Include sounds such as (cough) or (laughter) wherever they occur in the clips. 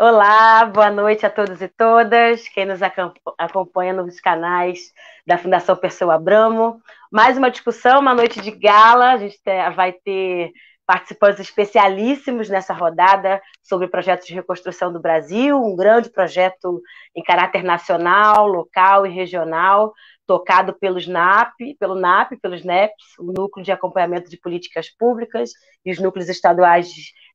Olá, boa noite a todos e todas, quem nos acompanha nos canais da Fundação Perseu Abramo. Mais uma discussão, uma noite de gala, a gente vai ter participantes especialíssimos nessa rodada sobre projetos de reconstrução do Brasil, um grande projeto em caráter nacional, local e regional, tocado pelos NAP, pelo NAP, pelos NEPs, o Núcleo de Acompanhamento de Políticas Públicas e os núcleos estaduais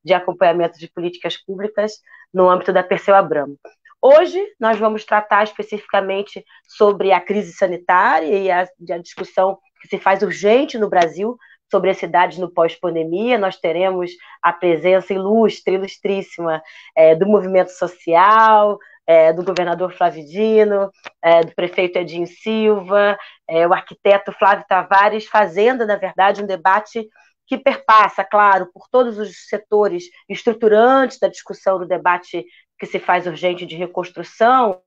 de acompanhamento de políticas públicas no âmbito da Perseu Abramo. Hoje nós vamos tratar especificamente sobre a crise sanitária e a, a discussão que se faz urgente no Brasil sobre as cidades no pós-pandemia. Nós teremos a presença ilustre, ilustríssima é, do movimento social, é, do governador Flávio Dino, é, do prefeito Edinho Silva, é, o arquiteto Flávio Tavares, fazendo, na verdade, um debate que perpassa, claro, por todos os setores estruturantes da discussão do debate que se faz urgente de reconstrução,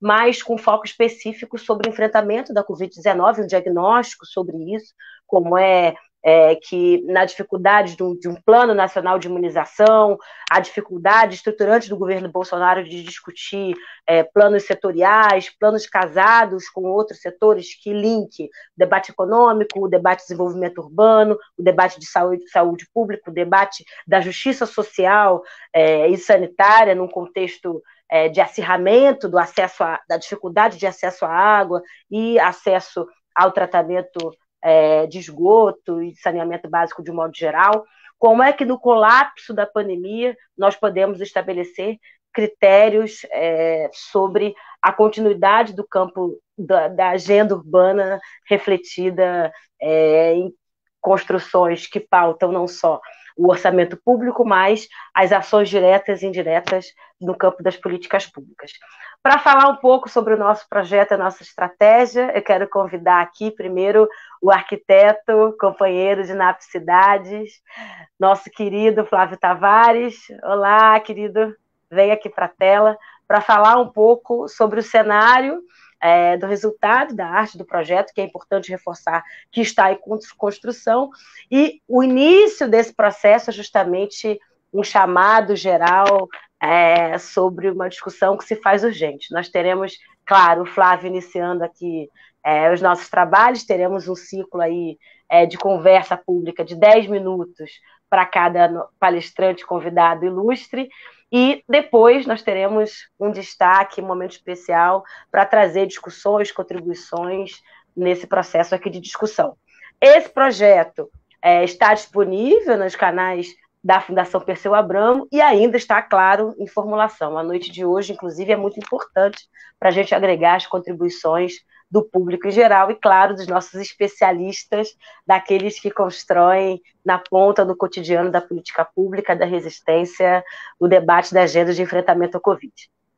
mas com foco específico sobre o enfrentamento da Covid-19, um diagnóstico sobre isso, como é é, que na dificuldade de um, de um, plano nacional de imunização, a dificuldade estruturante do governo Bolsonaro de discutir é, planos setoriais, planos casados com outros setores que link debate econômico, o debate de desenvolvimento urbano, o debate de saúde, saúde pública, o debate da justiça social é, e sanitária num contexto é, de acirramento do acesso a, da dificuldade de acesso à água e acesso ao tratamento é, de esgoto e saneamento básico de um modo geral, como é que no colapso da pandemia nós podemos estabelecer critérios é, sobre a continuidade do campo da, da agenda urbana refletida é, em construções que pautam não só o orçamento público, mas as ações diretas e indiretas no campo das políticas públicas. Para falar um pouco sobre o nosso projeto, a nossa estratégia, eu quero convidar aqui primeiro o arquiteto, companheiro de NAP Cidades, nosso querido Flávio Tavares. Olá, querido, vem aqui para a tela para falar um pouco sobre o cenário é, do resultado da arte do projeto, que é importante reforçar que está em construção, e o início desse processo é justamente um chamado geral é, sobre uma discussão que se faz urgente. Nós teremos, claro, o Flávio iniciando aqui é, os nossos trabalhos, teremos um ciclo aí é, de conversa pública de 10 minutos para cada palestrante convidado ilustre, e depois nós teremos um destaque, um momento especial para trazer discussões, contribuições nesse processo aqui de discussão. Esse projeto é, está disponível nos canais da Fundação Perseu Abramo e ainda está, claro, em formulação. A noite de hoje, inclusive, é muito importante para a gente agregar as contribuições do público em geral e, claro, dos nossos especialistas, daqueles que constroem na ponta do cotidiano da política pública, da resistência, o debate da agenda de enfrentamento ao Covid.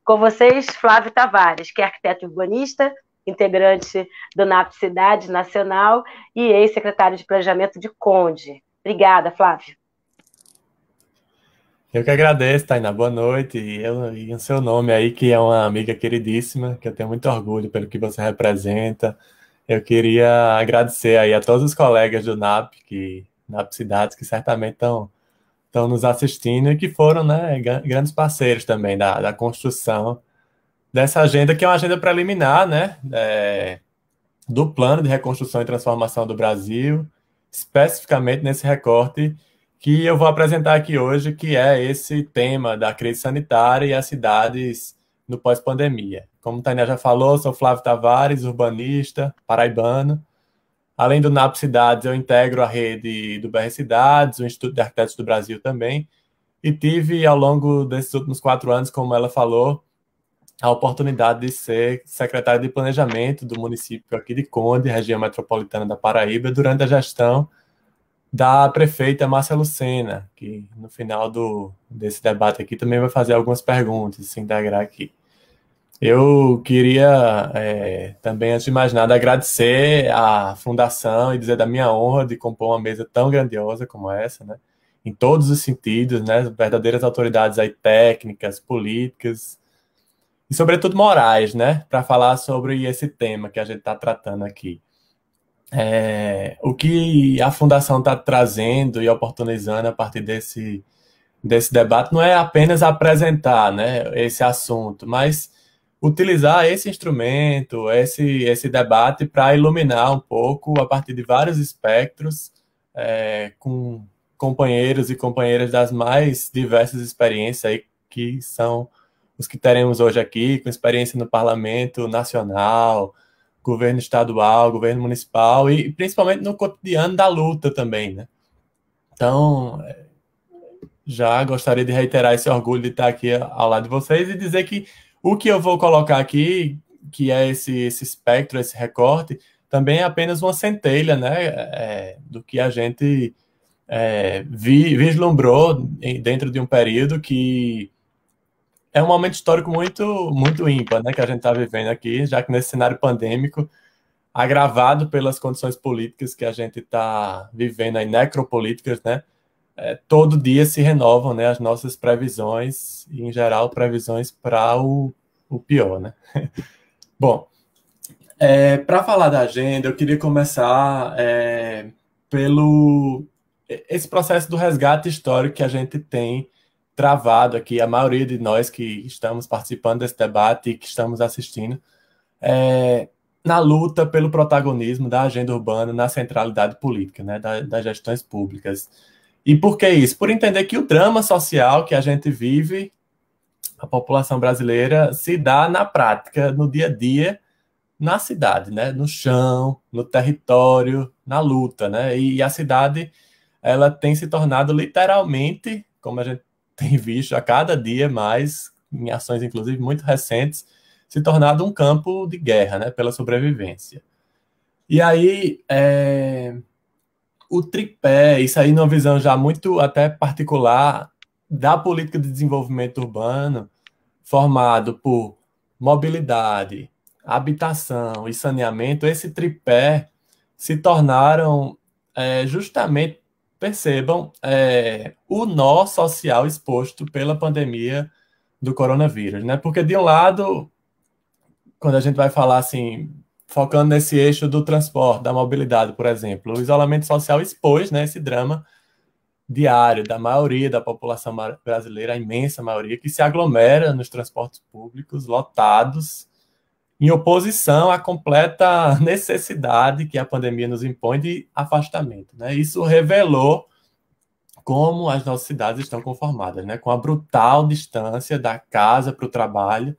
Com vocês, Flávio Tavares, que é arquiteto urbanista, integrante do NAP Cidade Nacional e ex-secretário de Planejamento de Conde. Obrigada, Flávio. Eu que agradeço, Tainá. Boa noite. E, eu, e o seu nome aí, que é uma amiga queridíssima, que eu tenho muito orgulho pelo que você representa. Eu queria agradecer aí a todos os colegas do NAP, que, NAP Cidades, que certamente estão estão nos assistindo e que foram né, grandes parceiros também da, da construção dessa agenda, que é uma agenda preliminar né, é, do plano de reconstrução e transformação do Brasil, especificamente nesse recorte que eu vou apresentar aqui hoje, que é esse tema da crise sanitária e as cidades no pós-pandemia. Como Tânia já falou, sou Flávio Tavares, urbanista, paraibano. Além do NAP Cidades, eu integro a rede do BR Cidades, o Instituto de Arquitetos do Brasil também, e tive, ao longo desses últimos quatro anos, como ela falou, a oportunidade de ser secretário de Planejamento do município aqui de Conde, região metropolitana da Paraíba, durante a gestão da prefeita Márcia Lucena, que no final do, desse debate aqui também vai fazer algumas perguntas, se integrar aqui. Eu queria é, também, antes de mais nada, agradecer à Fundação e dizer da minha honra de compor uma mesa tão grandiosa como essa, né? em todos os sentidos, né? verdadeiras autoridades aí técnicas, políticas e, sobretudo, morais, né? para falar sobre esse tema que a gente está tratando aqui é, o que a fundação está trazendo e oportunizando a partir desse, desse debate não é apenas apresentar né, esse assunto, mas utilizar esse instrumento, esse, esse debate para iluminar um pouco a partir de vários espectros, é, com companheiros e companheiras das mais diversas experiências aí, que são os que teremos hoje aqui, com experiência no parlamento nacional, governo estadual, governo municipal e principalmente no cotidiano da luta também, né? Então, é, já gostaria de reiterar esse orgulho de estar aqui ao lado de vocês e dizer que o que eu vou colocar aqui, que é esse, esse espectro, esse recorte, também é apenas uma centelha, né, é, do que a gente é, vi, vislumbrou dentro de um período que é um momento histórico muito, muito ímpar, né, que a gente está vivendo aqui, já que nesse cenário pandêmico, agravado pelas condições políticas que a gente está vivendo aí, necropolíticas, né, é, todo dia se renovam, né, as nossas previsões, e em geral previsões para o, o pior, né. (laughs) Bom, é, para falar da agenda, eu queria começar é, pelo esse processo do resgate histórico que a gente tem travado aqui, a maioria de nós que estamos participando desse debate e que estamos assistindo, é, na luta pelo protagonismo da agenda urbana na centralidade política, né, das, das gestões públicas. E por que isso? Por entender que o drama social que a gente vive, a população brasileira, se dá na prática, no dia a dia, na cidade, né? no chão, no território, na luta. Né? E, a cidade ela tem se tornado literalmente, como a gente tem visto a cada dia mais, em ações inclusive muito recentes, se tornado um campo de guerra né? pela sobrevivência. E aí, é, o tripé, isso aí numa visão já muito até particular da política de desenvolvimento urbano, formado por mobilidade, habitação e saneamento, esse tripé se tornaram é, justamente, percebam, é, o nó social exposto pela pandemia do coronavírus, né? Porque de um lado, quando a gente vai falar assim, focando nesse eixo do transporte, da mobilidade, por exemplo. O isolamento social expôs né, esse drama diário da maioria da população brasileira, a imensa maioria, que se aglomera nos transportes públicos lotados, em oposição à completa (laughs) necessidade que a pandemia nos impõe de afastamento. Né? Isso revelou como as nossas cidades estão conformadas, né? com a brutal distância da casa para o trabalho,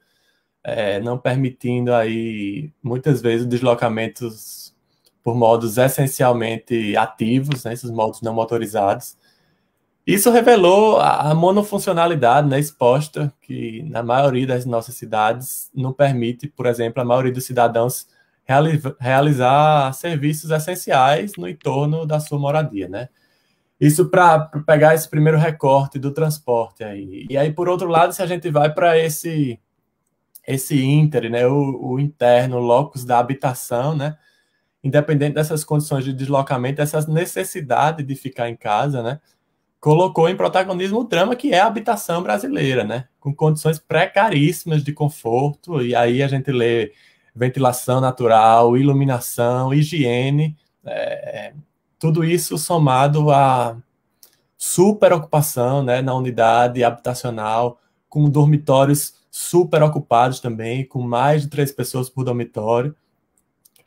é, não permitindo aí muitas vezes deslocamentos por modos essencialmente ativos, né, esses modos não motorizados. Isso revelou a monofuncionalidade né, exposta, que na maioria das nossas cidades não permite, por exemplo, a maioria dos cidadãos realizar serviços essenciais no entorno da sua moradia, né? Isso para pegar esse primeiro recorte do transporte aí. E aí, por outro lado, se a gente vai para esse esse inter, né, o, o interno, o locus da habitação, né, independente dessas condições de deslocamento, essa necessidade de ficar em casa, né, colocou em protagonismo o drama que é a habitação brasileira, né, com condições precaríssimas de conforto, e aí a gente lê ventilação natural, iluminação, higiene, é, tudo isso somado a super ocupação né, na unidade habitacional, com dormitórios super ocupados também, com mais de três pessoas por dormitório,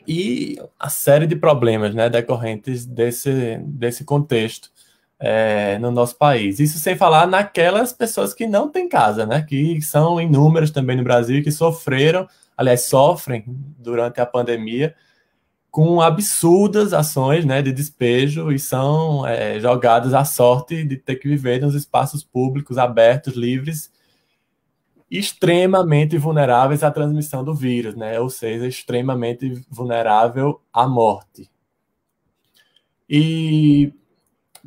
e a série de problemas né, decorrentes desse, desse contexto é, no nosso país. Isso sem falar naquelas pessoas que não têm casa, né, que são inúmeras também no Brasil, que sofreram, aliás, sofrem durante a pandemia, com absurdas ações né, de despejo e são é, jogadas à sorte de ter que viver nos espaços públicos abertos, livres, extremamente vulneráveis à transmissão do vírus, né? Ou seja, extremamente vulnerável à morte. E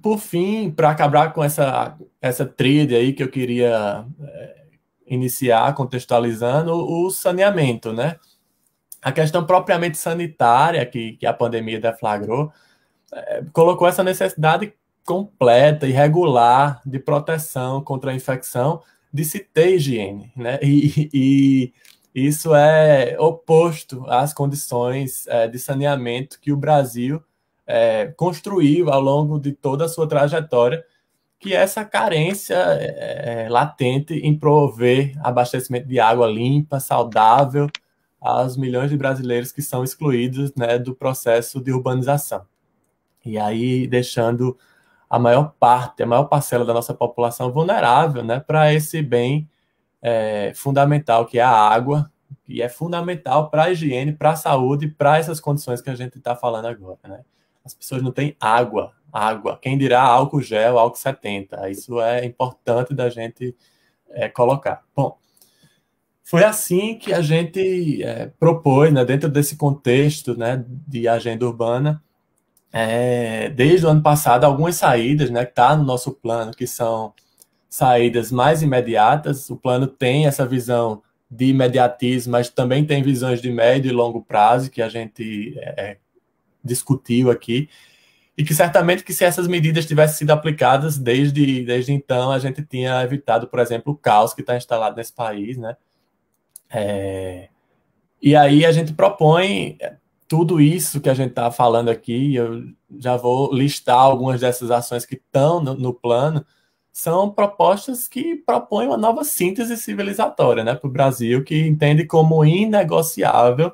por fim, para acabar com essa essa tríade aí que eu queria é, iniciar contextualizando o saneamento, né? A questão propriamente sanitária que, que a pandemia deflagrou é, colocou essa necessidade completa e regular de proteção contra a infecção de se ter higiene, né? E, e isso é oposto às condições é, de saneamento que o Brasil é, construiu ao longo de toda a sua trajetória, que é essa carência é, é, latente em prover abastecimento de água limpa, saudável, aos milhões de brasileiros que são excluídos né, do processo de urbanização. E aí deixando a maior parte, a maior parcela da nossa população vulnerável né, para esse bem é, fundamental que é a água, que é fundamental para a higiene, para a saúde, para essas condições que a gente está falando agora. Né? As pessoas não têm água, água. Quem dirá álcool gel, álcool 70. Isso é importante da gente é, colocar. Bom, foi assim que a gente é, propôs, né, dentro desse contexto né, de agenda urbana, é, desde o ano passado, algumas saídas né, que está no nosso plano, que são saídas mais imediatas. O plano tem essa visão de imediatismo, mas também tem visões de médio e longo prazo, que a gente é, discutiu aqui e que certamente que se essas medidas tivessem sido aplicadas desde, desde então, a gente tinha evitado, por exemplo, o caos que está instalado nesse país, né? É, e aí a gente propõe tudo isso que a gente está falando aqui, eu já vou listar algumas dessas ações que estão no, no plano, são propostas que propõem uma nova síntese civilizatória né, para o Brasil, que entende como inegociável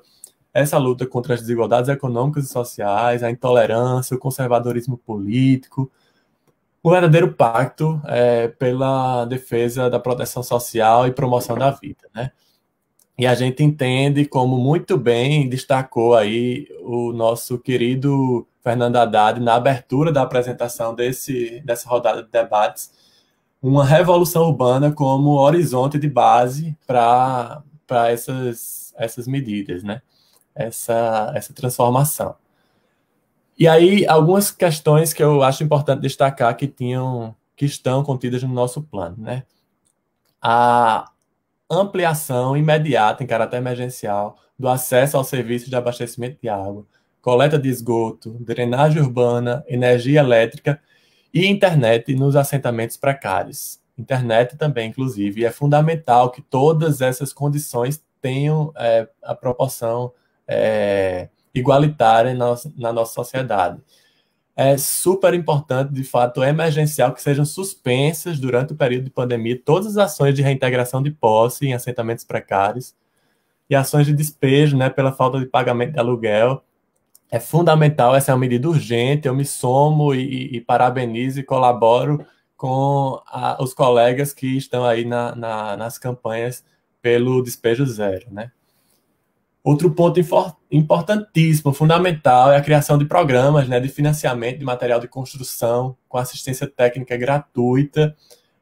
essa luta contra as desigualdades econômicas e sociais, a intolerância, o conservadorismo político, o verdadeiro pacto é, pela defesa da proteção social e promoção da vida, né? E a gente entende, como muito bem destacou aí o nosso querido Fernando Haddad na abertura da apresentação desse, dessa rodada de debates, uma revolução urbana como horizonte de base para essas, essas medidas, né? Essa, essa transformação. E aí, algumas questões que eu acho importante destacar que tinham, que estão contidas no nosso plano, né? A ampliação imediata, em caráter emergencial, do acesso ao serviço de abastecimento de água, coleta de esgoto, drenagem urbana, energia elétrica e internet nos assentamentos precários. Internet também, inclusive, é fundamental que todas essas condições tenham é, a proporção é, igualitária na, na nossa sociedade. É super importante, de fato, emergencial que sejam suspensas durante o período de pandemia todas as ações de reintegração de posse em assentamentos precários e ações de despejo, né, pela falta de pagamento de aluguel. É fundamental, essa é uma medida urgente. Eu me somo e, e parabenizo e colaboro com a, os colegas que estão aí na, na, nas campanhas pelo despejo zero, né? Outro ponto importantíssimo, fundamental, é a criação de programas né, de financiamento de material de construção com assistência técnica gratuita,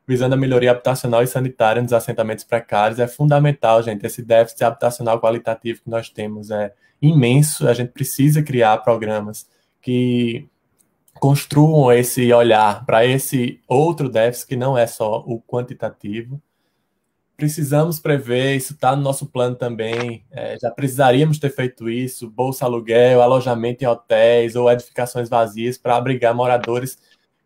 visando a melhoria habitacional e sanitária nos assentamentos precários. É fundamental, gente. Esse déficit habitacional qualitativo que nós temos é imenso. A gente precisa criar programas que construam esse olhar para esse outro déficit que não é só o quantitativo precisamos prever, isso está no nosso plano também. É, já precisaríamos ter feito isso: bolsa aluguel, alojamento em hotéis ou edificações vazias para abrigar moradores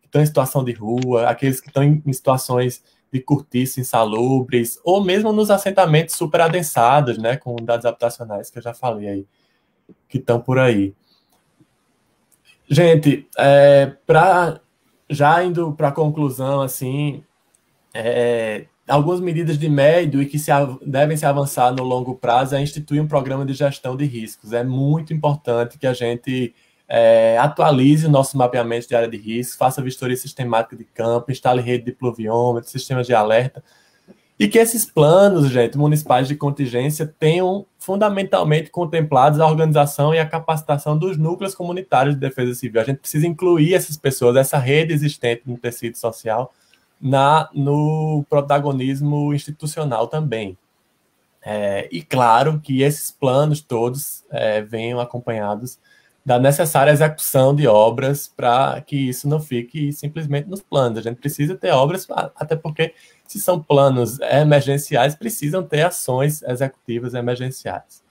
que estão em situação de rua, aqueles que estão em, em situações de cortiço insalubres, ou mesmo nos assentamentos super adensados, né, com dados habitacionais que eu já falei aí, que estão por aí. Gente, é, para já indo para a conclusão, assim, é, algumas medidas de médio e que se, devem se avançar no longo prazo é instituir um programa de gestão de riscos. É muito importante que a gente é, atualize o nosso mapeamento de área de risco, faça vistoria sistemática de campo, instale rede de pluviômetro, sistemas de alerta, e que esses planos, gente, municipais de contingência tenham fundamentalmente contemplados a organização e a capacitação dos núcleos comunitários de defesa civil. A gente precisa incluir essas pessoas, essa rede existente no tecido social, na no protagonismo institucional também. É, e claro que esses planos todos é, venham acompanhados da necessária execução de obras para que isso não fique simplesmente nos planos. A gente precisa ter obras, até porque se são planos emergenciais, precisam ter ações executivas emergenciais.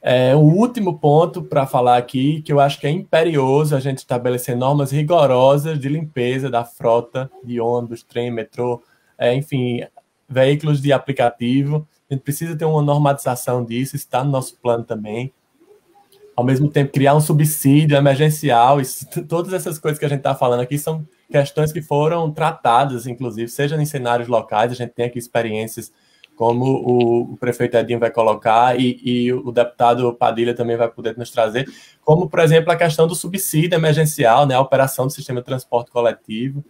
É, o último ponto para falar aqui, que eu acho que é imperioso a gente estabelecer normas rigorosas de limpeza da frota de ônibus, trem, metrô, é, enfim, veículos de aplicativo. A gente precisa ter uma normatização disso, está no nosso plano também. Ao mesmo tempo, criar um subsídio emergencial, isso, todas essas coisas que a gente está falando aqui são questões que foram tratadas, inclusive, seja em cenários locais, a gente tem aqui experiências como o, prefeito Edinho vai colocar e, e, o deputado Padilha também vai poder nos trazer, como, por exemplo, a questão do subsídio emergencial, né, a operação do sistema de transporte coletivo.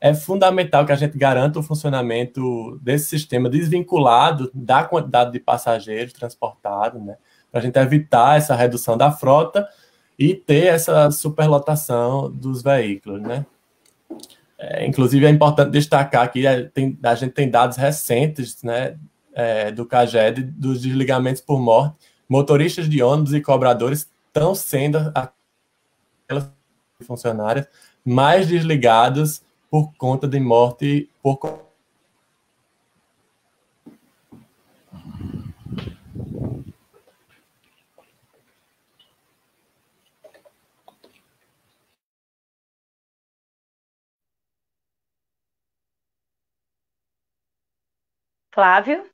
É fundamental que a gente garanta o funcionamento desse sistema desvinculado da quantidade de passageiros transportados, né, para a gente evitar essa redução da frota e ter essa superlotação dos veículos, né. É, inclusive, é importante destacar que a, tem, a gente tem dados recentes né, é, do CAGED dos desligamentos por morte, motoristas de ônibus e cobradores estão sendo aquelas funcionárias mais desligados por conta de morte por Flávio?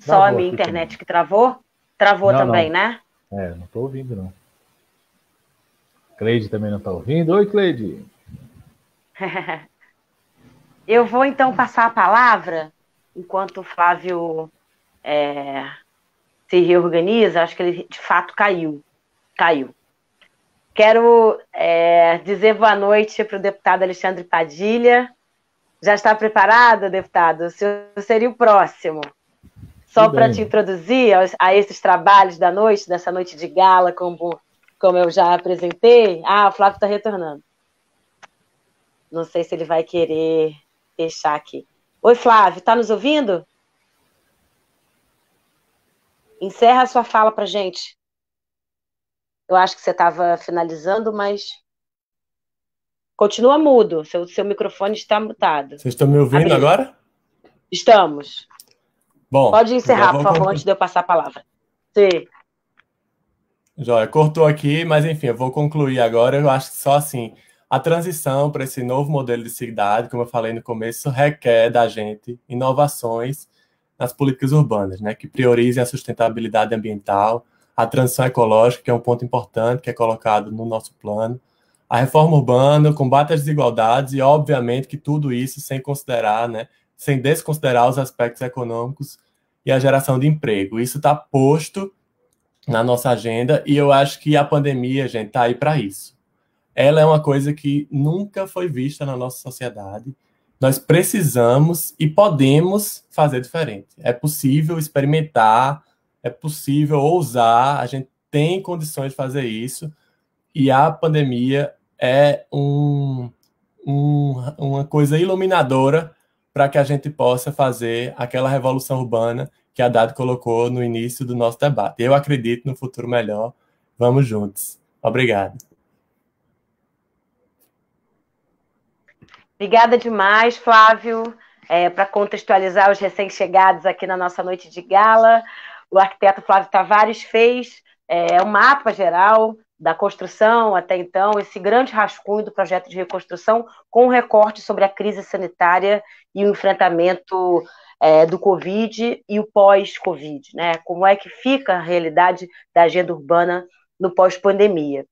Só a minha internet também. que travou? Travou não, também, não. né? É, não estou ouvindo, não. Cleide também não está ouvindo. Oi, Cleide. (laughs) Eu vou então passar a palavra, enquanto o Flávio é, se reorganiza, acho que ele de fato caiu. Caiu. Quero é, dizer boa noite para o deputado Alexandre Padilha. Já está preparado, deputado? O senhor seria o próximo. Só para te introduzir a esses trabalhos da noite, dessa noite de gala, como, como eu já apresentei. Ah, o Flávio está retornando. Não sei se ele vai querer deixar aqui. Oi, Flávio, está nos ouvindo? Encerra a sua fala para gente. Eu acho que você estava finalizando, mas continua mudo. Seu, seu microfone está mutado. Vocês estão me ouvindo Abriu. agora? Estamos. Bom, Pode encerrar, por favor, antes de eu passar a palavra. Sim. Joia, cortou aqui, mas enfim, eu vou concluir agora. Eu acho que só assim, a transição para esse novo modelo de cidade, como eu falei no começo, requer da gente inovações nas políticas urbanas, né, que priorizem a sustentabilidade ambiental, a transição ecológica, que é um ponto importante que é colocado no nosso plano, a reforma urbana, o combate às desigualdades e, obviamente, que tudo isso sem considerar, né, sem desconsiderar os aspectos econômicos e a geração de emprego. Isso está posto na nossa agenda e eu acho que a pandemia, gente, está aí para isso. Ela é uma coisa que nunca foi vista na nossa sociedade. Nós precisamos e podemos fazer diferente. É possível experimentar, é possível ousar, a gente tem condições de fazer isso e a pandemia é um, um, uma coisa iluminadora para que a gente possa fazer aquela revolução urbana que a Dado colocou no início do nosso debate. Eu acredito no futuro melhor. Vamos juntos. Obrigado. Obrigada demais, Flávio. É, para contextualizar os recém-chegados aqui na nossa noite de gala, o arquiteto Flávio Tavares fez é, um mapa geral da construção até então, esse grande rascunho do projeto de reconstrução, com recorte sobre a crise sanitária e o enfrentamento é, do Covid e o pós-Covid, né? Como é que fica a realidade da agenda urbana no pós-pandemia.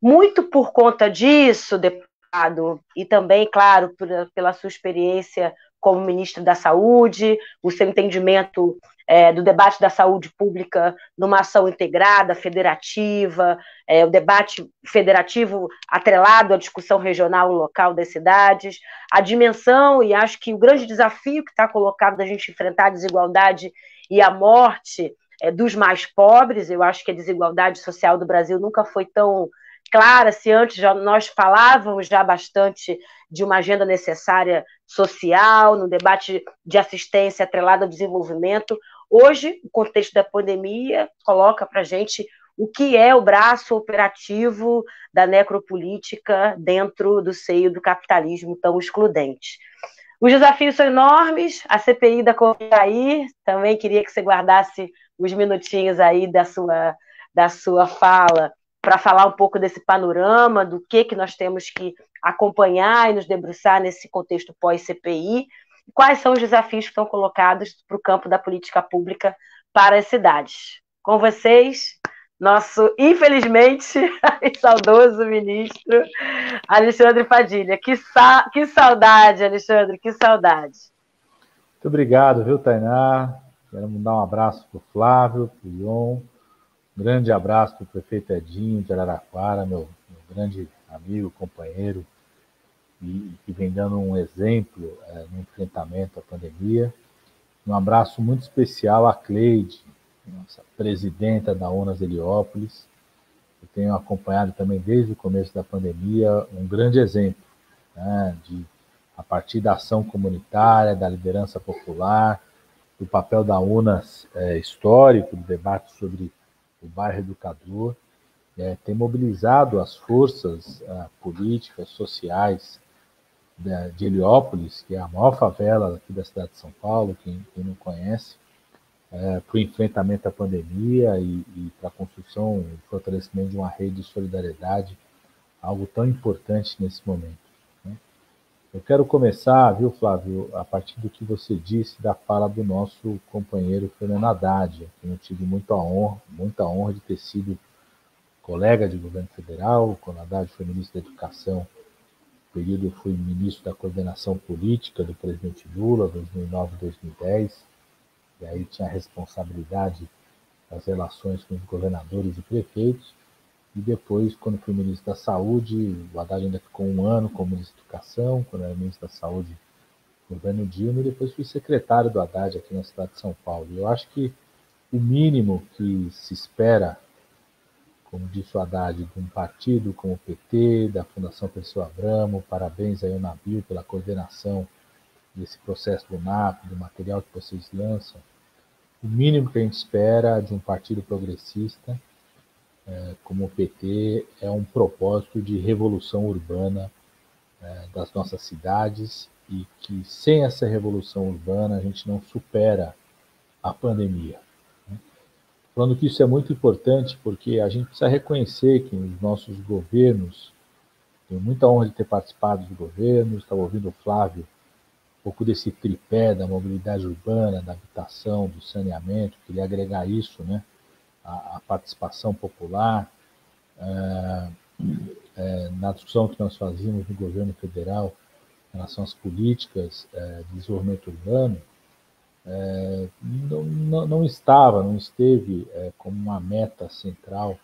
Muito por conta disso, deputado, e também, claro, pela sua experiência como ministro da Saúde, o seu entendimento é, do debate da saúde pública numa ação integrada, federativa, é, o debate federativo atrelado à discussão regional local das cidades, a dimensão e acho que o grande desafio que está colocado da gente enfrentar a desigualdade e a morte é, dos mais pobres, eu acho que a desigualdade social do Brasil nunca foi tão clara, se antes já, nós falávamos já bastante de uma agenda necessária social, no debate de assistência atrelada ao desenvolvimento, Hoje, o contexto da pandemia coloca para a gente o que é o braço operativo da necropolítica dentro do seio do capitalismo tão excludente. Os desafios são enormes, a CPI da Covid aí, também queria que você guardasse os minutinhos aí da sua, da sua fala para falar um pouco desse panorama, do que, que nós temos que acompanhar e nos debruçar nesse contexto pós-CPI, quais são os desafios que estão colocados para o campo da política pública para as cidades. Com vocês, nosso, infelizmente, (laughs) saudoso ministro Alexandre Padilha. Que, sa que saudade, Alexandre, que saudade. Muito obrigado, viu, Tainá? Quero mandar um abraço para o Flávio, para o Ion, um grande abraço para o prefeito Edinho de Araraquara, meu, meu grande amigo, companheiro, e que vem dando um exemplo é, no enfrentamento à pandemia. Um abraço muito especial à Cleide, nossa presidenta da ONAS Heliópolis. Eu tenho acompanhado também desde o começo da pandemia um grande exemplo né, de a partir da ação comunitária, da liderança popular, do papel da UNAS é, histórico, do debate sobre o bairro educador, é, tem mobilizado as forças é, políticas, sociais de, de Heliópolis, que é a maior favela aqui da cidade de São Paulo, quem, quem não conhece, é, para o enfrentamento à pandemia e, e para a construção e fortalecimento de uma rede de solidariedade, algo tão importante nesse momento. Né? Eu quero começar, viu, Flávio, a partir do que você disse da fala do nosso companheiro Fernando Haddad, que eu tive muita honra, muita honra de ter sido colega de governo federal, quando Haddad foi ministro da Educação, período eu fui ministro da coordenação política do presidente Lula, 2009-2010, e aí tinha a responsabilidade das relações com os governadores e prefeitos. E depois, quando fui ministro da Saúde, o Haddad ainda ficou um ano como ministro da Educação, quando era ministro da Saúde, governo Dilma, e depois fui secretário do Haddad aqui na cidade de São Paulo. Eu acho que o mínimo que se espera, como disse o Haddad, de um partido como o PT, da Fundação Pessoa Abramo, parabéns aí ao Nabil pela coordenação desse processo do NAP, do material que vocês lançam, o mínimo que a gente espera de um partido progressista é, como o PT é um propósito de revolução urbana é, das nossas cidades. E que sem essa revolução urbana a gente não supera a pandemia. Falando que isso é muito importante porque a gente precisa reconhecer que os nossos governos, tenho muita honra de ter participado dos governos, estava ouvindo o Flávio pouco desse tripé da mobilidade urbana, da habitação, do saneamento, queria agregar isso, né? A, a participação popular, é, é, na discussão que nós fazíamos no governo federal em relação às políticas é, de desenvolvimento urbano, é, não, não, não, estava, não esteve é, como uma meta central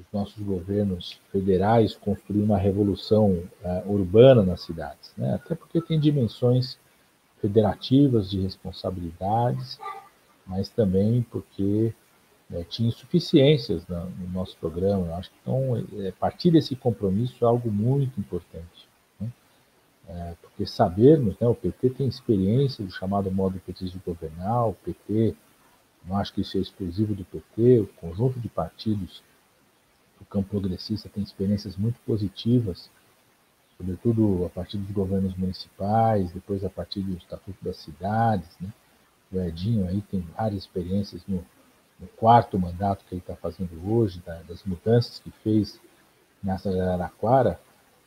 dos nossos governos federais construir uma revolução uh, urbana nas cidades, né? até porque tem dimensões federativas de responsabilidades, mas também porque né, tinha insuficiências no, no, nosso programa. Eu acho que então, é, partir desse compromisso é algo muito importante. É, porque sabermos, né, o PT tem experiência do chamado modo petista de governar, o PT, não acho que isso é exclusivo do PT, o conjunto de partidos o campo progressista tem experiências muito positivas, sobretudo a partir dos governos municipais, depois a partir do Estatuto das Cidades. Né? O Edinho aí tem várias experiências no, no quarto mandato que ele está fazendo hoje, da, das mudanças que fez nessa Araraquara,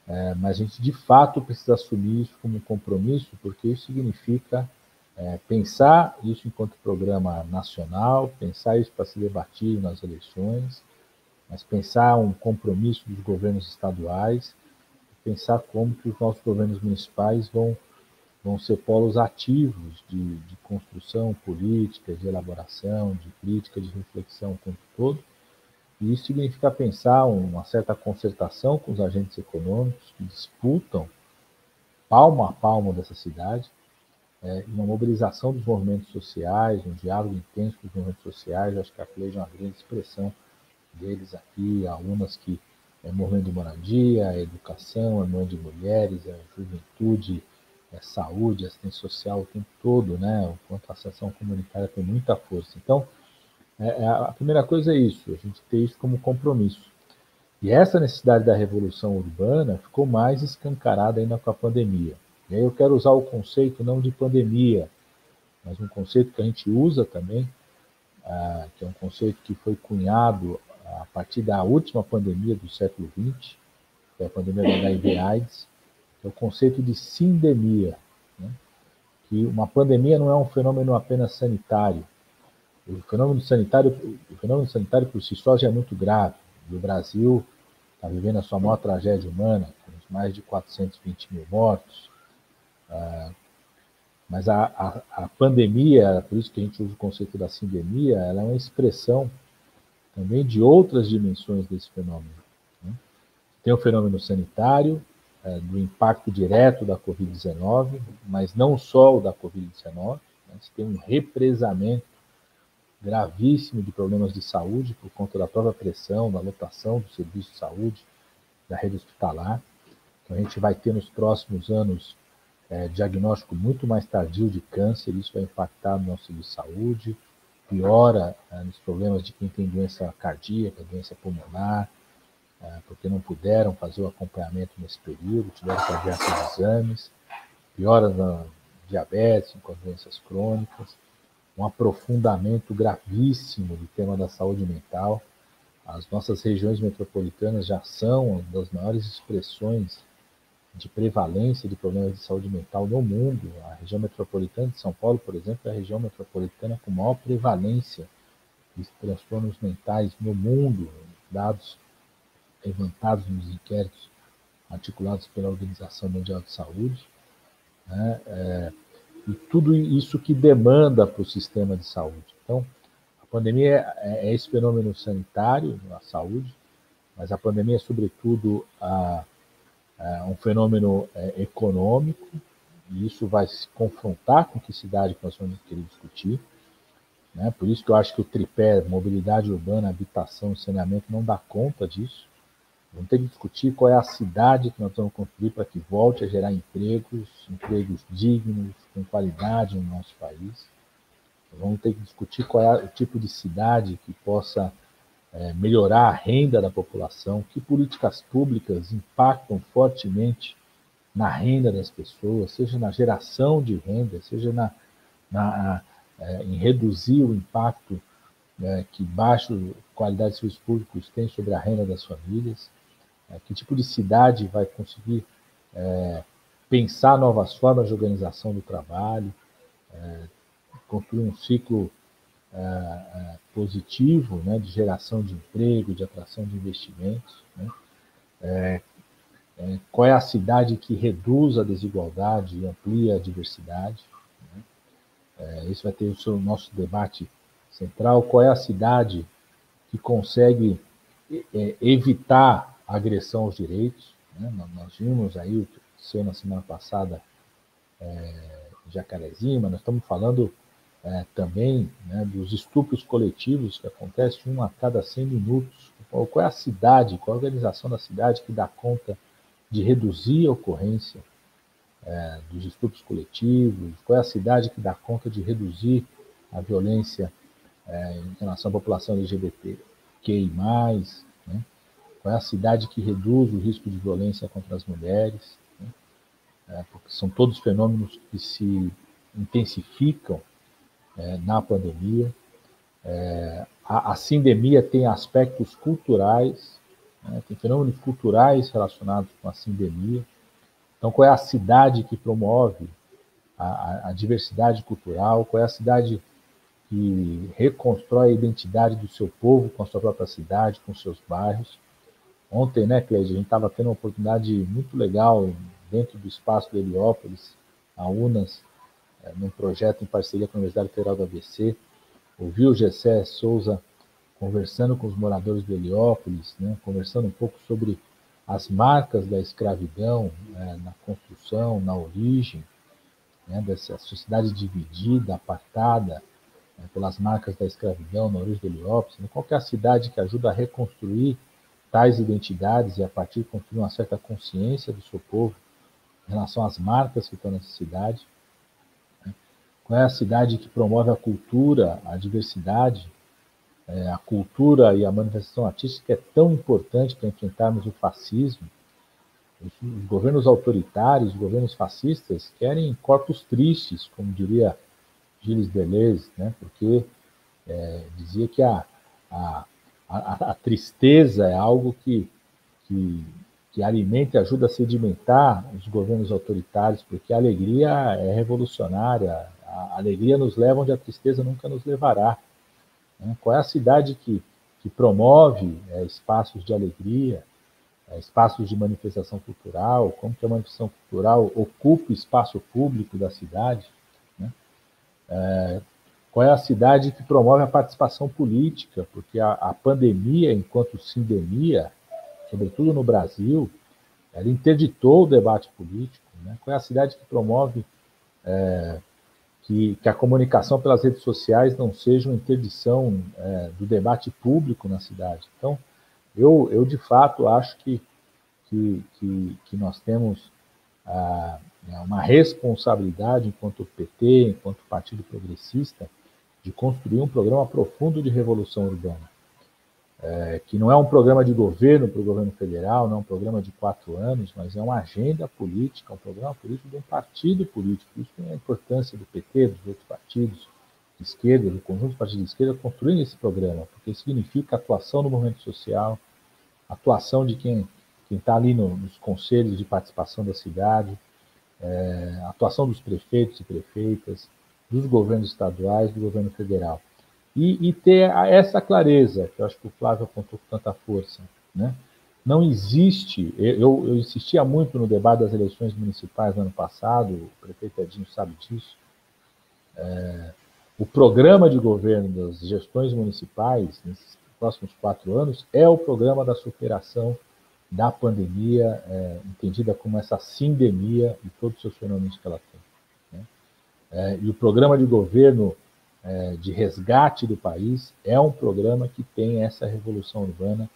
é, mas a gente de fato precisa assumir isso como um compromisso, porque isso significa é, pensar isso enquanto programa nacional, pensar isso para ser debatido nas eleições, mas pensar um compromisso dos governos estaduais, pensar como que os nossos governos municipais vão, vão ser polos ativos de, de construção política, de elaboração, de crítica, de reflexão como todo. E isso significa pensar uma certa concertação com os agentes econômicos que disputam palmo a palmo dessa cidade, é, uma mobilização dos movimentos sociais, um diálogo intenso com os movimentos sociais. acho que a Cleide é uma grande expressão deles aqui, alunas que é movimento de moradia, a educação, a mãe de mulheres, a juventude, a saúde, assistência social o tempo todo, né? O quanto a associação comunitária tem muita força. Então, é, é, a primeira coisa é isso, a gente ter isso como compromisso. E essa necessidade da revolução urbana ficou mais escancarada ainda com a pandemia. E aí eu quero usar o conceito não de pandemia, mas um conceito que a gente usa também, ah, que é um conceito que foi cunhado a partir da última pandemia do século XX, que é a pandemia da HIV/AIDS, é o conceito de sindemia, né? que uma pandemia não é um fenômeno apenas sanitário, o fenômeno sanitário, o fenômeno sanitário por si só já é muito grave. E o Brasil está vivendo a sua maior tragédia humana, com mais de 420 mil mortos. Ah, mas a, a, a, pandemia, por isso que a gente usa o conceito da sindemia, ela é uma expressão também de outras dimensões desse fenômeno. Né? Tem o fenômeno sanitário, é, do impacto direto da Covid-19, mas não só o da Covid-19, né? tem um represamento gravíssimo de problemas de saúde por conta da própria pressão, da lotação do serviço de saúde, da rede hospitalar. Então, a gente vai ter nos próximos anos é, diagnóstico muito mais tardio de câncer, isso vai impactar no nosso serviço de saúde, piora é, nos problemas de quem tem doença cardíaca, doença pulmonar, é, porque não puderam fazer o acompanhamento nesse período, tiveram que adiar seus exames, piora na diabetes, com doenças crônicas, um aprofundamento gravíssimo do tema da saúde mental. As nossas regiões metropolitanas já são uma das maiores expressões de prevalência de problemas de saúde mental no mundo. A região metropolitana de São Paulo, por exemplo, é a região metropolitana com maior prevalência de transtornos mentais no mundo, dados levantados nos inquéritos articulados pela Organização Mundial de Saúde. Né? É, e tudo isso que demanda para o sistema de saúde. Então, a pandemia é, é esse fenômeno sanitário na saúde, mas a pandemia é, sobretudo, a, a um fenômeno é, econômico, e isso vai se confrontar com que cidade que nós vamos querer discutir. Né? Por isso que eu acho que o tripé mobilidade urbana, habitação e saneamento não dá conta disso. Vamos ter que discutir qual é a cidade que nós vamos construir para que volte a gerar empregos, empregos dignos, com qualidade no nosso país. Vamos ter que discutir qual é o tipo de cidade que possa é, melhorar a renda da população, que políticas públicas impactam fortemente na renda das pessoas, seja na geração de renda, seja na, na é, em reduzir o impacto é, que baixa qualidade de serviços públicos tem sobre a renda das famílias. É, que tipo de cidade vai conseguir é, pensar novas formas de organização do trabalho, é, construir um ciclo é, é, positivo né, de geração de emprego, de atração de investimentos. Né? É, qual é a cidade que reduz a desigualdade e amplia a diversidade? Né? esse vai ter o seu, nosso debate central. Qual é a cidade que consegue evitar agressão aos direitos. Né? Nós vimos aí o seu na semana passada é, Jacarezinho, mas nós estamos falando é, também né, dos estupros coletivos que acontecem um a cada 100 minutos. Qual, qual é a cidade, qual é a organização da cidade que dá conta de reduzir a ocorrência é, dos estupros coletivos? Qual é a cidade que dá conta de reduzir a violência é, em relação à população LGBTQI+, né? Qual é a cidade que reduz o risco de violência contra as mulheres? Né? É, porque são todos fenômenos que se intensificam é, na pandemia. É, a, a sindemia tem aspectos culturais, né? tem fenômenos culturais relacionados com a sindemia. Então, qual é a cidade que promove a, a, a diversidade cultural? Qual é a cidade que reconstrói a identidade do seu povo com a sua própria cidade, com seus bairros? Ontem, né, Cleide, a gente estava tendo uma oportunidade muito legal dentro do espaço do Heliópolis, a UNAS, é, num projeto em parceria com a Universidade Federal do ABC, ouviu o Gessé Souza conversando com os moradores do Heliópolis, né, conversando um pouco sobre as marcas da escravidão é, na construção, na origem, né, dessa sociedade dividida, apartada, né, pelas marcas da escravidão na origem do Heliópolis. Né, qual é a cidade que ajuda a reconstruir tais identidades e a partir construir uma certa consciência do seu povo em relação às marcas que estão nessa cidade. Né? Qual é a cidade que promove a cultura, a diversidade, é, a cultura e a manifestação artística é tão importante para enfrentarmos o fascismo. Os, os governos autoritários, os governos fascistas querem corpos tristes, como diria Gilles Deleuze, né? porque é, dizia que a, a a, a tristeza é algo que, que, que alimenta e ajuda a sedimentar os governos autoritários, porque a alegria é revolucionária, a alegria nos leva onde a tristeza nunca nos levará. Né? Qual é a cidade que, que promove é, espaços de alegria, é, espaços de manifestação cultural, como que a manifestação cultural ocupa o espaço público da cidade? Né? É, qual é a cidade que promove a participação política? Porque a, a pandemia, enquanto sindemia, sobretudo no Brasil, ela interditou o debate político. Né? Qual é a cidade que promove é, que, que, a comunicação pelas redes sociais não seja uma interdição é, do debate público na cidade? Então, eu, eu de fato acho que, que, que, que nós temos ah, uma responsabilidade enquanto PT, enquanto Partido Progressista, de construir um programa profundo de revolução urbana, é, que não é um programa de governo para o governo federal, não é um programa de quatro anos, mas é uma agenda política, um programa político de um partido político. Isso tem a importância do PT, dos outros partidos de esquerda, do conjunto de partidos de esquerda, construindo esse programa, porque significa atuação no movimento social, atuação de quem está ali no, nos conselhos de participação da cidade, é, atuação dos prefeitos e prefeitas, dos governos estaduais, do governo federal. E, e, ter essa clareza, que eu acho que o Flávio apontou com tanta força. Né? Não existe, eu, eu insistia muito no debate das eleições municipais no ano passado, o prefeito Edinho sabe disso. É, o programa de governo das gestões municipais, nesses próximos quatro anos, é o programa da superação da pandemia, é, entendida como essa sindemia e todos os seus fenômenos que ela tem. É, e o programa de governo é, de resgate do país é um programa que tem essa revolução urbana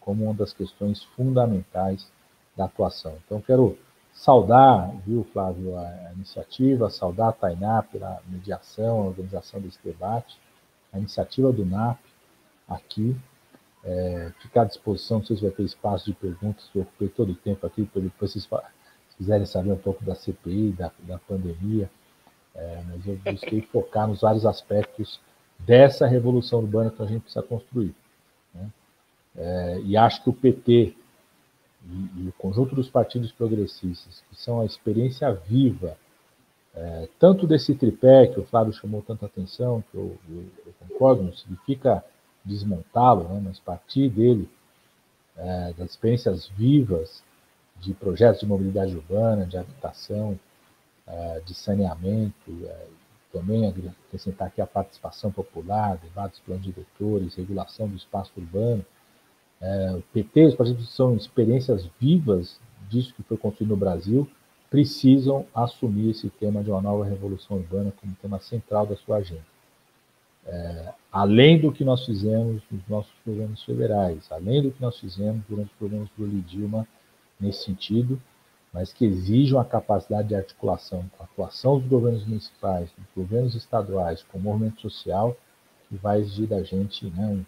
como uma das questões fundamentais da atuação. Então, quero saudar, viu, Flávio, a iniciativa, saudar a Tainá pela mediação, a organização desse debate, a iniciativa do NAP aqui, é, ficar à disposição, não sei se vai ter espaço de perguntas, eu ocupei todo o tempo aqui, depois vocês se quiserem saber um pouco da CPI, da, da pandemia, é, mas eu busquei focar nos vários aspectos dessa revolução urbana que a gente precisa construir. Né? É, e acho que o PT e, e, o conjunto dos partidos progressistas, que são a experiência viva, é, tanto desse tripé que o Flávio chamou tanta atenção, que eu, eu, eu concordo, não significa desmontá-lo, né, mas partir dele, é, das experiências vivas de projetos de mobilidade urbana, de habitação, é, de saneamento, é, também acrescentar aqui a participação popular, debates, planos diretores, regulação do espaço urbano. É, o PT, os partidos são experiências vivas disso que foi construído no Brasil, precisam assumir esse tema de uma nova revolução urbana como tema central da sua agenda. É, além do que nós fizemos nos nossos governos federais, além do que nós fizemos durante os governos do Dilma nesse sentido, mas que exijam a capacidade de articulação com a atuação dos governos municipais, dos governos estaduais, com o movimento social, que vai exigir da gente né, um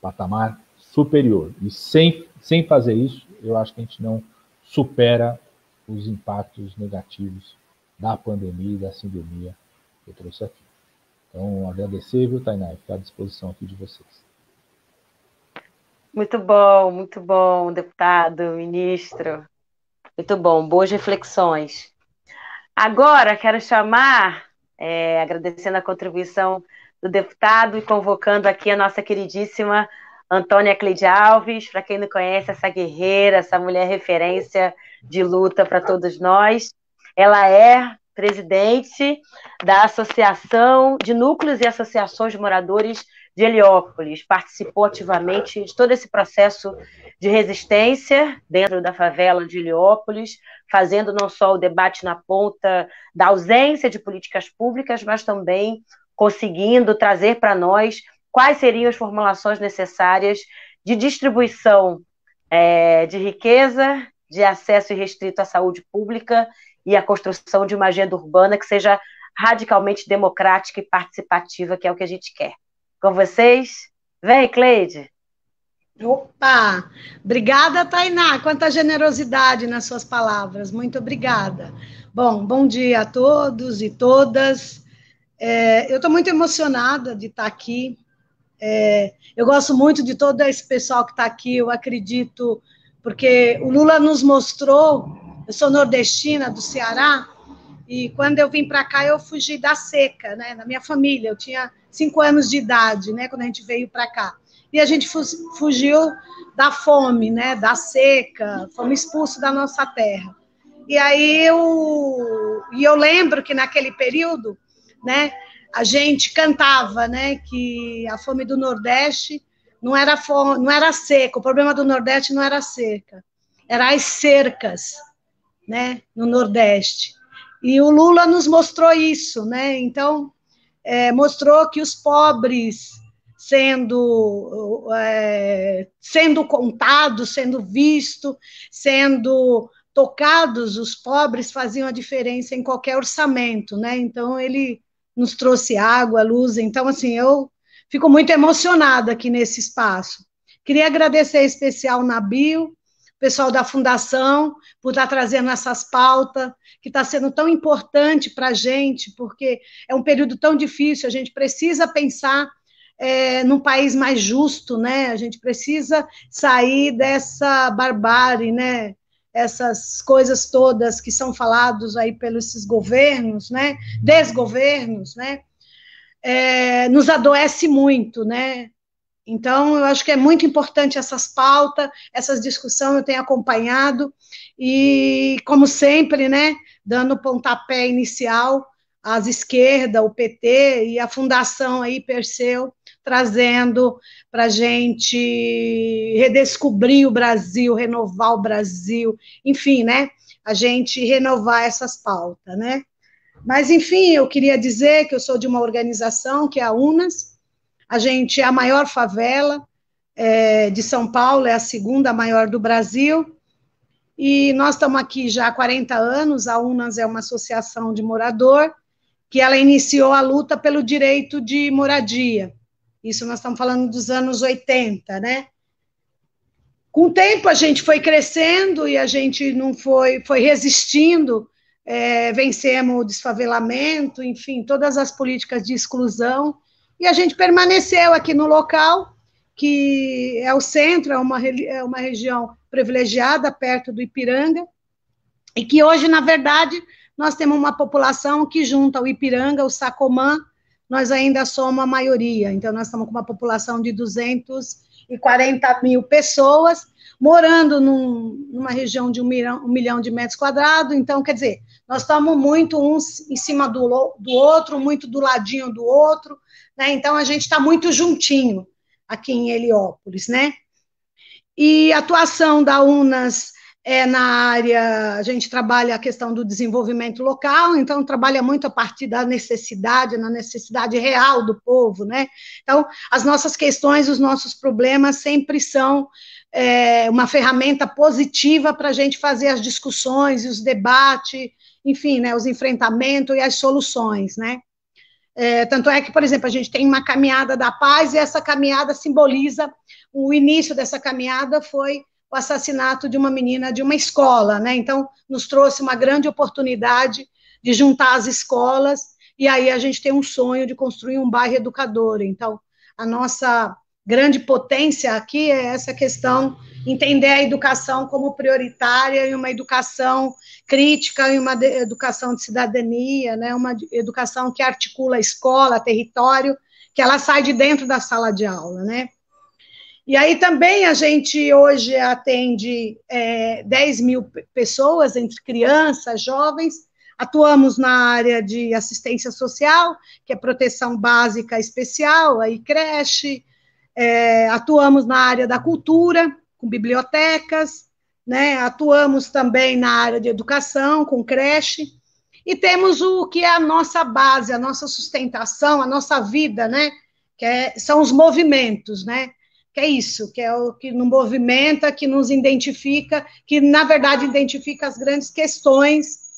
patamar superior. E sem, sem fazer isso, eu acho que a gente não supera os impactos negativos da pandemia e da sindemia que eu trouxe aqui. Então, agradecer, viu, Tainá, ficar à disposição aqui de vocês. Muito bom, muito bom, deputado, ministro. Muito bom, boas reflexões. Agora, quero chamar, é, agradecendo a contribuição do deputado e convocando aqui a nossa queridíssima Antônia Cleide Alves, para quem não conhece, essa guerreira, essa mulher referência de luta para todos nós. Ela é presidente da Associação de Núcleos e Associações de Moradores de Heliópolis, participou ativamente de todo esse processo de resistência dentro da favela de Heliópolis, fazendo não só o debate na ponta da ausência de políticas públicas, mas também conseguindo trazer para nós quais seriam as formulações necessárias de distribuição é, de riqueza, de acesso irrestrito à saúde pública e a construção de uma agenda urbana que seja radicalmente democrática e participativa, que é o que a gente quer com vocês. Vem, Cleide. Opa! Obrigada, Tainá. Quanta generosidade nas suas palavras. Muito obrigada. Bom, bom dia a todos e todas. É, eu estou muito emocionada de estar aqui. É, eu gosto muito de todo esse pessoal que está aqui. Eu acredito, porque o Lula nos mostrou. Eu sou nordestina do Ceará E quando eu vim para cá, eu fugi da seca, né? Na minha família, eu tinha cinco anos de idade, né? Quando a gente veio para cá. E a gente fugiu da fome, né? Da seca, fomos expulsos da nossa terra. E aí eu, e eu lembro que naquele período, né? A gente cantava, né? Que a fome do Nordeste não era fome, não era seca. O problema do Nordeste não era seca, era as cercas, né? No Nordeste. E o Lula nos mostrou isso, né? Então, é, mostrou que os pobres sendo, é, sendo contados, sendo vistos, sendo tocados, os pobres faziam a diferença em qualquer orçamento, né? Então, ele nos trouxe água, luz. Então, assim, eu fico muito emocionada aqui nesse espaço. Queria agradecer em especial na Bio, pessoal da Fundação, por estar trazendo essas pautas, que está sendo tão importante para a gente, porque é um período tão difícil, a gente precisa pensar é, num país mais justo, né? A gente precisa sair dessa barbárie, né? Essas coisas todas que são falados aí pelos esses governos, né? Desgovernos, né? É, nos adoece muito, né? Então, eu acho que é muito importante essas pautas, essas discussões, eu tenho acompanhado, e, como sempre, né, dando pontapé inicial às esquerdas, o PT e a Fundação aí, Perseu, trazendo para a gente redescobrir o Brasil, renovar o Brasil, enfim, né, a gente renovar essas pautas, né. Mas, enfim, eu queria dizer que eu sou de uma organização que é a UNAS, a gente é a maior favela é, de São Paulo, é a segunda maior do Brasil. E nós estamos aqui já há 40 anos. A UNAS é uma associação de morador que ela iniciou a luta pelo direito de moradia. Isso nós estamos falando dos anos 80, né? Com o tempo a gente foi crescendo e a gente não foi, foi resistindo, é, vencemos o desfavelamento, enfim, todas as políticas de exclusão e a gente permaneceu aqui no local, que é o centro, é uma, é uma região privilegiada, perto do Ipiranga, e que hoje, na verdade, nós temos uma população que junta o Ipiranga, o Sacomã, nós ainda somos a maioria, então nós estamos com uma população de 240 mil pessoas, morando num, numa região de um milhão, um milhão de metros quadrados, então, quer dizer, nós estamos muito uns em cima do, do outro, muito do ladinho do outro, né? Então a gente está muito juntinho aqui em Heliópolis, né? E a atuação da UNAS é na área, a gente trabalha a questão do desenvolvimento local, então trabalha muito a partir da necessidade, na necessidade real do povo, né? Então, as nossas questões, os nossos problemas sempre são é, uma ferramenta positiva para a gente fazer as discussões e os debates, enfim, né, os enfrentamentos e as soluções, né? É, tanto é que, por exemplo, a gente tem uma caminhada da paz e essa caminhada simboliza o início dessa caminhada foi o assassinato de uma menina de uma escola, né? Então, nos trouxe uma grande oportunidade de juntar as escolas e aí a gente tem um sonho de construir um bairro educador. Então, a nossa grande potência aqui é essa questão entender a educação como prioritária e uma educação crítica e uma educação de cidadania, né, uma educação que articula escola, território, que ela sai de dentro da sala de aula, né. E aí também a gente hoje atende é, 10 mil pessoas, entre crianças, jovens, atuamos na área de assistência social, que é proteção básica especial, aí creche, é, atuamos na área da cultura, com bibliotecas, né? atuamos também na área de educação, com creche, e temos o que é a nossa base, a nossa sustentação, a nossa vida, né? que é, são os movimentos, né? que é isso, que é o que nos movimenta, que nos identifica, que na verdade identifica as grandes questões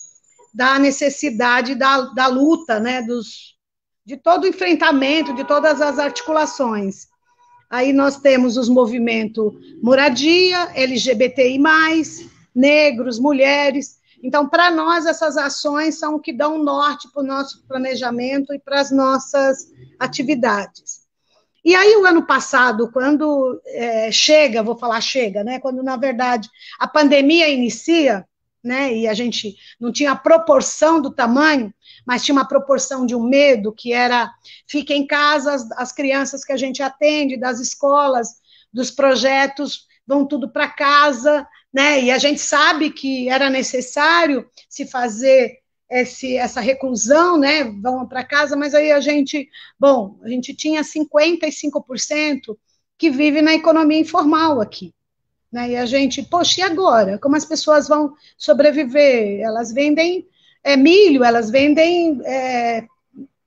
da necessidade da, da luta, né, dos, de todo o enfrentamento, de todas as articulações. Aí nós temos os movimentos moradia, LGBTI, negros, mulheres. Então, para nós, essas ações são o que dão norte para o nosso planejamento e para as nossas atividades. E aí, o ano passado, quando é, chega, vou falar chega, né? Quando, na verdade, a pandemia inicia, né? E a gente não tinha a proporção do tamanho, mas tinha uma proporção de um medo que era fica em casa, as, as crianças que a gente atende, das escolas, dos projetos, vão tudo para casa, né? E a gente sabe que era necessário se fazer esse, essa reclusão, né? Vão para casa, mas aí a gente, bom, a gente tinha 55% que vive na economia informal aqui. Né? E a gente, poxa, e agora? Como as pessoas vão sobreviver? Elas vendem é, milho, elas vendem é,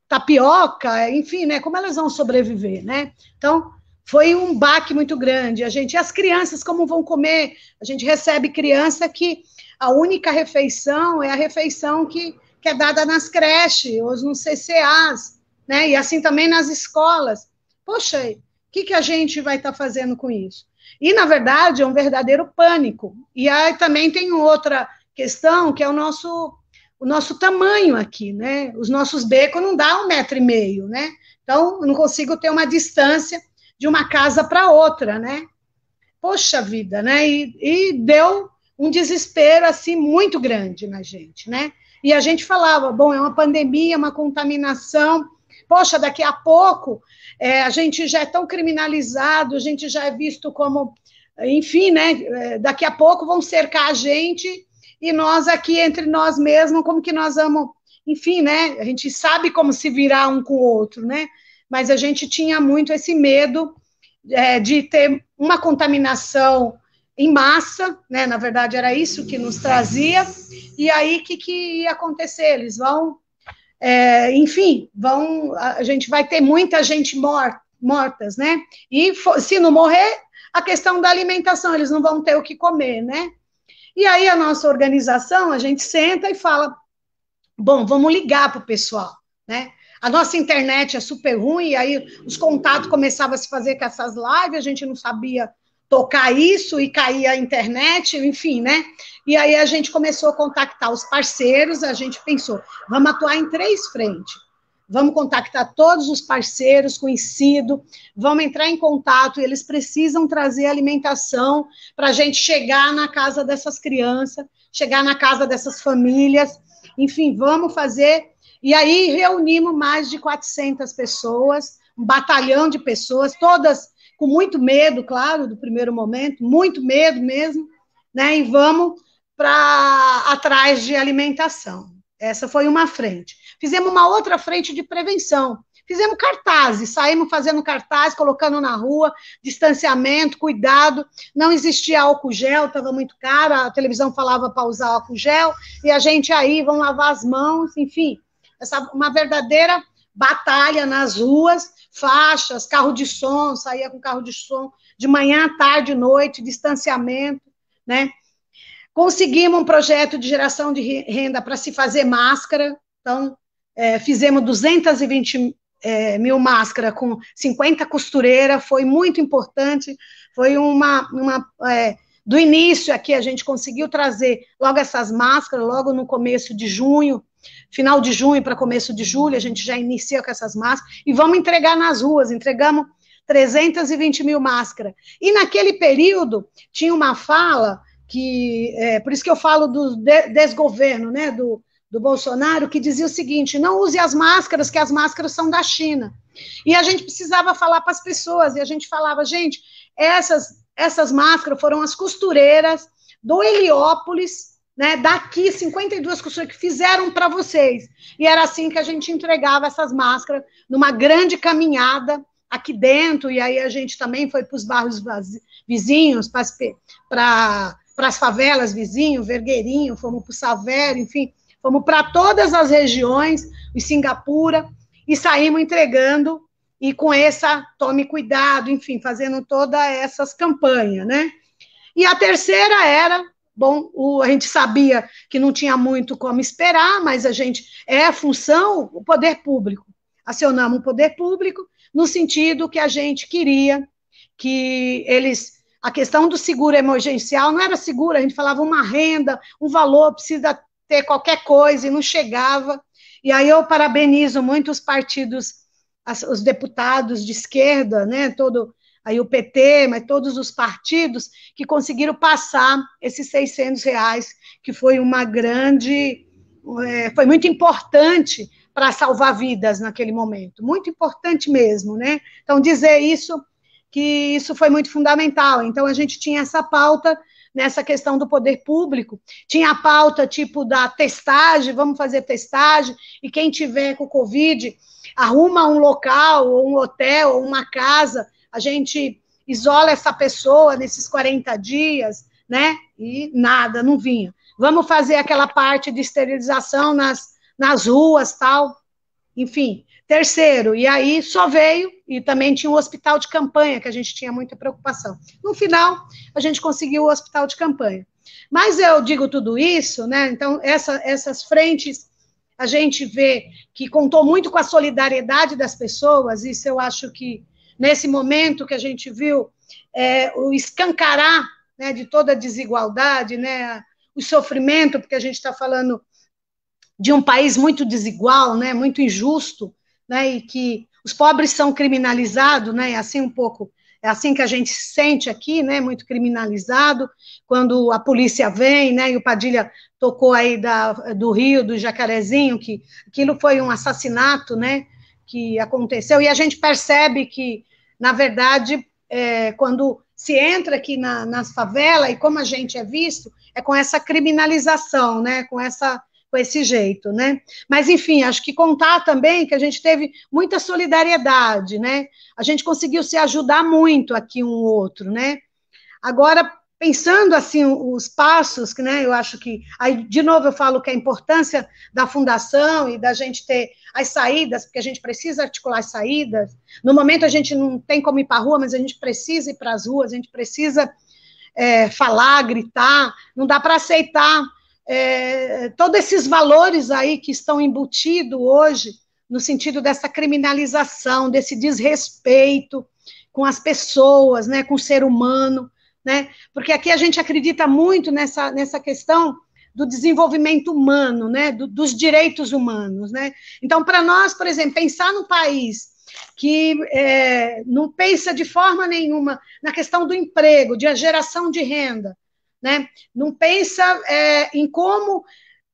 tapioca, enfim, né? Como elas vão sobreviver, né? Então, foi um baque muito grande. A gente, as crianças, como vão comer? A gente recebe criança que a única refeição é a refeição que, que é dada nas creches, ou nos CCAs, né? E assim também nas escolas. Poxa, o que, que a gente vai estar tá fazendo com isso? E, na verdade, é um verdadeiro pânico. E aí também tem outra questão, que é o nosso, o nosso tamanho aqui, né? Os nossos becos não dá um metro e meio, né? Então, eu não consigo ter uma distância de uma casa para outra, né? Poxa vida, né? E, e, deu um desespero, assim, muito grande na gente, né? E a gente falava, bom, é uma pandemia, uma contaminação, poxa, daqui a pouco é, a gente já é tão criminalizado, a gente já é visto como, enfim, né? É, daqui a pouco vão cercar a gente e nós aqui entre nós mesmos, como que nós vamos, enfim, né? A gente sabe como se virar um com o outro, né? Mas a gente tinha muito esse medo é, de ter uma contaminação em massa, né? Na verdade, era isso que nos trazia. E aí, o que, que ia acontecer? Eles vão é, enfim, vão, a gente vai ter muita gente morta, mortas, né? E se não morrer, a questão da alimentação, eles não vão ter o que comer, né? E aí a nossa organização, a gente senta e fala, bom, vamos ligar para o pessoal, né? A nossa internet é super ruim, e aí os contatos começavam a se fazer com essas lives, a gente não sabia tocar isso e cair a internet, enfim, né? E aí a gente começou a contactar os parceiros, a gente pensou, vamos atuar em três frentes. Vamos contactar todos os parceiros conhecidos, vamos entrar em contato, eles precisam trazer alimentação para a gente chegar na casa dessas crianças, chegar na casa dessas famílias, enfim, vamos fazer. E aí reunimos mais de 400 pessoas, um batalhão de pessoas, todas com muito medo, claro, do primeiro momento, muito medo mesmo, né? E vamos para atrás de alimentação. Essa foi uma frente. Fizemos uma outra frente de prevenção. Fizemos cartazes, saímos fazendo cartazes, colocando na rua, distanciamento, cuidado. Não existia álcool gel, estava muito caro, a televisão falava para usar álcool gel, e a gente aí, vão lavar as mãos, enfim. Essa, uma verdadeira batalha nas ruas, faixas, carro de som, saía com carro de som de manhã, tarde, noite, distanciamento, né? Conseguimos um projeto de geração de renda para se fazer máscara, então é, fizemos 220 é, mil máscaras com 50 costureiras, foi muito importante, foi uma, uma é, do início aqui a gente conseguiu trazer logo essas máscaras, logo no começo de junho, final de junho para começo de julho, a gente já inicia com essas máscaras, e vamos entregar nas ruas, entregamos 320 mil máscaras. E naquele período, tinha uma fala, que, é, por isso que eu falo do desgoverno, né, do, do Bolsonaro, que dizia o seguinte, não use as máscaras, que as máscaras são da China. E a gente precisava falar para as pessoas, e a gente falava, gente, essas, essas máscaras foram as costureiras do Heliópolis, né, daqui 52 costureiras que fizeram para vocês. E era assim que a gente entregava essas máscaras numa grande caminhada aqui dentro, e aí a gente também foi para os bairros vizinhos, para as favelas vizinhos, Vergueirinho, fomos para o Savério, enfim, fomos para todas as regiões, em Singapura, e saímos entregando, e com essa tome cuidado, enfim, fazendo todas essas campanhas, né? E a terceira era Bom, o, a gente sabia que não tinha muito como esperar, mas a gente é a função, o poder público. Acionamos o poder público no sentido que a gente queria que eles. A questão do seguro emergencial não era seguro, a gente falava uma renda, um valor, precisa ter qualquer coisa, e não chegava. E aí eu parabenizo muito os partidos, os deputados de esquerda, né, todo aí o PT, mas todos os partidos que conseguiram passar esses 600 reais, que foi uma grande, é, foi muito importante para salvar vidas naquele momento, muito importante mesmo, né? Então, dizer isso, que isso foi muito fundamental. Então, a gente tinha essa pauta nessa questão do poder público, tinha a pauta tipo da testagem, vamos fazer testagem, e quem tiver com Covid, arruma um local, ou um hotel, ou uma casa, a gente isola essa pessoa nesses 40 dias, né? E nada, não vinha. Vamos fazer aquela parte de esterilização nas nas ruas, tal. Enfim, terceiro, e aí só veio, e também tinha um hospital de campanha, que a gente tinha muita preocupação. No final, a gente conseguiu o hospital de campanha. Mas eu digo tudo isso, né? Então, essa, essas frentes, a gente vê que contou muito com a solidariedade das pessoas, isso eu acho que, nesse momento que a gente viu é, o escancarar né, de toda a desigualdade, né, o sofrimento, porque a gente está falando de um país muito desigual, né, muito injusto, né, e que os pobres são criminalizados, né, é assim um pouco, é assim que a gente sente aqui, né, muito criminalizado, quando a polícia vem, né, e o Padilha tocou aí da, do Rio, do Jacarezinho, que aquilo foi um assassinato, né, que aconteceu, e a gente percebe que, na verdade, é, quando se entra aqui na, nas favelas, e como a gente é visto, é com essa criminalização, né, com essa com esse jeito, né? Mas, enfim, acho que contar também que a gente teve muita solidariedade, né? A gente conseguiu se ajudar muito aqui um outro, né? Agora, pensando assim os passos, que né, eu acho que aí de novo eu falo que a importância da fundação e da gente ter as saídas, porque a gente precisa articular as saídas. No momento a gente não tem como ir para a rua, mas a gente precisa ir para as ruas, a gente precisa é, falar, gritar. Não dá para aceitar é, todos esses valores aí que estão embutidos hoje, no sentido dessa criminalização, desse desrespeito com as pessoas, né, com o ser humano, né, porque aqui a gente acredita muito nessa, nessa questão do desenvolvimento humano, né, do, dos direitos humanos, né, então para nós, por exemplo, pensar no país que é, não pensa de forma nenhuma na questão do emprego, de geração de renda, né? Não pensa é, em como,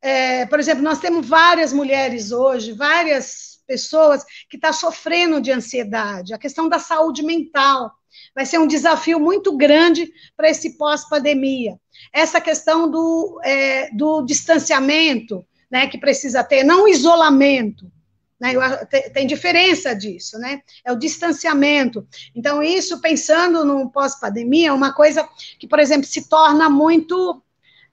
é, por exemplo, nós temos várias mulheres hoje, várias pessoas que estão tá sofrendo de ansiedade, a questão da saúde mental vai ser um desafio muito grande para esse pós-pandemia. Essa questão do, é, do distanciamento, né, que precisa ter, não isolamento, né? Tem diferença disso, né? É o distanciamento. Então, isso, pensando no pós-pandemia, é uma coisa que, por exemplo, se torna muito,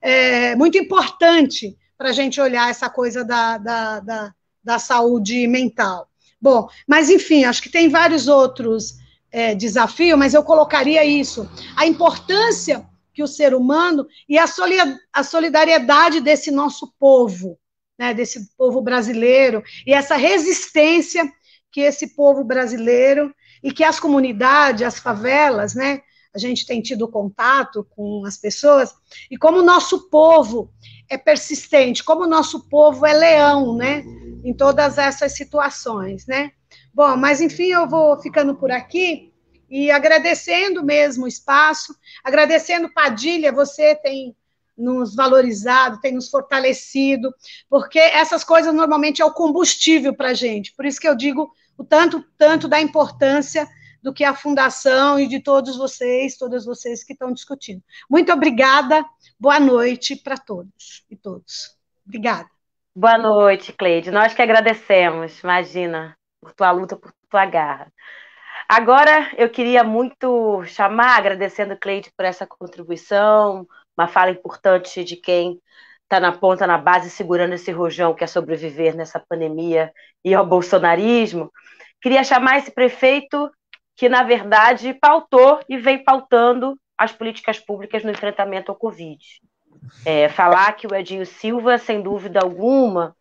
é, muito importante para a gente olhar essa coisa da, da, da, da, saúde mental. Bom, mas enfim, acho que tem vários outros é, desafios, mas eu colocaria isso. A importância que o ser humano e a solidariedade desse nosso povo, né, desse povo brasileiro e essa resistência que esse povo brasileiro e que as comunidades, as favelas, né, a gente tem tido contato com as pessoas e como o nosso povo é persistente, como o nosso povo é leão, né, em todas essas situações, né. Bom, mas enfim, eu vou ficando por aqui e agradecendo mesmo o espaço, agradecendo Padilha, você tem nos valorizado, tem nos fortalecido, porque essas coisas normalmente é o combustível para a gente. Por isso que eu digo o tanto, tanto da importância do que a fundação e de todos vocês, todas vocês que estão discutindo. Muito obrigada, boa noite para todos e todos. Obrigada. Boa noite, Cleide. Nós que agradecemos, imagina, por tua luta, por tua garra. Agora, eu queria muito chamar, agradecendo, Cleide, por essa contribuição, uma fala importante de quem está na ponta, na base, segurando esse rojão que é sobreviver nessa pandemia e ao bolsonarismo. Queria chamar esse prefeito que, na verdade, pautou e vem pautando as políticas públicas no enfrentamento ao Covid. É, falar que o Edinho Silva, sem dúvida alguma,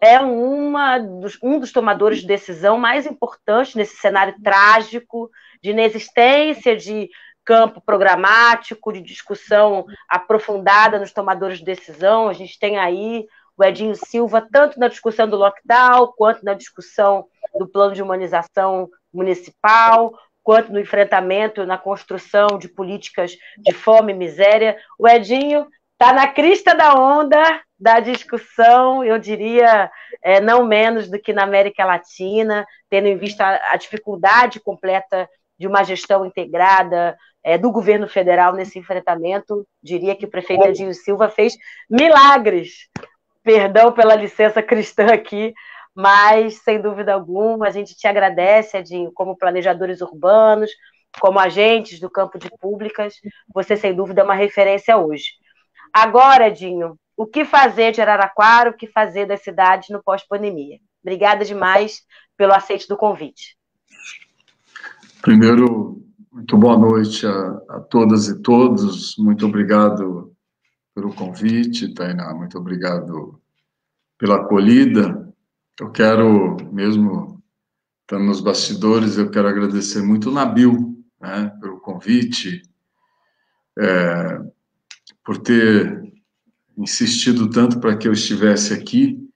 é uma dos, um dos tomadores de decisão mais importantes nesse cenário trágico de inexistência de campo programático, de discussão aprofundada nos tomadores de decisão. A gente tem aí o Edinho Silva, tanto na discussão do lockdown, quanto na discussão do plano de humanização municipal, quanto no enfrentamento, na construção de políticas de fome e miséria. O Edinho está na crista da onda da discussão, eu diria, é, não menos do que na América Latina, tendo em vista a, a dificuldade completa de uma gestão integrada é, do governo federal nesse enfrentamento. Diria que o prefeito Edinho Silva fez milagres. Perdão pela licença cristã aqui, mas sem dúvida alguma a gente te agradece, Edinho, como planejadores urbanos, como agentes do campo de públicas, você sem dúvida é uma referência hoje. Agora, Edinho, o que fazer de Araraquara, o que fazer das cidades no pós-pandemia? Obrigada demais pelo aceite do convite. Primeiro, muito boa noite a, a todas e todos. Muito obrigado pelo convite, Tainá. Muito obrigado pela acolhida. Eu quero, mesmo estando nos bastidores, eu quero agradecer muito o Nabil né, pelo convite, é, por ter insistido tanto para que eu estivesse aqui.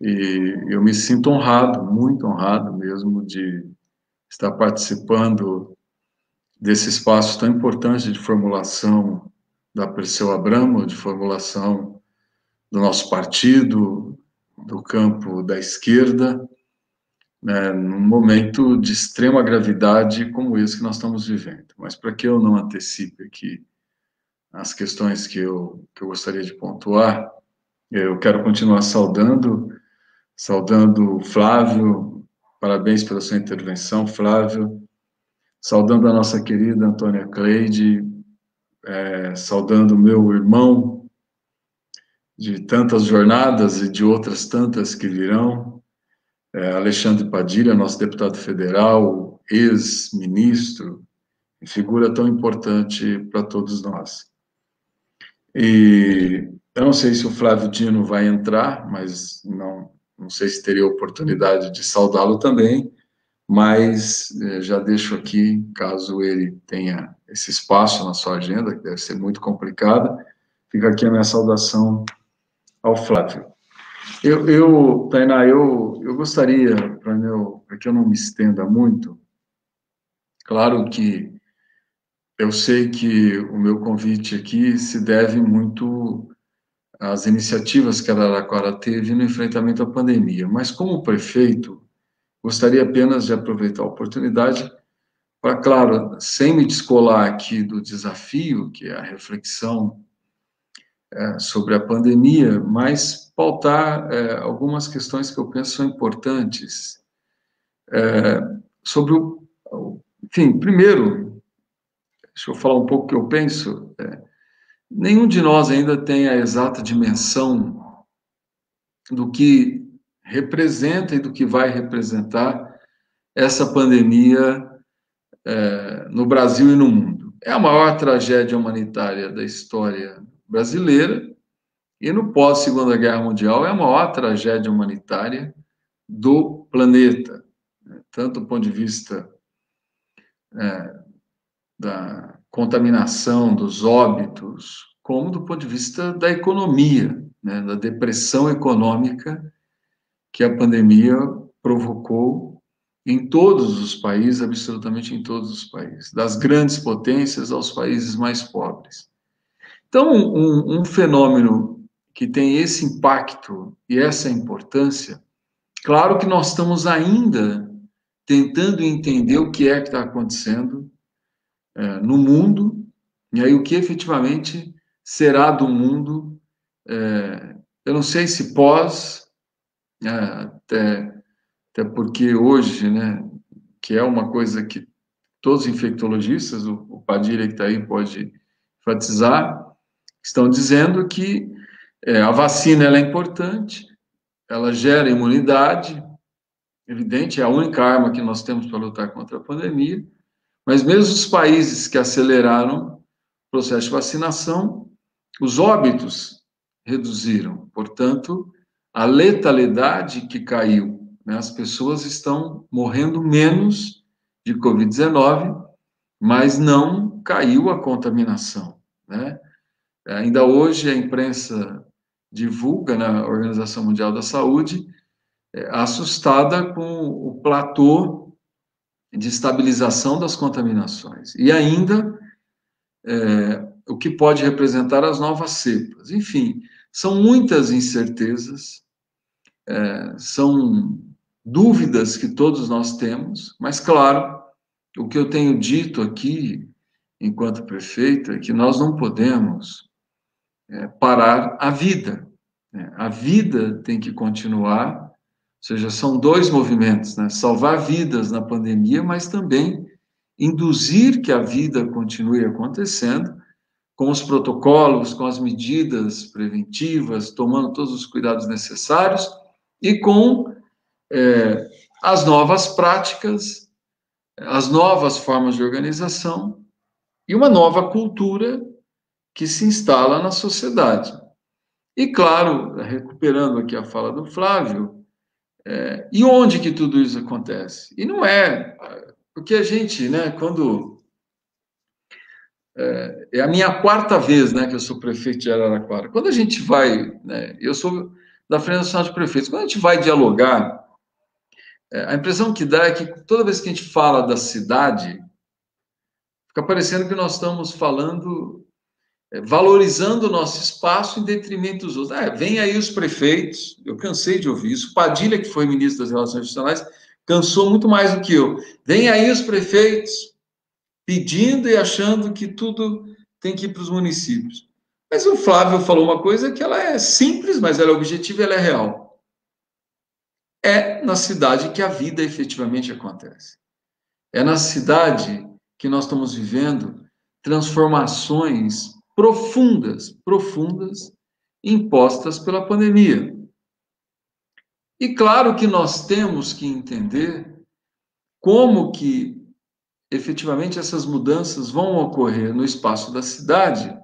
E eu me sinto honrado, muito honrado mesmo, de estar participando desse espaço tão importante de formulação da Perseu Abramo, de formulação do nosso partido, do campo da esquerda, né, num momento de extrema gravidade como esse que nós estamos vivendo. Mas para que eu não antecipe aqui as questões que eu, que eu gostaria de pontuar, eu quero continuar saudando, saudando Flávio, parabéns pela sua intervenção, Flávio, saudando a nossa querida Antônia Cleide, é, saudando meu irmão, de tantas jornadas e de outras tantas que virão. É, Alexandre Padilha, nosso deputado federal, ex-ministro, figura tão importante para todos nós. E eu não sei se o Flávio Dino vai entrar, mas não, não sei se teria oportunidade de saudá-lo também, mas é, já deixo aqui, caso ele tenha esse espaço na sua agenda, que deve ser muito complicada, fica aqui a minha saudação ao Flávio. Eu, eu Tainá, eu, eu gostaria, para que eu não me estenda muito, claro que eu sei que o meu convite aqui se deve muito às iniciativas que a Araraquara teve no enfrentamento à pandemia, mas como prefeito, gostaria apenas de aproveitar a oportunidade para, claro, sem me descolar aqui do desafio, que é a reflexão é, sobre a pandemia, mas pautar é, algumas questões que eu penso são importantes. É, sobre o. Enfim, primeiro, deixa eu falar um pouco o que eu penso. É, nenhum de nós ainda tem a exata dimensão do que representa e do que vai representar essa pandemia é, no Brasil e no mundo. É a maior tragédia humanitária da história brasileira e no pós-Segunda Guerra Mundial é a maior tragédia humanitária do planeta, né? tanto do ponto de vista é, da contaminação, dos óbitos, como do ponto de vista da economia, né? da depressão econômica que a pandemia provocou em todos os países, absolutamente em todos os países, das grandes potências aos países mais pobres. Então, um, um fenômeno que tem esse impacto e essa importância, claro que nós estamos ainda tentando entender o que é que está acontecendo é, no mundo, e aí o que efetivamente será do mundo, é, eu não sei se pós, é, até, até porque hoje, né, que é uma coisa que todos os infectologistas, o, o Padilha que está aí pode enfatizar, estão dizendo que é, a vacina é importante, ela gera imunidade, evidente, é a única arma que nós temos para lutar contra a pandemia, mas mesmo os países que aceleraram o processo de vacinação, os óbitos reduziram, portanto, a letalidade que caiu, né? as pessoas estão morrendo menos de Covid-19, mas não caiu a contaminação, né? Ainda hoje a imprensa divulga na Organização Mundial da Saúde, é, assustada com o platô de estabilização das contaminações. E ainda é, o que pode representar as novas cepas. Enfim, são muitas incertezas, é, são dúvidas que todos nós temos, mas, claro, o que eu tenho dito aqui, enquanto prefeito, é que nós não podemos é, parar a vida. Né? A vida tem que continuar, seja, são dois movimentos, né? salvar vidas na pandemia, mas também induzir que a vida continue acontecendo com os protocolos, com as medidas preventivas, tomando todos os cuidados necessários e com é, as novas práticas, as novas formas de organização e uma nova cultura que se instala na sociedade. E, claro, recuperando aqui a fala do Flávio, é, e onde que tudo isso acontece? E não é, porque a gente, né, quando é, é, a minha quarta vez né, que eu sou prefeito de Araraquara. Quando a gente vai, né, eu sou da Frente Nacional de Prefeitos, quando a gente vai dialogar, é, a impressão que dá é que toda vez que a gente fala da cidade, fica parecendo que nós estamos falando, valorizando o nosso espaço em detrimento dos outros. É, vem aí os prefeitos, eu cansei de ouvir isso. Padilha, que foi ministro das Relações Institucionais, cansou muito mais do que eu. Vem aí os prefeitos, pedindo e achando que tudo tem que ir para os municípios. Mas o Flávio falou uma coisa que ela é simples, mas ela é objetiva e ela é real. É na cidade que a vida efetivamente acontece. É na cidade que nós estamos vivendo transformações profundas, profundas, impostas pela pandemia. E claro que nós temos que entender como que efetivamente essas mudanças vão ocorrer no espaço da cidade,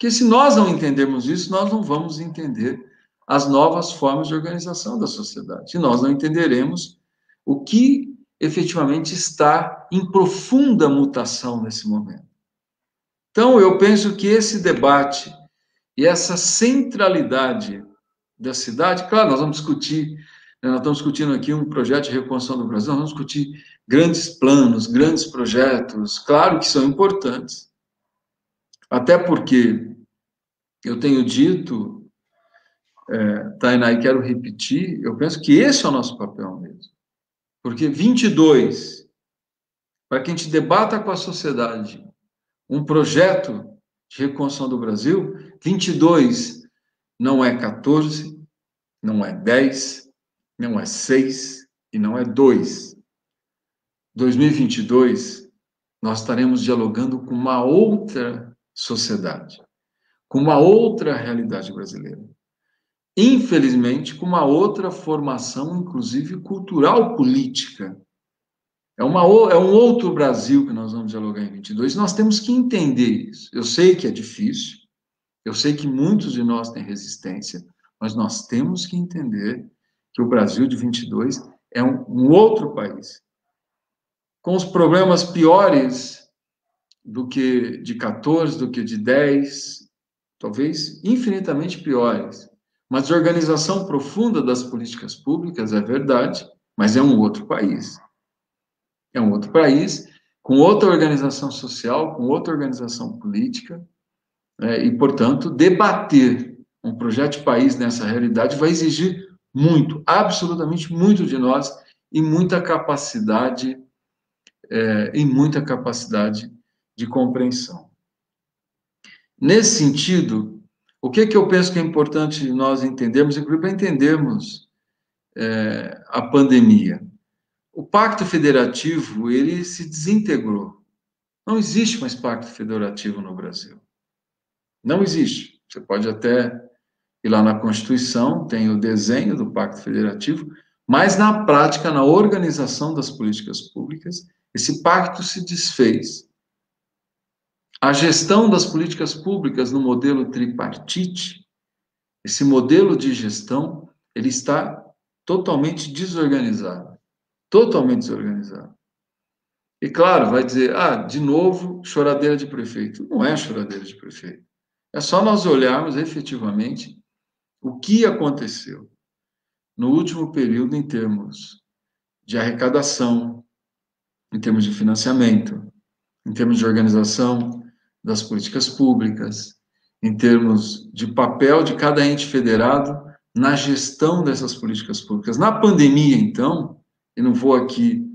que se nós não entendermos isso, nós não vamos entender as novas formas de organização da sociedade. E nós não entenderemos o que efetivamente está em profunda mutação nesse momento. Então, eu penso que esse debate e essa centralidade da cidade, claro, nós vamos discutir né, nós estamos discutindo aqui um projeto de reconstrução do Brasil, nós vamos discutir grandes planos, grandes projetos, claro que são importantes. Até porque eu tenho dito, é, Tainá, e quero repetir, eu penso que esse é o nosso papel mesmo. Porque 22, para que a gente debata com a sociedade um projeto de reconstrução do Brasil, 22 não é 14, não é 10, não é seis e não é dois. 2022, nós estaremos dialogando com uma outra sociedade, com uma outra realidade brasileira. Infelizmente, com uma outra formação, inclusive cultural política. É, uma, é um outro Brasil que nós vamos dialogar em 22. Nós temos que entender isso. Eu sei que é difícil, eu sei que muitos de nós têm resistência, mas nós temos que entender que o Brasil de 22 é um, um outro país, com os problemas piores do que de 14, do que de 10, talvez infinitamente piores. Mas organização profunda das políticas públicas é verdade, mas é um outro país. É um outro país com outra organização social, com outra organização política, é, e, portanto, debater um projeto de país nessa realidade vai exigir muito, absolutamente muito de nós e muita capacidade é, e muita capacidade de compreensão. Nesse sentido, o que, que eu penso que é importante nós entendermos, inclusive para entendermos é, a pandemia? O Pacto Federativo ele se desintegrou. Não existe mais Pacto Federativo no Brasil. Não existe. Você pode até e lá na Constituição tem o desenho do Pacto Federativo, mas na prática, na organização das políticas públicas, esse pacto se desfez. A gestão das políticas públicas no modelo tripartite, esse modelo de gestão, ele está totalmente desorganizado. Totalmente desorganizado. E claro, vai dizer, ah, de novo, choradeira de prefeito. Não é choradeira de prefeito. É só nós olharmos efetivamente o que aconteceu no último período em termos de arrecadação, em termos de financiamento, em termos de organização das políticas públicas, em termos de papel de cada ente federado na gestão dessas políticas públicas. Na pandemia, então, e não vou aqui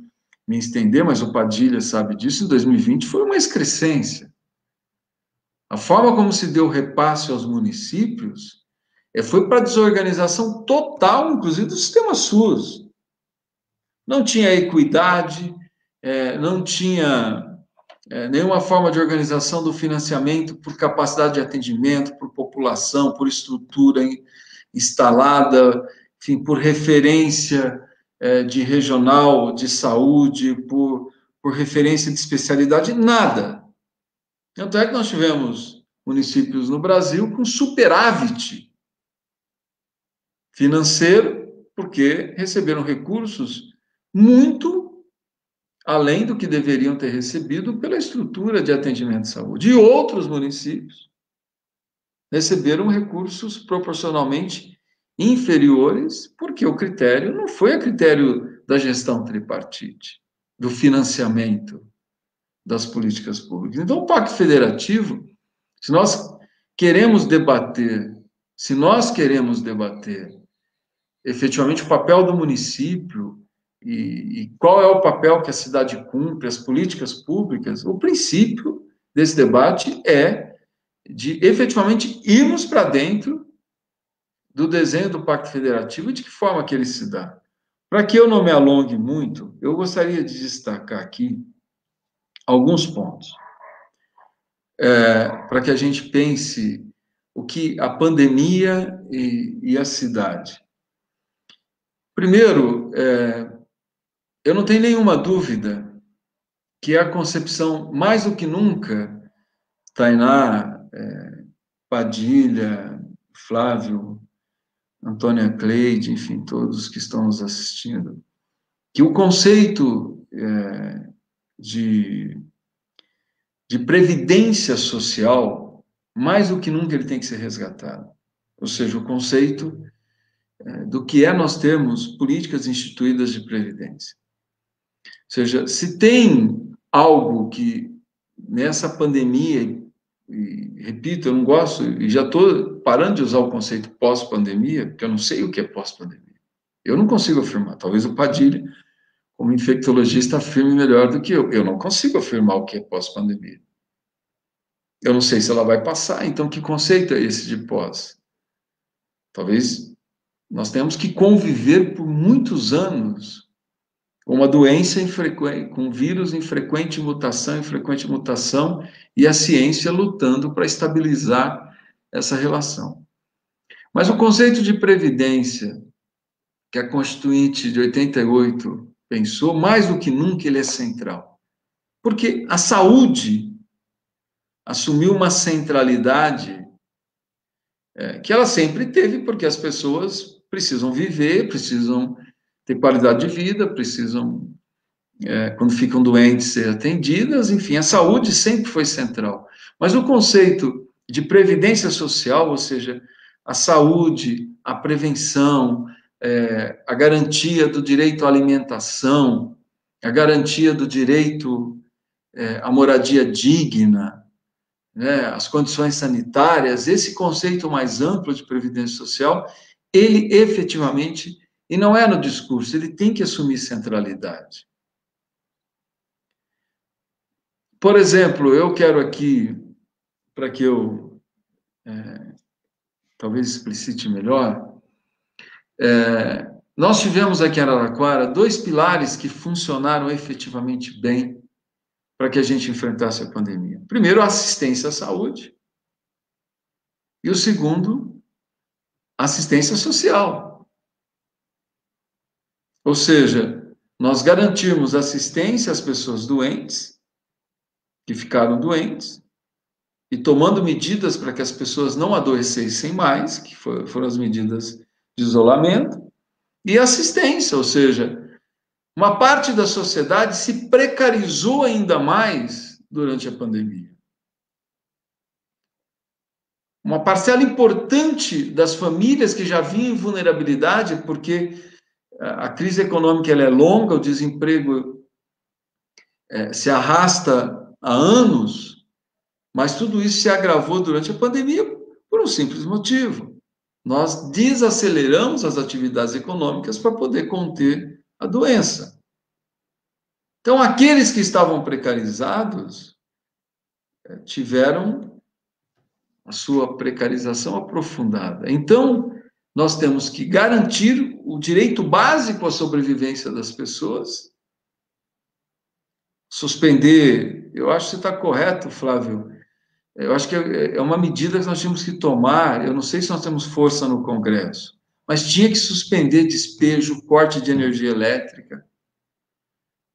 me estender, mas o Padilha sabe disso, em 2020 foi uma excrescência. A forma como se deu repasse aos municípios é, foi para desorganização total, inclusive do sistema SUS. Não tinha equidade, é, não tinha é, nenhuma forma de organização do financiamento por capacidade de atendimento, por população, por estrutura instalada, enfim, por referência de regional de saúde, por, por referência de especialidade, nada. Tanto é que nós tivemos municípios no Brasil com superávit financeiro, porque receberam recursos muito além do que deveriam ter recebido pela estrutura de atendimento de saúde. E outros municípios receberam recursos proporcionalmente inferiores, porque o critério não foi a critério da gestão tripartite, do financiamento das políticas públicas. Então, o Pacto Federativo, se nós queremos debater, se nós queremos debater efetivamente o papel do município e, e, qual é o papel que a cidade cumpre, as políticas públicas, o princípio desse debate é de efetivamente irmos para dentro do desenho do Pacto Federativo e de que forma que ele se dá. Para que eu não me alongue muito, eu gostaria de destacar aqui alguns pontos, é, para que a gente pense o que a pandemia e, e a cidade. Primeiro, é, eu não tenho nenhuma dúvida que a concepção, mais do que nunca, Tainá, é, Padilha, Flávio, Antônia Cleide, enfim, todos que estão nos assistindo, que o conceito é, de, de previdência social, mais do que nunca, ele tem que ser resgatado. Ou seja, o conceito é, do que é nós termos políticas instituídas de previdência. Ou seja, se tem algo que nessa pandemia e, repito, eu não gosto, e já estou parando de usar o conceito pós-pandemia, porque eu não sei o que é pós-pandemia. Eu não consigo afirmar. Talvez o Padilha, como infectologista, afirme melhor do que eu. Eu não consigo afirmar o que é pós-pandemia. Eu não sei se ela vai passar, então que conceito é esse de pós? Talvez nós tenhamos que conviver por muitos anos uma doença infrequente, com vírus em frequente mutação, em frequente mutação, e a ciência lutando para estabilizar essa relação. Mas o conceito de previdência, que a Constituinte de 88 pensou, mais do que nunca ele é central. Porque a saúde assumiu uma centralidade é, que ela sempre teve, porque as pessoas precisam viver, precisam ter qualidade de vida, precisam, é, quando ficam doentes, ser atendidas, enfim, a saúde sempre foi central. Mas o conceito de previdência social, ou seja, a saúde, a prevenção, é, a garantia do direito à alimentação, a garantia do direito é, à moradia digna, né, as condições sanitárias, esse conceito mais amplo de previdência social, ele efetivamente e não é no discurso, ele tem que assumir centralidade. Por exemplo, eu quero aqui, para que eu é, talvez explicite melhor, é, nós tivemos aqui em Araraquara dois pilares que funcionaram efetivamente bem para que a gente enfrentasse a pandemia. Primeiro, a assistência à saúde. E o segundo, assistência social. Ou seja, nós garantimos assistência às pessoas doentes, que ficaram doentes, e tomando medidas para que as pessoas não adoecessem mais, que foram as medidas de isolamento, e assistência, ou seja, uma parte da sociedade se precarizou ainda mais durante a pandemia. Uma parcela importante das famílias que já vinham em vulnerabilidade, porque a crise econômica ela é longa, o desemprego é, se arrasta há anos, mas tudo isso se agravou durante a pandemia por um simples motivo. Nós desaceleramos as atividades econômicas para poder conter a doença. Então, aqueles que estavam precarizados é, tiveram a sua precarização aprofundada. Então, nós temos que garantir o direito básico à sobrevivência das pessoas. Suspender, eu acho que você está correto, Flávio. Eu acho que é, uma medida que nós tínhamos que tomar. Eu não sei se nós temos força no Congresso, mas tinha que suspender despejo, corte de energia elétrica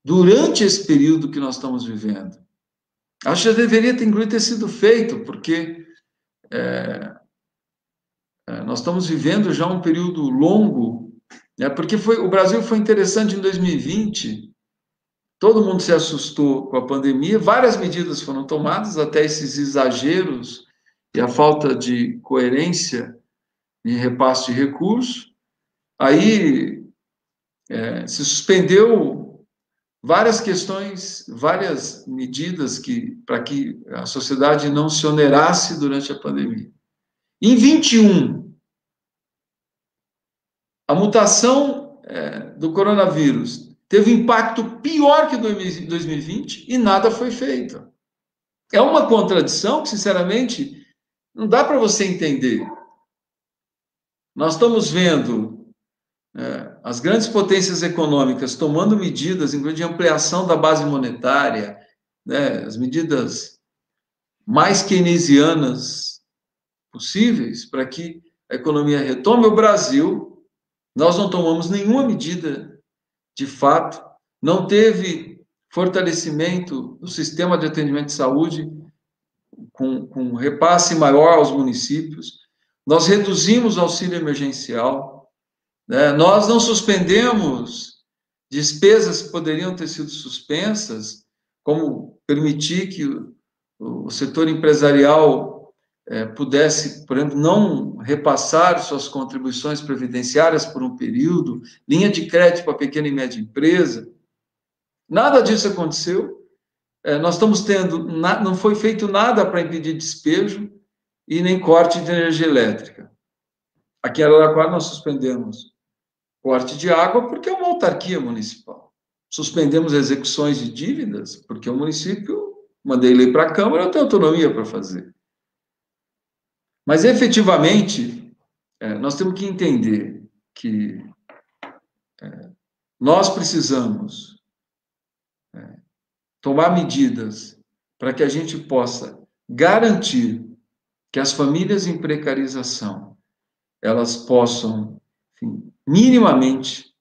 durante esse período que nós estamos vivendo. Acho que já deveria ter, inclusive, ter sido feito, porque é, é, nós estamos vivendo já um período longo, né, porque foi, o Brasil foi interessante em 2020, todo mundo se assustou com a pandemia, várias medidas foram tomadas, até esses exageros e a falta de coerência em repasse de recursos. Aí é, se suspendeu várias questões, várias medidas que para que a sociedade não se onerasse durante a pandemia. Em 21, a mutação é, do coronavírus teve impacto pior que 2020 e nada foi feito. É uma contradição que, sinceramente, não dá para você entender. Nós estamos vendo é, as grandes potências econômicas tomando medidas, inclusive de ampliação da base monetária, né, as medidas mais keynesianas possíveis para que a economia retome. O Brasil, nós não tomamos nenhuma medida de fato, não teve fortalecimento do sistema de atendimento de saúde com, com repasse maior aos municípios, nós reduzimos o auxílio emergencial, né? nós não suspendemos despesas que poderiam ter sido suspensas, como permitir que o, o setor empresarial é, pudesse, por exemplo, não repassar suas contribuições previdenciárias por um período, linha de crédito para pequena e média empresa. Nada disso aconteceu. É, nós estamos tendo, na, não foi feito nada para impedir despejo e nem corte de energia elétrica. Aqui em Araraquara nós suspendemos corte de água porque é uma autarquia municipal. Suspendemos execuções de dívidas porque o município, mandei lei para a Câmara, eu tenho autonomia para fazer. Mas efetivamente, é, nós temos que entender que é, nós precisamos é, tomar medidas para que a gente possa garantir que as famílias em precarização elas possam, enfim, minimamente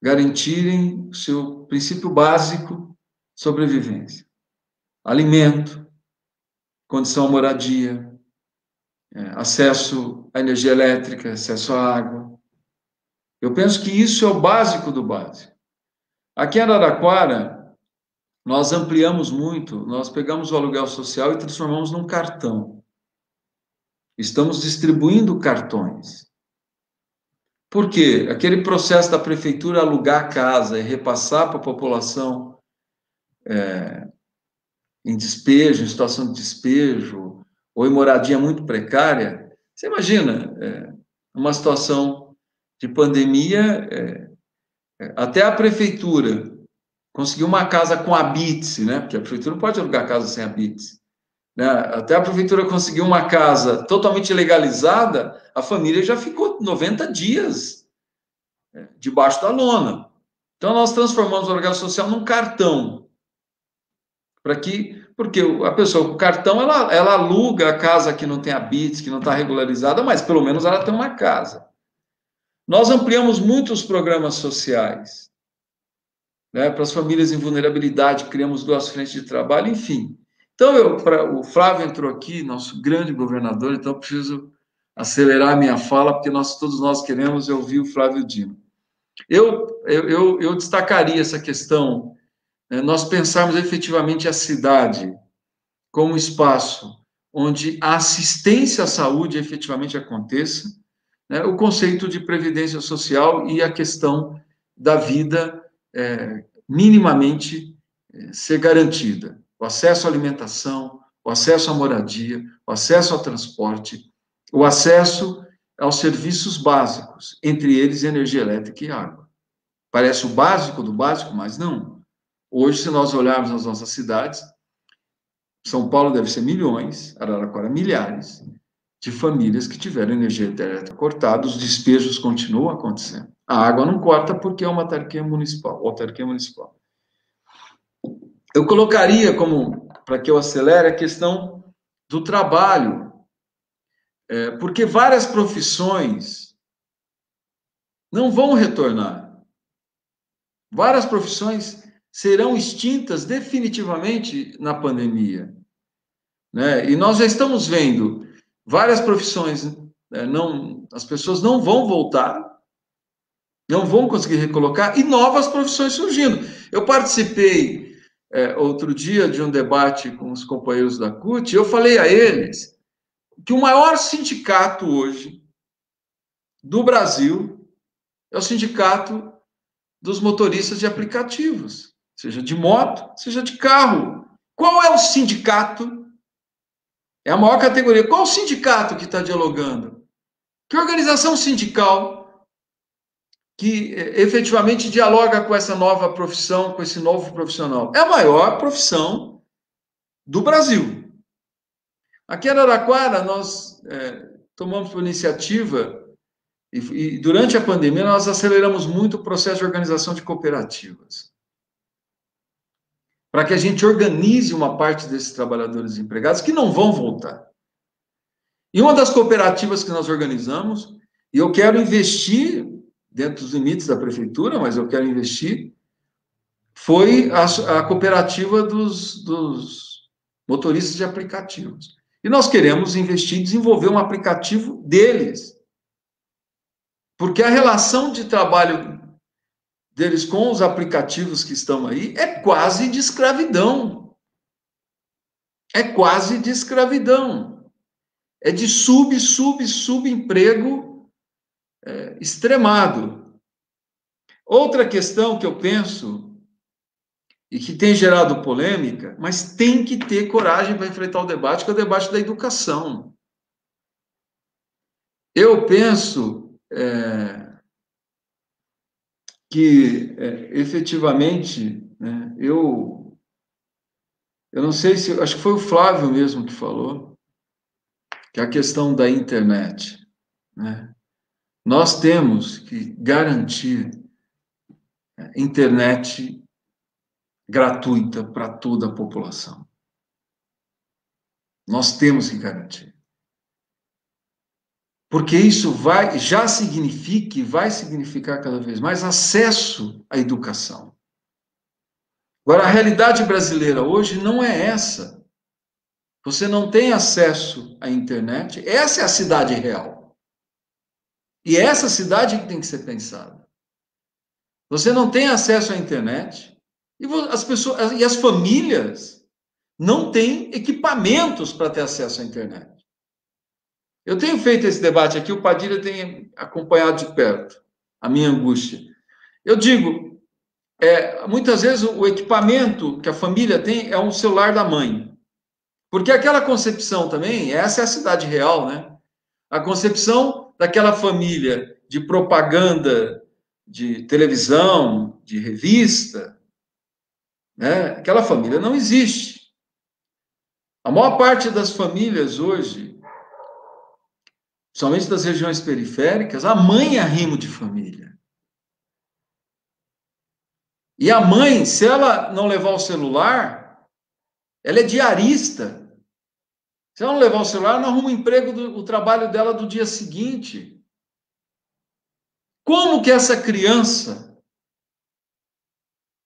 garantirem o seu princípio básico sobrevivência. Alimento, condição moradia, acesso à energia elétrica, acesso à água. Eu penso que isso é o básico do básico. Aqui em Araraquara, nós ampliamos muito, nós pegamos o aluguel social e transformamos num cartão. Estamos distribuindo cartões. Por quê? Aquele processo da prefeitura alugar a casa e repassar para a população é, em despejo, em situação de despejo, ou em moradia muito precária, você imagina é, uma situação de pandemia, é, é, até a prefeitura conseguiu uma casa com habite, né? Porque a prefeitura não pode alugar casa sem habite. Né? Até a prefeitura conseguiu uma casa totalmente legalizada, a família já ficou 90 dias é, debaixo da lona. Então, nós transformamos o aluguel social num cartão, para que porque a pessoa com cartão, ela, ela aluga a casa que não tem habits, que não está regularizada, mas pelo menos ela tem uma casa. Nós ampliamos muito os programas sociais. Né, para as famílias em vulnerabilidade, criamos duas frentes de trabalho, enfim. Então, eu, pra, o Flávio entrou aqui, nosso grande governador, então preciso acelerar a minha fala, porque nós, todos nós queremos ouvir o Flávio Dino. Eu, eu, eu, destacaria essa questão nós pensarmos efetivamente a cidade como espaço onde a assistência à saúde efetivamente aconteça, né, o conceito de previdência social e a questão da vida é, minimamente é, ser garantida. O acesso à alimentação, o acesso à moradia, o acesso ao transporte, o acesso aos serviços básicos, entre eles energia elétrica e água. Parece o básico do básico, mas não. Hoje, se nós olharmos as nossas cidades, São Paulo deve ser milhões, Araraquara milhares de famílias que tiveram energia elétrica cortada, os despejos continuam acontecendo. A água não corta porque é uma autarquia municipal, autarquia municipal. Eu colocaria como, para que eu acelere, a questão do trabalho, é, porque várias profissões não vão retornar. Várias profissões serão extintas definitivamente na pandemia. Né? E nós já estamos vendo várias profissões, né, não, as pessoas não vão voltar, não vão conseguir recolocar, e novas profissões surgindo. Eu participei é, outro dia de um debate com os companheiros da CUT, e eu falei a eles que o maior sindicato hoje do Brasil é o sindicato dos motoristas de aplicativos seja de moto, seja de carro. Qual é o sindicato? É a maior categoria. Qual o sindicato que está dialogando? Que organização sindical que eh, efetivamente dialoga com essa nova profissão, com esse novo profissional? É a maior profissão do Brasil. Aqui em Araraquara, nós é, tomamos por iniciativa, e, e durante a pandemia, nós aceleramos muito o processo de organização de cooperativas para que a gente organize uma parte desses trabalhadores empregados que não vão voltar. E uma das cooperativas que nós organizamos, e eu quero investir dentro dos limites da prefeitura, mas eu quero investir, foi a, a cooperativa dos, dos motoristas de aplicativos. E nós queremos investir e desenvolver um aplicativo deles. Porque a relação de trabalho deles com os aplicativos que estão aí é quase de escravidão. É quase de escravidão. É de sub, sub, subemprego é, extremado. Outra questão que eu penso e que tem gerado polêmica, mas tem que ter coragem para enfrentar o debate, que é o debate da educação. Eu penso é, que é, efetivamente né, eu eu não sei se acho que foi o Flávio mesmo que falou que a questão da internet, né? Nós temos que garantir é, internet gratuita para toda a população. Nós temos que garantir porque isso vai já significa e vai significar cada vez mais acesso à educação. Agora, a realidade brasileira hoje não é essa. Você não tem acesso à internet. Essa é a cidade real. E é essa cidade que tem que ser pensada. Você não tem acesso à internet e as pessoas e as famílias não têm equipamentos para ter acesso à internet. Eu tenho feito esse debate aqui, o Padilha tem acompanhado de perto a minha angústia. Eu digo, é, muitas vezes o equipamento que a família tem é um celular da mãe. Porque aquela concepção também, essa é a cidade real, né? A concepção daquela família de propaganda de televisão, de revista, né? Aquela família não existe. A maior parte das famílias hoje somente das regiões periféricas, a mãe é arrimo de família. E a mãe, se ela não levar o celular, ela é diarista. Se ela não levar o celular, não arruma o emprego do o trabalho dela do dia seguinte. Como que essa criança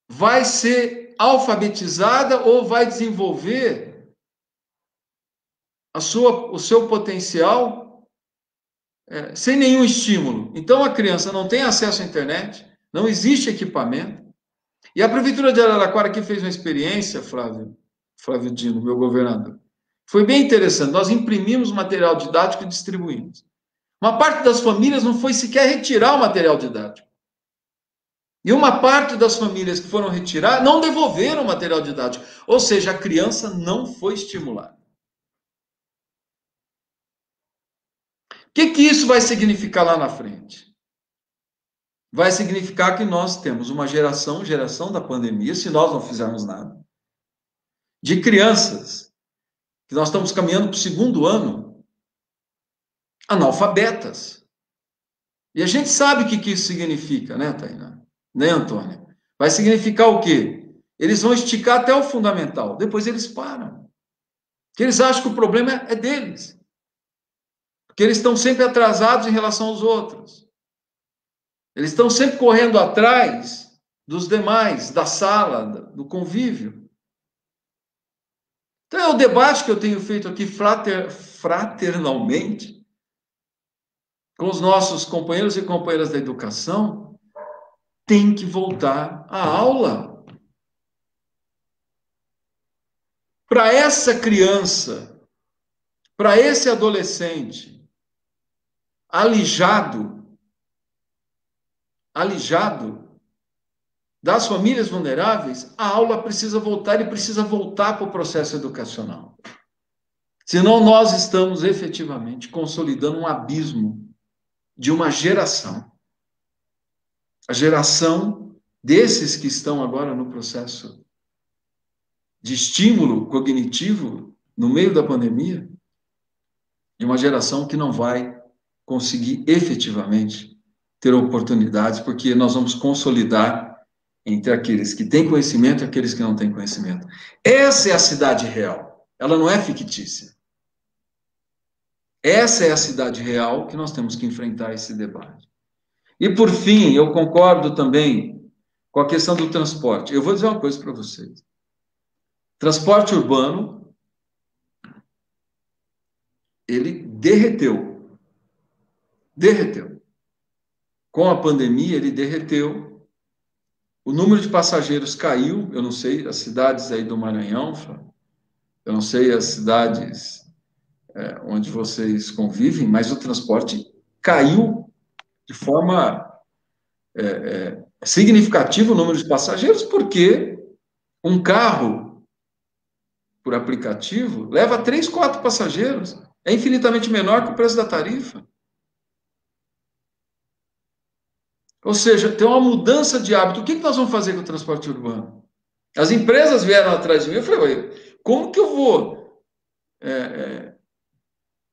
vai ser alfabetizada ou vai desenvolver a sua, o seu potencial é, sem nenhum estímulo. Então a criança não tem acesso à internet, não existe equipamento. E a Prefeitura de Araraquara que fez uma experiência, Flávio, Flávio Dino, meu governador. Foi bem interessante. Nós imprimimos material didático e distribuímos. Uma parte das famílias não foi sequer retirar o material didático. E uma parte das famílias que foram retirar não devolveram o material didático. Ou seja, a criança não foi estimulada. O que, que isso vai significar lá na frente? Vai significar que nós temos uma geração, geração da pandemia, se nós não fizermos nada, de crianças, que nós estamos caminhando para o segundo ano, analfabetas. E a gente sabe o que, que isso significa, né, Tainá? Né, Antônia? Vai significar o quê? Eles vão esticar até o fundamental, depois eles param. Porque eles acham que o problema é deles. Porque eles estão sempre atrasados em relação aos outros. Eles estão sempre correndo atrás dos demais, da sala, do convívio. Então é o debate que eu tenho feito aqui frater, fraternalmente com os nossos companheiros e companheiras da educação, tem que voltar à aula. Para essa criança, para esse adolescente, alijado, alijado das famílias vulneráveis, a aula precisa voltar e precisa voltar para o processo educacional. Senão nós estamos efetivamente consolidando um abismo de uma geração. A geração desses que estão agora no processo de estímulo cognitivo no meio da pandemia, e uma geração que não vai conseguir efetivamente ter oportunidades, porque nós vamos consolidar entre aqueles que têm conhecimento e aqueles que não têm conhecimento. Essa é a cidade real, ela não é fictícia. Essa é a cidade real que nós temos que enfrentar esse debate. E por fim, eu concordo também com a questão do transporte. Eu vou dizer uma coisa para vocês. Transporte urbano ele derreteu derreteu. Com a pandemia, ele derreteu. O número de passageiros caiu. Eu não sei as cidades aí do Maranhão, eu não sei as cidades é, onde vocês convivem, mas o transporte caiu de forma é, é, significativa o número de passageiros, porque um carro por aplicativo leva três, quatro passageiros. É infinitamente menor que o preço da tarifa. Ou seja, tem uma mudança de hábito. O que, nós vamos fazer com o transporte urbano? As empresas vieram atrás de mim. Eu falei, como que eu vou é, é,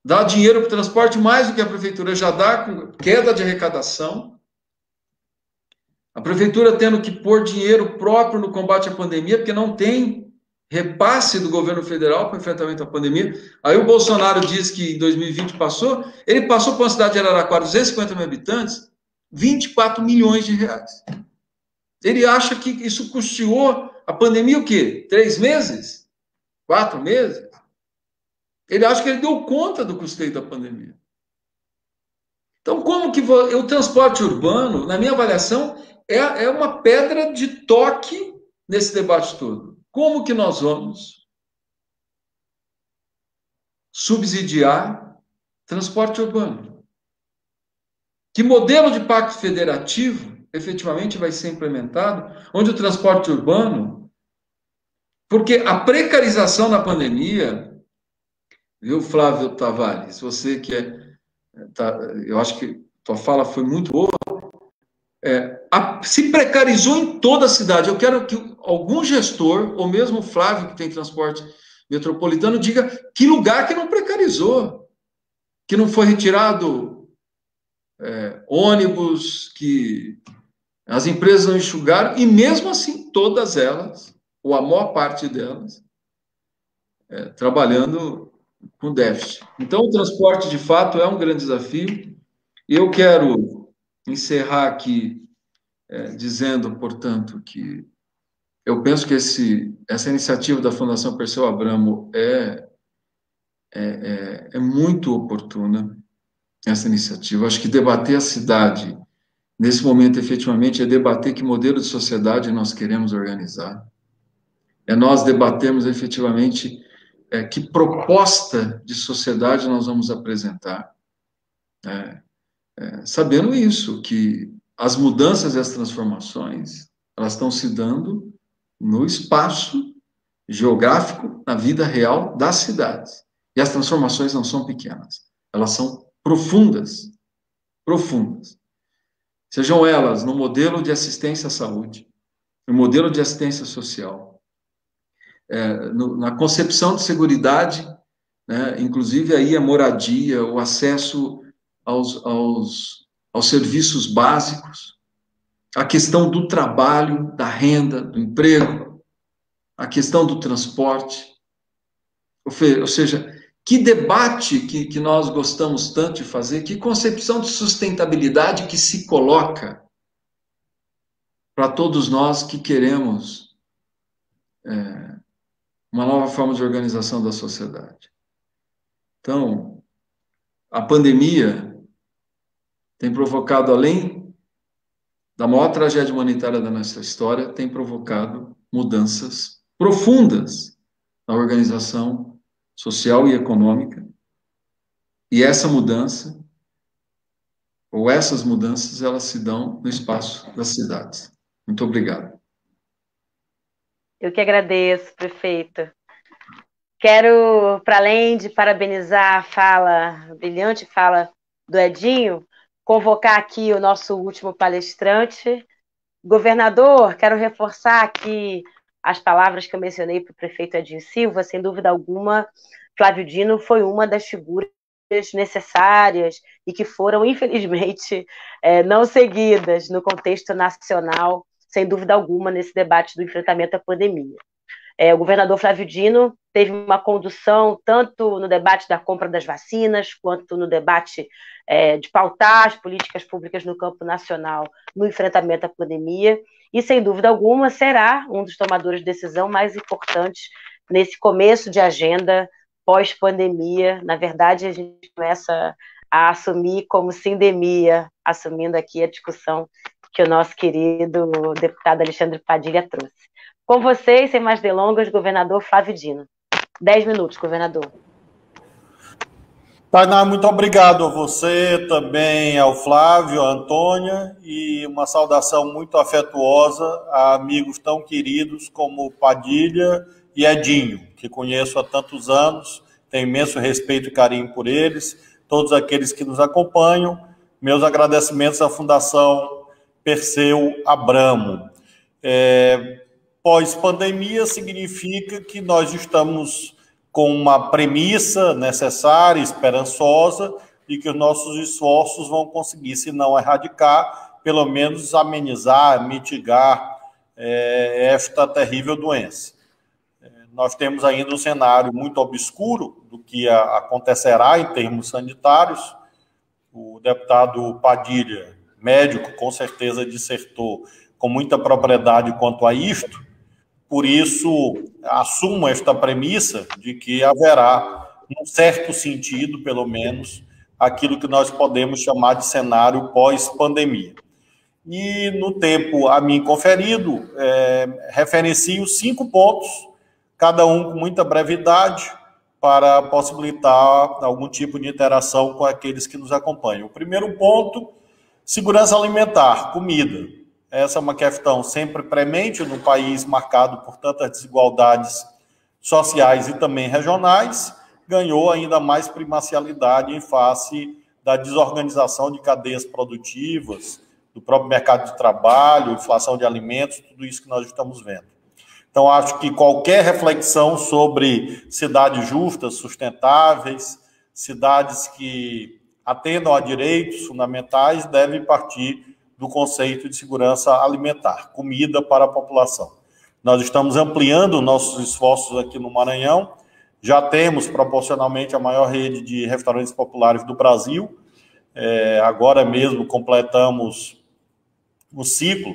dar dinheiro para o transporte mais do que a prefeitura já dá, com queda de arrecadação? A prefeitura tendo que pôr dinheiro próprio no combate à pandemia, porque não tem repasse do governo federal para enfrentamento à pandemia. Aí o Bolsonaro diz que em 2020 passou, ele passou para uma cidade de Araraquara, 250 mil habitantes, 24 milhões de reais. Ele acha que isso custeou a pandemia o quê? Três meses? Quatro meses? Ele acha que ele deu conta do custeio da pandemia. Então, como que o transporte urbano, na minha avaliação, é, é uma pedra de toque nesse debate todo. Como que nós vamos subsidiar transporte urbano? Que modelo de pacto federativo efetivamente vai ser implementado, onde o transporte urbano, porque a precarização na pandemia, viu, Flávio Tavares, você que é, tá, eu acho que tua fala foi muito boa, é, a, se precarizou em toda a cidade. Eu quero que algum gestor, ou mesmo o Flávio, que tem transporte metropolitano, diga que lugar que não precarizou, que não foi retirado é, ônibus que as empresas não enxugaram, e mesmo assim, todas elas, ou a maior parte delas, é, trabalhando com déficit. Então, o transporte, de fato, é um grande desafio. Eu quero encerrar aqui é, dizendo, portanto, que eu penso que esse, essa iniciativa da Fundação Perseu Abramo é, é, é, é muito oportuna essa iniciativa. Acho que debater a cidade nesse momento, efetivamente, é debater que modelo de sociedade nós queremos organizar. É nós debatermos efetivamente é, que proposta de sociedade nós vamos apresentar. É, é, sabendo isso, que as mudanças e as transformações, elas estão se dando no espaço geográfico, na vida real das cidades. E as transformações não são pequenas, elas são profundas, profundas. Sejam elas no modelo de assistência à saúde, no modelo de assistência social, é, no, na concepção de segurança, né, inclusive aí a moradia, o acesso aos, aos, aos serviços básicos, a questão do trabalho, da renda, do emprego, a questão do transporte. Ou seja, que debate que, que nós gostamos tanto de fazer, que concepção de sustentabilidade que se coloca para todos nós que queremos é, uma nova forma de organização da sociedade. Então, a pandemia tem provocado, além da maior tragédia humanitária da nossa história, tem provocado mudanças profundas na organização social e econômica. E essa mudança, ou essas mudanças, elas se dão no espaço das cidades. Muito obrigado. Eu que agradeço, prefeito. Quero, para além de parabenizar a fala, a brilhante fala do Edinho, convocar aqui o nosso último palestrante. Governador, quero reforçar aqui as palavras que eu mencionei para o prefeito Edinho Silva, sem dúvida alguma, Flávio Dino foi uma das figuras necessárias e que foram, infelizmente, é, não seguidas no contexto nacional, sem dúvida alguma, nesse debate do enfrentamento à pandemia. É, o governador Flávio Dino teve uma condução tanto no debate da compra das vacinas, quanto no debate é, de pautar as políticas públicas no campo nacional no enfrentamento à pandemia, e sem dúvida alguma será um dos tomadores de decisão mais importantes nesse começo de agenda pós-pandemia. Na verdade, a gente começa a assumir como sindemia, assumindo aqui a discussão que o nosso querido deputado Alexandre Padilha trouxe. Com vocês, sem mais delongas, governador Flávio Dino. Dez minutos, governador. Tainá, muito obrigado a você, também ao Flávio, à Antônia, e uma saudação muito afetuosa a amigos tão queridos como Padilha e Edinho, que conheço há tantos anos, tenho imenso respeito e carinho por eles, todos aqueles que nos acompanham, meus agradecimentos à Fundação Perseu Abramo. É, Pós-pandemia significa que nós estamos com uma premissa necessária, esperançosa, de que os nossos esforços vão conseguir, se não erradicar, pelo menos amenizar, mitigar é, esta terrível doença. É, nós temos ainda um cenário muito obscuro do que a, acontecerá em termos sanitários. O deputado Padilha, médico, com certeza dissertou com muita propriedade quanto a isto, por isso, assumo esta premissa de que haverá, um certo sentido, pelo menos, aquilo que nós podemos chamar de cenário pós-pandemia. E no tempo a mim conferido, é, referencio cinco pontos, cada um com muita brevidade, para possibilitar algum tipo de interação com aqueles que nos acompanham. O primeiro ponto, segurança alimentar, comida. Essa é uma questão sempre premente no país marcado por tantas desigualdades sociais e também regionais, ganhou ainda mais primacialidade em face da desorganização de cadeias produtivas, do próprio mercado de trabalho, inflação de alimentos, tudo isso que nós estamos vendo. Então, acho que qualquer reflexão sobre cidades justas, sustentáveis, cidades que atendam a direitos fundamentais, deve partir do conceito de segurança alimentar, comida para a população. Nós estamos ampliando nossos esforços aqui no Maranhão, já temos proporcionalmente a maior rede de restaurantes populares do Brasil. É, agora mesmo completamos o ciclo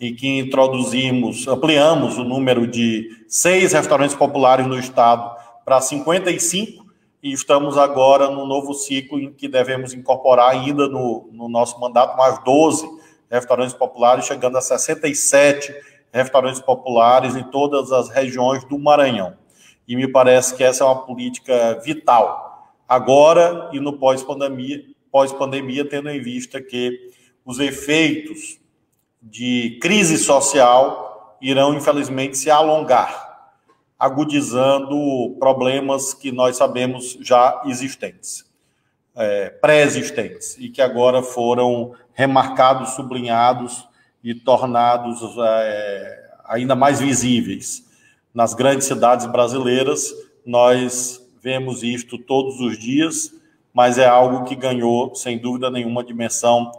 em que introduzimos, ampliamos o número de seis restaurantes populares no estado para 55 e estamos agora no novo ciclo em que devemos incorporar ainda no, no nosso mandato mais 12 restaurantes populares, chegando a 67 restaurantes populares em todas as regiões do Maranhão. E me parece que essa é uma política vital, agora e no pós-pandemia, pós-pandemia, tendo em vista que os efeitos de crise social irão, infelizmente, se alongar, agudizando problemas que nós sabemos já existentes, é, pré-existentes, e que agora foram remarcados, sublinhados e tornados é, ainda mais visíveis. Nas grandes cidades brasileiras, nós vemos isto todos os dias, mas é algo que ganhou, sem dúvida nenhuma, dimensão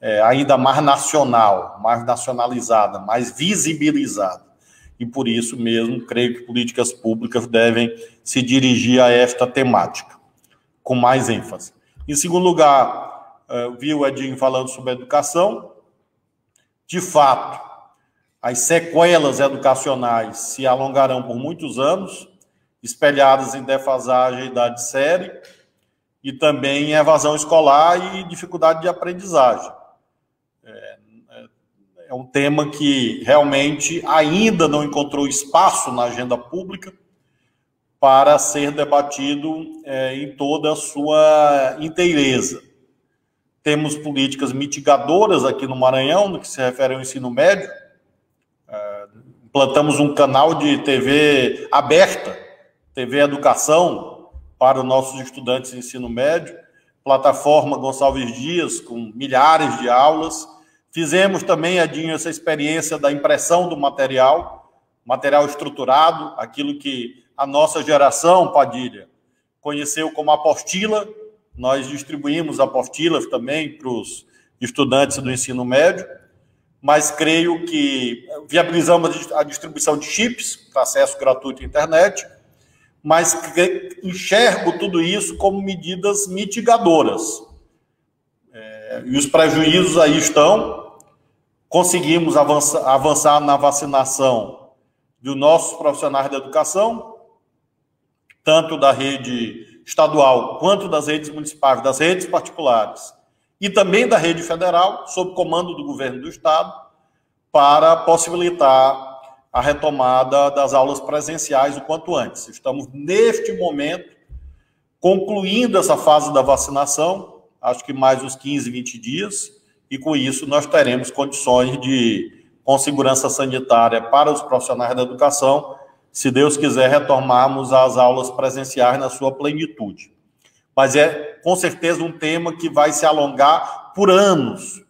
é, ainda mais nacional, mais nacionalizada, mais visibilizada. E por isso mesmo, creio que políticas públicas devem se dirigir a esta temática, com mais ênfase. Em segundo lugar, é, vi o Edinho falando sobre educação. De fato, as sequelas educacionais se alongarão por muitos anos, espelhadas em defasagem idade série e também em evasão escolar e dificuldade de aprendizagem. É, é, é um tema que realmente ainda não encontrou espaço na agenda pública para ser debatido é, em toda a sua inteireza. Temos políticas mitigadoras aqui no Maranhão, no que se refere ao ensino médio. É, implantamos um canal de TV aberta, TV Educação, para os nossos estudantes de ensino médio. Plataforma Gonçalves Dias, com milhares de aulas. Fizemos também, Adinho, essa experiência da impressão do material, material estruturado, aquilo que a nossa geração, Padilha, conheceu como apostila, nós distribuímos apostilas também para os estudantes do ensino médio, mas creio que viabilizamos a distribuição de chips para acesso gratuito à internet, mas enxergo tudo isso como medidas mitigadoras. É, e os prejuízos aí estão. Conseguimos avançar, avançar na vacinação dos nossos profissionais da educação, tanto da rede estadual quanto das redes municipais, das redes particulares e também da rede federal, sob comando do governo do estado, para possibilitar a retomada das aulas presenciais o quanto antes. Estamos neste momento concluindo essa fase da vacinação, acho que mais uns 15, 20 dias, e com isso nós teremos condições de, com segurança sanitária para os profissionais da educação, se Deus quiser, retomarmos as aulas presenciais na sua plenitude. Mas é com certeza um tema que vai se alongar por anos,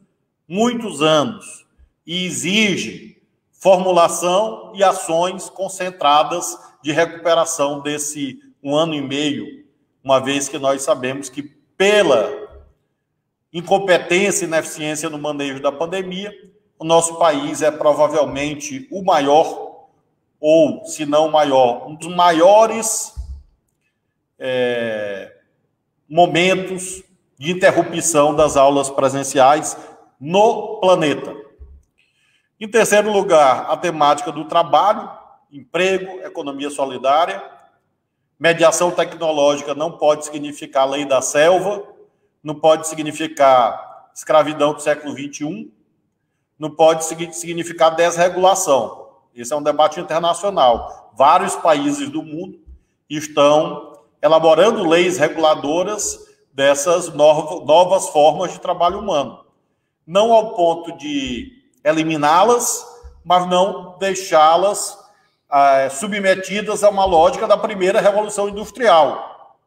muitos anos, e exige formulação e ações concentradas de recuperação desse um ano e meio, uma vez que nós sabemos que, pela incompetência e ineficiência no manejo da pandemia, o nosso país é provavelmente o maior ou, se não maior, um dos maiores é, momentos de interrupção das aulas presenciais no planeta. Em terceiro lugar, a temática do trabalho, emprego, economia solidária. Mediação tecnológica não pode significar lei da selva, não pode significar escravidão do século XXI, não pode significar desregulação. Esse é um debate internacional. Vários países do mundo estão elaborando leis reguladoras dessas novas formas de trabalho humano. Não ao ponto de eliminá-las, mas não deixá-las é, submetidas a uma lógica da primeira revolução industrial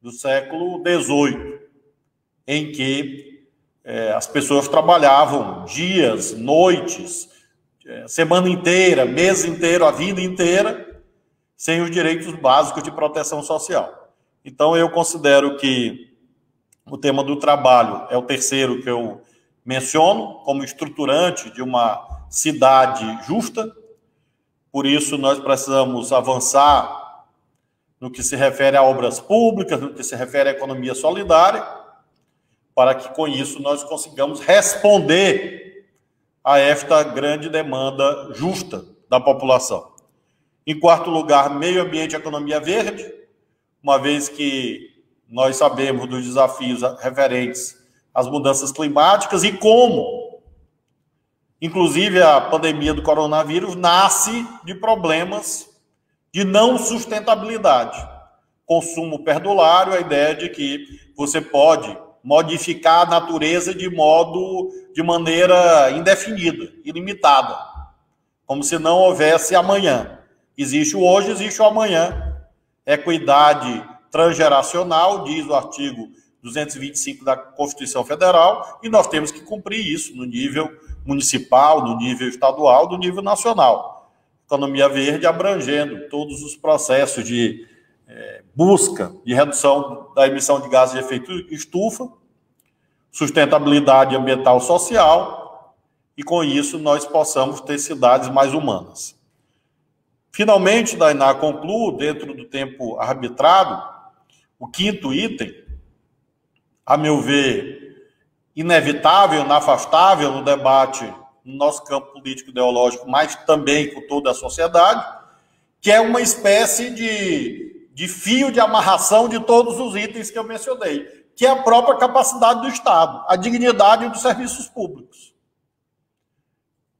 do século XVIII, em que é, as pessoas trabalhavam dias, noites, semana inteira, mês inteiro, a vida inteira, sem os direitos básicos de proteção social. Então, eu considero que o tema do trabalho é o terceiro que eu menciono como estruturante de uma cidade justa. Por isso, nós precisamos avançar no que se refere a obras públicas, no que se refere à economia solidária, para que com isso nós consigamos responder a esta grande demanda justa da população. Em quarto lugar, meio ambiente e economia verde, uma vez que nós sabemos dos desafios referentes às mudanças climáticas e como, inclusive, a pandemia do coronavírus nasce de problemas de não sustentabilidade. Consumo perdulário, a ideia de que você pode modificar a natureza de modo de maneira indefinida, ilimitada, como se não houvesse amanhã. Existe o hoje, existe o amanhã. Equidade transgeracional, diz o artigo 225 da Constituição Federal, e nós temos que cumprir isso no nível municipal, no nível estadual, no nível nacional. Economia verde abrangendo todos os processos de é, busca de redução da emissão de gases de efeito estufa, sustentabilidade ambiental social, e com isso nós possamos ter cidades mais humanas. Finalmente, Dainá, concluo, dentro do tempo arbitrado, o quinto item, a meu ver, inevitável, inafastável no debate no nosso campo político ideológico, mas também com toda a sociedade, que é uma espécie de, de fio de amarração de todos os itens que eu mencionei, que é a própria capacidade do Estado, a dignidade dos serviços públicos,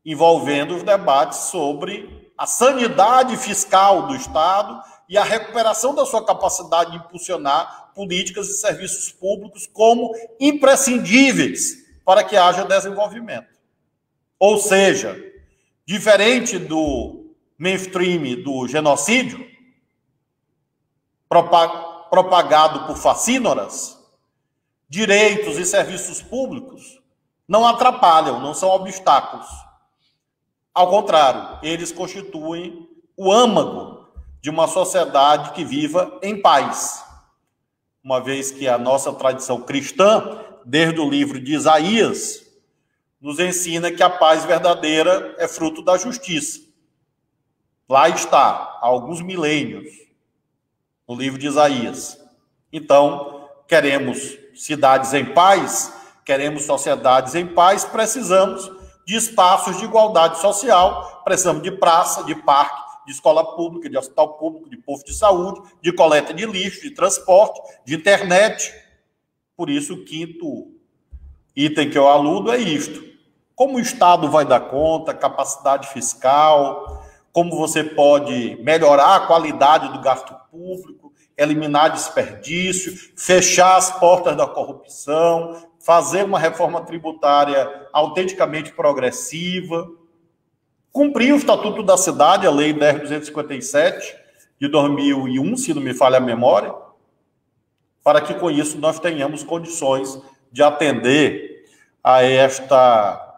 envolvendo os debates sobre a sanidade fiscal do Estado e a recuperação da sua capacidade de impulsionar políticas e serviços públicos como imprescindíveis para que haja desenvolvimento. Ou seja, diferente do mainstream do genocídio, propagado por facínoras, direitos e serviços públicos não atrapalham, não são obstáculos. Ao contrário, eles constituem o âmago de uma sociedade que viva em paz. Uma vez que a nossa tradição cristã, desde o livro de Isaías, nos ensina que a paz verdadeira é fruto da justiça. Lá está, há alguns milênios, no livro de Isaías. Então, queremos cidades em paz, queremos sociedades em paz, precisamos de espaços de igualdade social, precisamos de praça, de parque, de escola pública, de hospital público, de posto de saúde, de coleta de lixo, de transporte, de internet. Por isso, o quinto item que eu aludo é isto. Como o Estado vai dar conta, capacidade fiscal, como você pode melhorar a qualidade do gasto público, eliminar desperdício, fechar as portas da corrupção, fazer uma reforma tributária autenticamente progressiva, cumprir o Estatuto da Cidade, a Lei 10.257 de 2001, se não me falha a memória, para que com isso nós tenhamos condições de atender a esta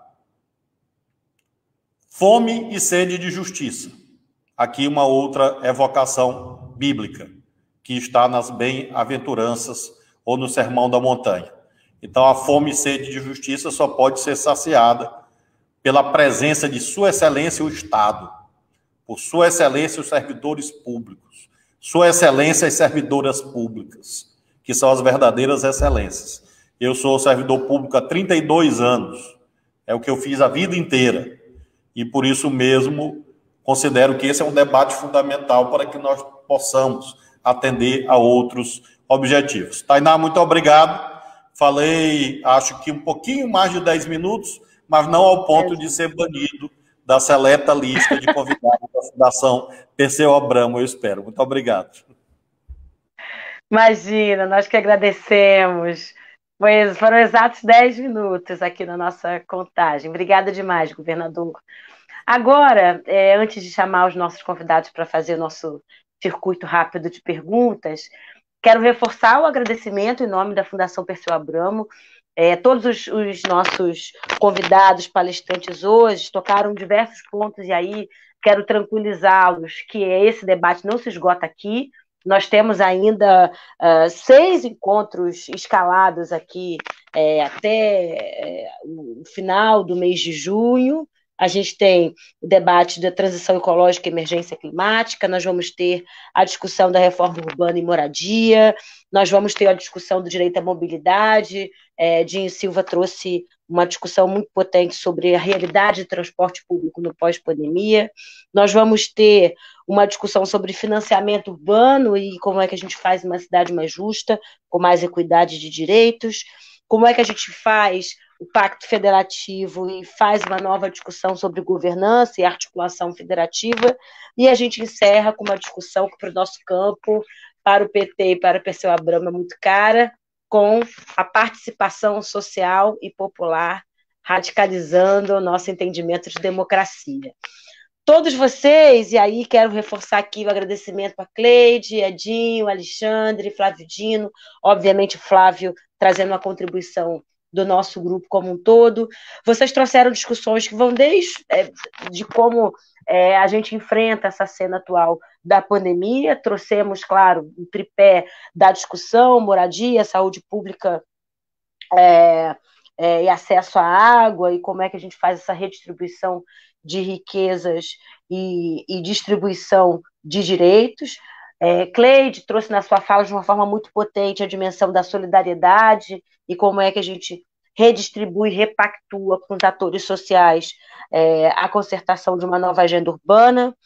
Fome e sede de justiça. Aqui uma outra evocação bíblica, que está nas bem-aventuranças ou no Sermão da Montanha. Então, a fome e sede de justiça só pode ser saciada pela presença de Sua Excelência o Estado, por Sua Excelência os servidores públicos, Sua Excelência as servidoras públicas, que são as verdadeiras excelências. Eu sou servidor público há 32 anos, é o que eu fiz a vida inteira e por isso mesmo considero que esse é um debate fundamental para que nós possamos atender a outros objetivos. Tainá, muito obrigado. Falei, acho que um pouquinho mais de 10 minutos, mas não ao ponto de ser banido da seleta lista de convidados da Fundação Perseu Abramo, eu espero. Muito obrigado. Imagina, nós que agradecemos. Pois foram exatos 10 minutos aqui na nossa contagem. Obrigada demais, governador. Agora, é, antes de chamar os nossos convidados para fazer o nosso circuito rápido de perguntas, quero reforçar o agradecimento em nome da Fundação Perseu Abramo. É, todos os, os nossos convidados, palestrantes hoje, tocaram diversos pontos, e aí quero tranquilizá-los que esse debate não se esgota aqui. Nós temos ainda uh, seis encontros escalados aqui é, até é, o final do mês de junho. A gente tem o debate da transição ecológica e emergência climática, nós vamos ter a discussão da reforma urbana e moradia, nós vamos ter a discussão do direito à mobilidade. É, Dinho Silva trouxe uma discussão muito potente sobre a realidade de transporte público no pós-pandemia. Nós vamos ter uma discussão sobre financiamento urbano e como é que a gente faz uma cidade mais justa, com mais equidade de direitos, como é que a gente faz o pacto federativo e faz uma nova discussão sobre governança e articulação federativa, e a gente encerra com uma discussão que para o nosso campo, para o PT e para o PCO Abramo é muito cara, com a participação social e popular, radicalizando o nosso entendimento de democracia. Todos vocês, e aí quero reforçar aqui o agradecimento a Cleide, Edinho, Alexandre, Flávio Dino, obviamente Flávio trazendo uma contribuição do nosso grupo como um todo. Vocês trouxeram discussões que vão desde é, de como é, a gente enfrenta essa cena atual da pandemia, trouxemos, claro, o tripé da discussão, moradia, saúde pública é, é, e acesso à água, e como é que a gente faz essa redistribuição de riquezas e, e distribuição de direitos. É, Cleide trouxe na sua fala de uma forma muito potente a dimensão da solidariedade e como é que a gente redistribui, repactua com os atores sociais é, a concertação de uma nova agenda urbana.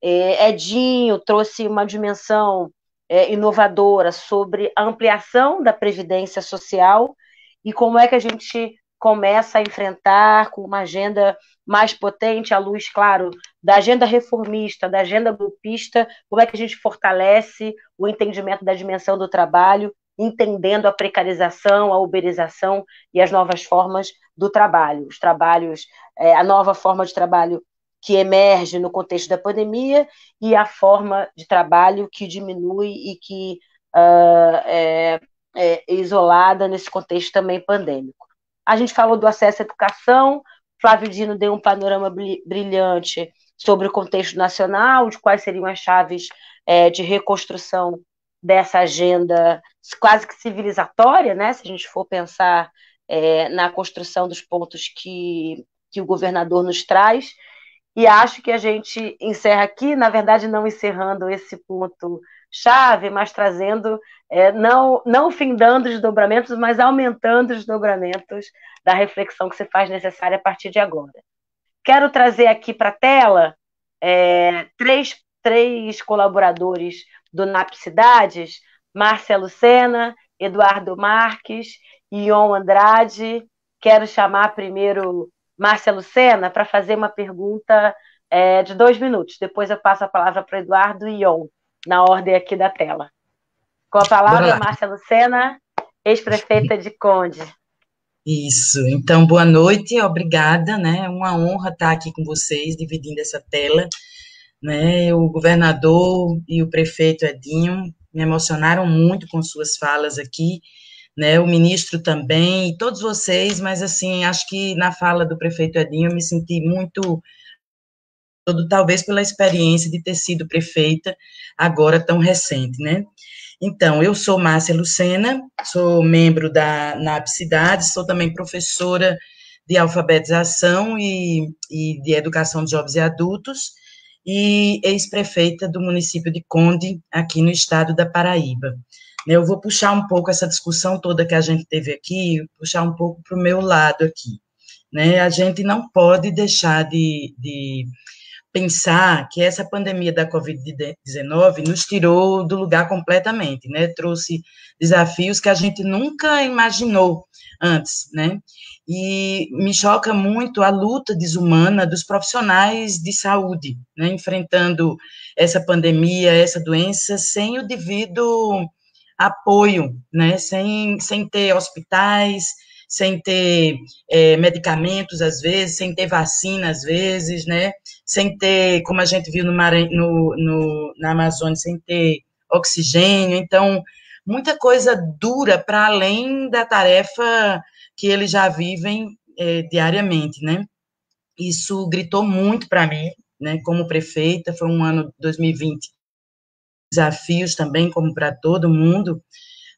É, Edinho trouxe uma dimensão é, inovadora sobre a ampliação da previdência social e como é que a gente começa a enfrentar com uma agenda mais potente, à luz, claro, da agenda reformista, da agenda grupista, como é que a gente fortalece o entendimento da dimensão do trabalho, entendendo a precarização, a uberização e as novas formas do trabalho, os trabalhos, é, a nova forma de trabalho que emerge no contexto da pandemia e a forma de trabalho que diminui e que uh, é, é isolada nesse contexto também pandêmico. A gente falou do acesso à educação, Flávio Dino deu um panorama brilhante sobre o contexto nacional, de quais seriam as chaves é, de reconstrução dessa agenda quase que civilizatória, né? Se a gente for pensar é, na construção dos pontos que, que o governador nos traz. E acho que a gente encerra aqui, na verdade, não encerrando esse ponto chave, mas trazendo, é, não, não findando os desdobramentos, mas aumentando os desdobramentos da reflexão que se faz necessária a partir de agora. Quero trazer aqui para a tela é, três, três colaboradores do NAP Cidades, Marcelo Sena, Eduardo Marques, Ion Andrade. Quero chamar primeiro Marcelo Sena para fazer uma pergunta é, de dois minutos. Depois eu passo a palavra para Eduardo e Ion na ordem aqui da tela. Com a palavra, Márcia Lucena, ex-prefeita de Conde. Isso, então boa noite, obrigada, né? É uma honra estar aqui com vocês, dividindo essa tela. Né? O governador e o prefeito Edinho me emocionaram muito com suas falas aqui, né? O ministro também, e todos vocês, mas assim, acho que na fala do prefeito Edinho eu me senti muito todo, talvez pela experiência de ter sido prefeita agora tão recente, né? Então, eu sou Márcia Lucena, sou membro da NAP Cidade, sou também professora de alfabetização e, e de educação de jovens e adultos, e ex-prefeita do município de Conde, aqui no estado da Paraíba. Eu vou puxar um pouco essa discussão toda que a gente teve aqui, puxar um pouco para o meu lado aqui. Né? A gente não pode deixar de, de pensar que essa pandemia da Covid-19 nos tirou do lugar completamente, né? Trouxe desafios que a gente nunca imaginou antes, né? E me choca muito a luta desumana dos profissionais de saúde, né? Enfrentando essa pandemia, essa doença, sem o devido apoio, né? Sem, sem ter hospitais, sem ter é, medicamentos, às vezes, sem ter vacina, às vezes, né? Sem ter, como a gente viu no, no, no na Amazônia, sem ter oxigênio. Então, muita coisa dura para além da tarefa que eles já vivem é, diariamente, né? Isso gritou muito para mim, né? Como prefeita, foi um ano 2020 desafios também, como para todo mundo,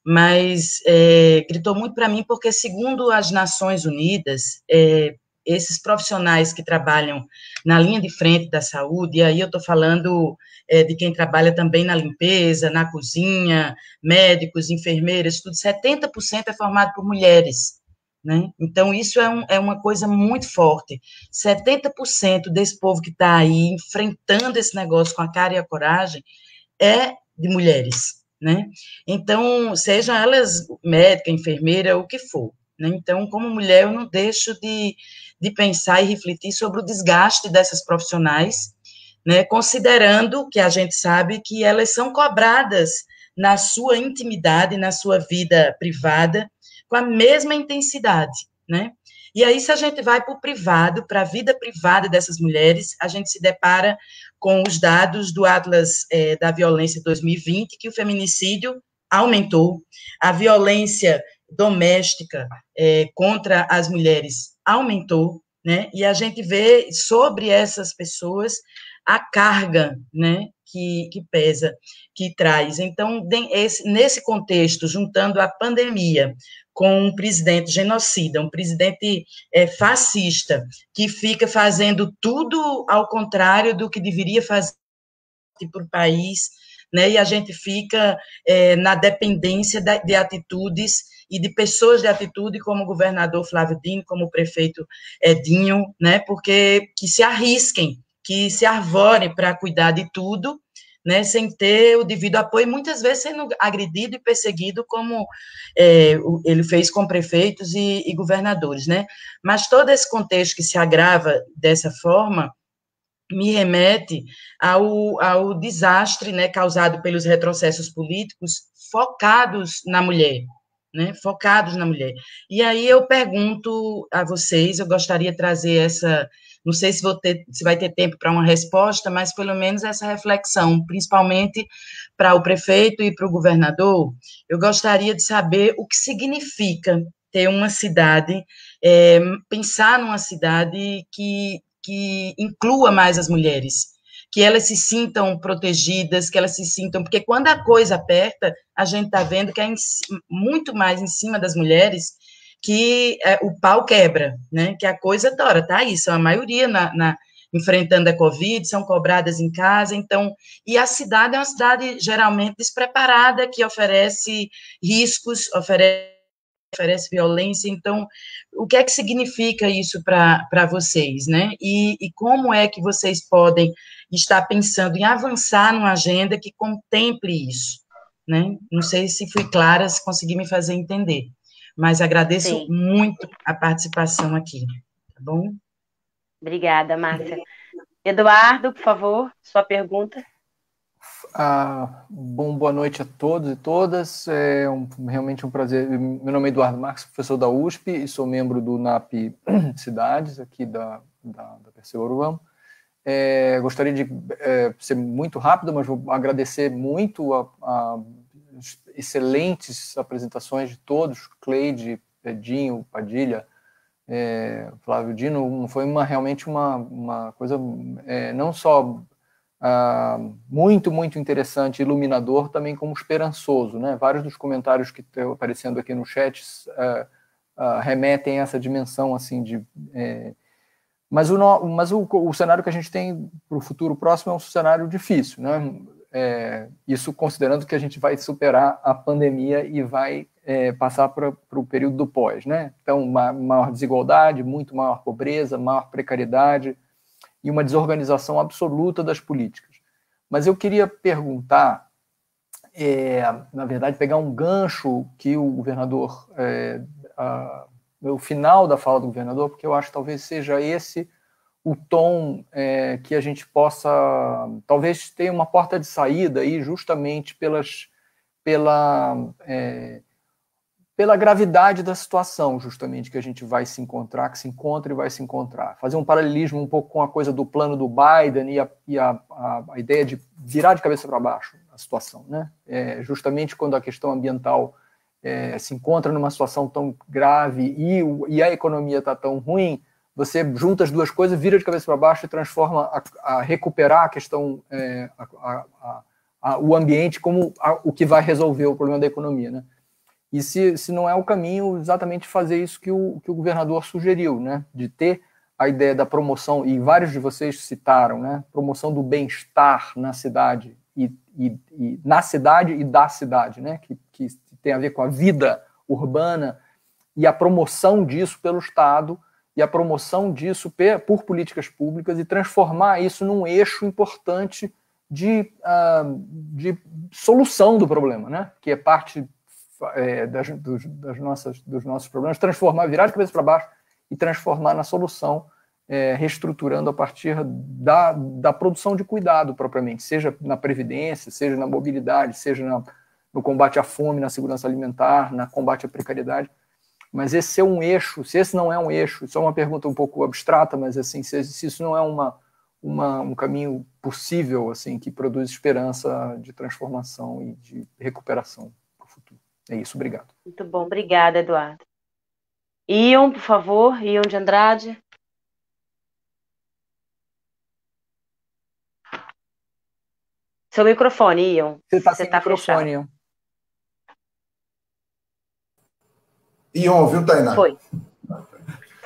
mas é, gritou muito para mim porque, segundo as Nações Unidas, é, esses profissionais que trabalham na linha de frente da saúde, e aí eu estou falando é, de quem trabalha também na limpeza, na cozinha, médicos, enfermeiras, tudo, 70% é formado por mulheres. Né? Então, isso é, um, é uma coisa muito forte. 70% desse povo que está aí enfrentando esse negócio com a cara e a coragem é de mulheres né? Então, sejam elas médica, enfermeira, o que for. Né? Então, como mulher, eu não deixo de, de pensar e refletir sobre o desgaste dessas profissionais, né? considerando que a gente sabe que elas são cobradas na sua intimidade, na sua vida privada, com a mesma intensidade, né? E aí, se a gente vai para o privado, para a vida privada dessas mulheres, a gente se depara com os dados do Atlas é, da Violência 2020, que o feminicídio aumentou, a violência doméstica é, contra as mulheres aumentou, né? E a gente vê sobre essas pessoas a carga, né? Que, que pesa, que traz. Então, esse, nesse contexto, juntando a pandemia com um presidente genocida, um presidente é, fascista, que fica fazendo tudo ao contrário do que deveria fazer para o país, né? E a gente fica é, na dependência de, de atitudes e de pessoas de atitude como o governador Flávio Dino, como o prefeito Edinho, né, porque que se arrisquem, que se arvorem para cuidar de tudo, né, sem ter o devido apoio, muitas vezes sendo agredido e perseguido, como é, ele fez com prefeitos e, e governadores, né, mas todo esse contexto que se agrava dessa forma, me remete ao, ao desastre né, causado pelos retrocessos políticos focados na mulher, né, focados na mulher. E aí eu pergunto a vocês, eu gostaria de trazer essa, não sei se, vou ter, se vai ter tempo para uma resposta, mas pelo menos essa reflexão, principalmente para o prefeito e para o governador, eu gostaria de saber o que significa ter uma cidade, é, pensar numa cidade que, que inclua mais as mulheres, que elas se sintam protegidas, que elas se sintam. Porque quando a coisa aperta, a gente está vendo que é em, muito mais em cima das mulheres que é, o pau quebra, né? Que a coisa tora, tá aí, são a maioria na, na, enfrentando a Covid, são cobradas em casa, então, e a cidade é uma cidade geralmente despreparada, que oferece riscos, oferece oferece violência. Então, o que é que significa isso para vocês, né? E, e como é que vocês podem estar pensando em avançar numa agenda que contemple isso, né? Não sei se fui clara, se consegui me fazer entender, mas agradeço Sim. muito a participação aqui, tá bom? Obrigada, Márcia. Eduardo, por favor, sua pergunta. Ah, bom, boa noite a todos e todas. É um, realmente um prazer. Meu nome é Eduardo Marques, professor da USP e sou membro do NAP (clears throat) Cidades, aqui da, da, da Perseu É, gostaria de é, ser muito rápido, mas vou agradecer muito a, a excelentes apresentações de todos, Cleide, Edinho, Padilha, é, Flávio Dino. Foi uma, realmente uma, uma coisa é, não só Uh, muito, muito interessante, iluminador, também como esperançoso. Né? Vários dos comentários que estão aparecendo aqui no chat uh, uh, remetem a essa dimensão assim de. É... mas o, mas o, o, cenário que a gente tem para o futuro próximo é um cenário difícil. Né? É, isso considerando que a gente vai superar a pandemia e vai é, passar para o período do pós. Né? Então, uma, maior desigualdade, muito maior pobreza, maior precariedade e uma desorganização absoluta das políticas. Mas eu queria perguntar, é, na verdade, pegar um gancho que o governador, é, a, o final da fala do governador, porque eu acho que talvez seja esse o tom é, que a gente possa, talvez ter uma porta de saída aí, justamente pelas, pela é, pela gravidade da situação, justamente, que a gente vai se encontrar, que se encontra e vai se encontrar. Fazer um paralelismo um pouco com a coisa do plano do Biden e a, e a, a, a ideia de virar de cabeça para baixo a situação. Né? É, justamente quando a questão ambiental é, se encontra numa situação tão grave e, e a economia está tão ruim, você junta as duas coisas, vira de cabeça para baixo e transforma a, a recuperar a questão, é, a, o ambiente como o que vai resolver o problema da economia. Né? E se, se não é o caminho exatamente fazer isso que o, que o governador sugeriu, né, de ter a ideia da promoção, e vários de vocês citaram, né, promoção do bem-estar na cidade, e, e, e, na cidade e da cidade, né, que, que tem a ver com a vida urbana, e a promoção disso pelo Estado, e a promoção disso por políticas públicas, e transformar isso num eixo importante de, uh, de solução do problema, né, que é parte é, das, dos, das nossas, dos nossos problemas, transformar, virar de cabeça para baixo e transformar na solução, é, reestruturando a partir da, da produção de cuidado propriamente, seja na previdência, seja na mobilidade, seja na, no combate à fome, na segurança alimentar, na combate à precariedade. Mas esse ser um eixo, se esse não é um eixo, isso é uma pergunta um pouco abstrata, mas assim, se, se isso não é uma, uma, um caminho possível, assim, que produz esperança de transformação e de recuperação. É isso, obrigado. Muito bom, obrigada, Eduardo. Ion, por favor, Ion de Andrade. Seu microfone, Ion. Você está sem tá microfone, Ion. Ion, viu, Tainá? Foi.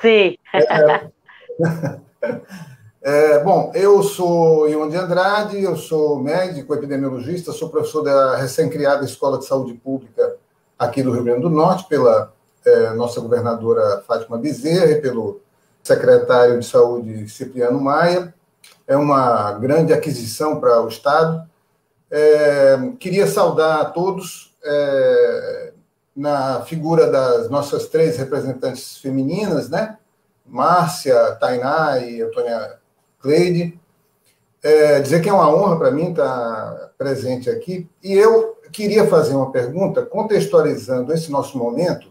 Sim. É, (laughs) é, bom, eu sou Ion de Andrade, eu sou médico, epidemiologista, sou professor da recém-criada Escola de Saúde Pública aqui do Rio Grande do Norte, pela é, nossa governadora Fátima Bezerra e pelo secretário de Saúde Cipriano Maia. É uma grande aquisição para o Estado. É, queria saudar a todos é, na figura das nossas três representantes femininas, né? Márcia, Tainá e Antônia Cleide. É, dizer que é uma honra para mim estar presente aqui. E eu queria fazer uma pergunta contextualizando esse nosso momento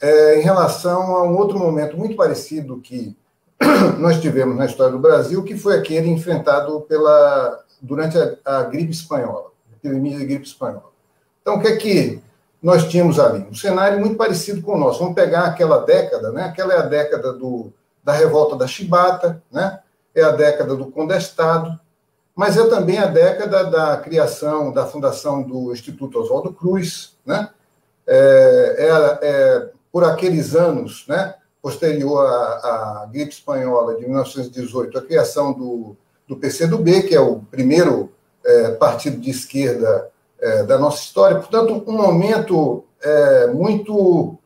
é, em relação a um outro momento muito parecido que (clears throat) nós tivemos na história do Brasil, que foi aquele enfrentado pela durante a, a gripe espanhola, a epidemia de gripe espanhola. Então, o que é que nós tínhamos ali? Um cenário muito parecido com o nosso. Vamos pegar aquela década, né? Aquela é a década do, da revolta da chibata, né? É a década do condestado, mas é também a década da criação da fundação do Instituto Oswaldo Cruz, né? É, é, é por aqueles anos, né? Posterior à, à gripe espanhola de 1918, a criação do do PCdoB, que é o primeiro é, partido de esquerda é, da nossa história. Portanto, um momento é, muito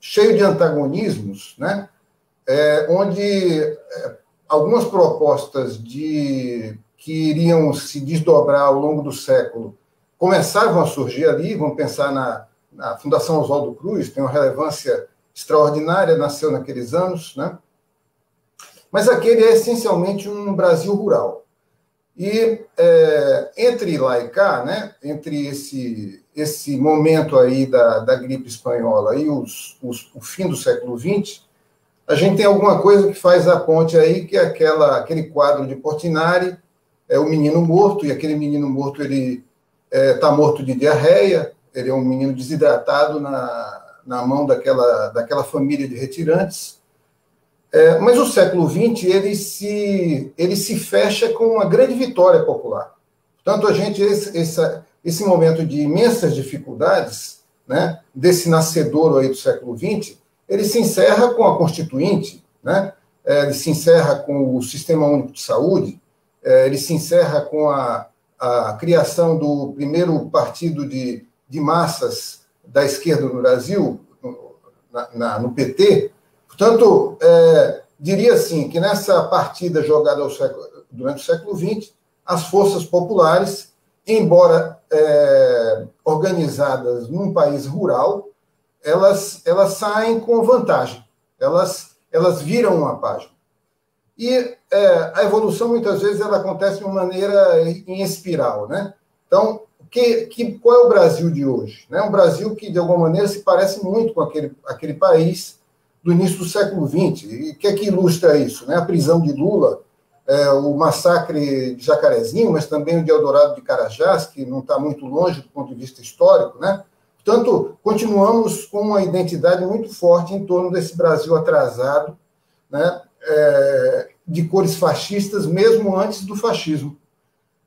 cheio de antagonismos, né? Onde algumas propostas de que iriam se desdobrar ao longo do século começavam a surgir ali. Vamos pensar na, na Fundação Oswaldo Cruz, tem uma relevância extraordinária, nasceu naqueles anos, né? Mas aquele é essencialmente um Brasil rural. E é, entre lá e cá, né, entre esse, esse momento aí da, da gripe espanhola e os, os, o fim do século XX, a gente tem alguma coisa que faz a ponte aí, que é aquela, aquele quadro de Portinari, é o menino morto, e aquele menino morto ele está é, tá morto de diarreia, ele é um menino desidratado na, na mão daquela, daquela família de retirantes, é, mas o século XX ele se, ele se fecha com uma grande vitória popular. Portanto, a gente, esse, esse, esse momento de imensas dificuldades, né, desse nascedor aí do século XX, ele se encerra com a Constituinte, né, é, ele se encerra com o Sistema Único de Saúde, é, ele se encerra com a, a criação do primeiro partido de, de massas da esquerda no Brasil, na, na, no PT, Portanto, é, diria assim que nessa partida jogada século, durante o século XX, as forças populares, embora é, organizadas num país rural, elas, elas saem com vantagem, elas, elas viram uma página. E é, a evolução, muitas vezes, ela acontece de uma maneira em espiral. Né? Então, que, que, qual é o Brasil de hoje? Né? Um Brasil que, de alguma maneira, se parece muito com aquele, aquele país do início do século XX. E o que é que ilustra isso? Né? A prisão de Lula, é, o massacre de Jacarezinho, mas também o de Eldorado de Carajás, que não está muito longe do ponto de vista histórico. Né? Portanto, continuamos com uma identidade muito forte em torno desse Brasil atrasado, né? É, de cores fascistas, mesmo antes do fascismo.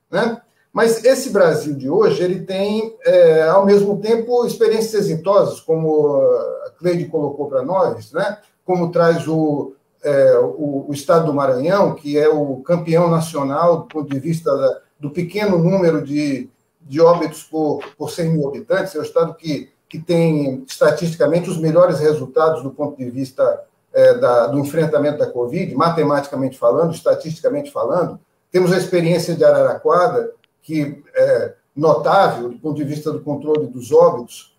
Né? Mas esse Brasil de hoje, ele tem, é, ao mesmo tempo, experiências exitosas, como a Cleide colocou para nós, né? como traz o, é, o, o, Estado do Maranhão, que é o campeão nacional do ponto de vista da, do pequeno número de, de óbitos por, por 100 mil habitantes, é o Estado que, que tem, estatisticamente, os melhores resultados do ponto de vista é, da, do enfrentamento da Covid, matematicamente falando, estatisticamente falando. Temos a experiência de Araraquara, que é notável do ponto de vista do controle dos óbitos.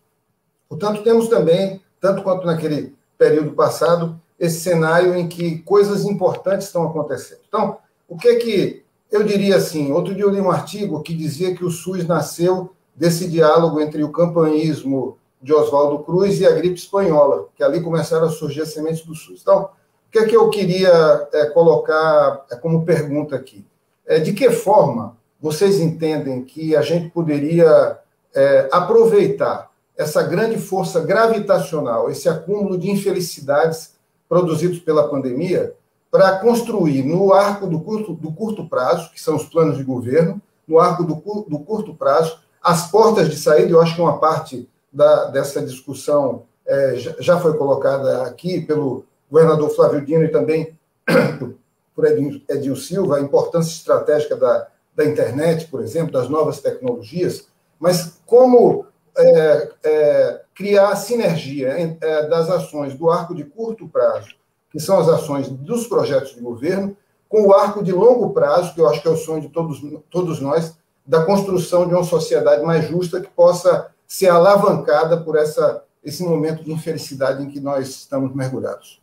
Portanto, temos também, tanto quanto naquele período passado, esse cenário em que coisas importantes estão acontecendo. Então, o que é que eu diria assim: outro dia eu li um artigo que dizia que o SUS nasceu desse diálogo entre o campanhismo de Oswaldo Cruz e a gripe espanhola, que ali começaram a surgir as sementes do SUS. Então, o que é que eu queria é, colocar é, como pergunta aqui? É, de que forma vocês entendem que a gente poderia é, aproveitar essa grande força gravitacional, esse acúmulo de infelicidades produzidos pela pandemia, para construir no arco do curto, do curto prazo, que são os planos de governo, no arco do, do curto prazo, as portas de saída, eu acho que uma parte da, dessa discussão é, já foi colocada aqui pelo governador Flávio Dino e também (coughs) por Edinho Silva, a importância estratégica da, da internet, por exemplo, das novas tecnologias, mas como é, é, criar sinergia é, das ações do arco de curto prazo, que são as ações dos projetos de governo, com o arco de longo prazo, que eu acho que é o sonho de todos, todos nós, da construção de uma sociedade mais justa que possa ser alavancada por essa, esse momento de infelicidade em que nós estamos mergulhados.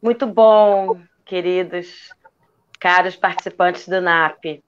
Muito bom, queridos, caros participantes do NAP.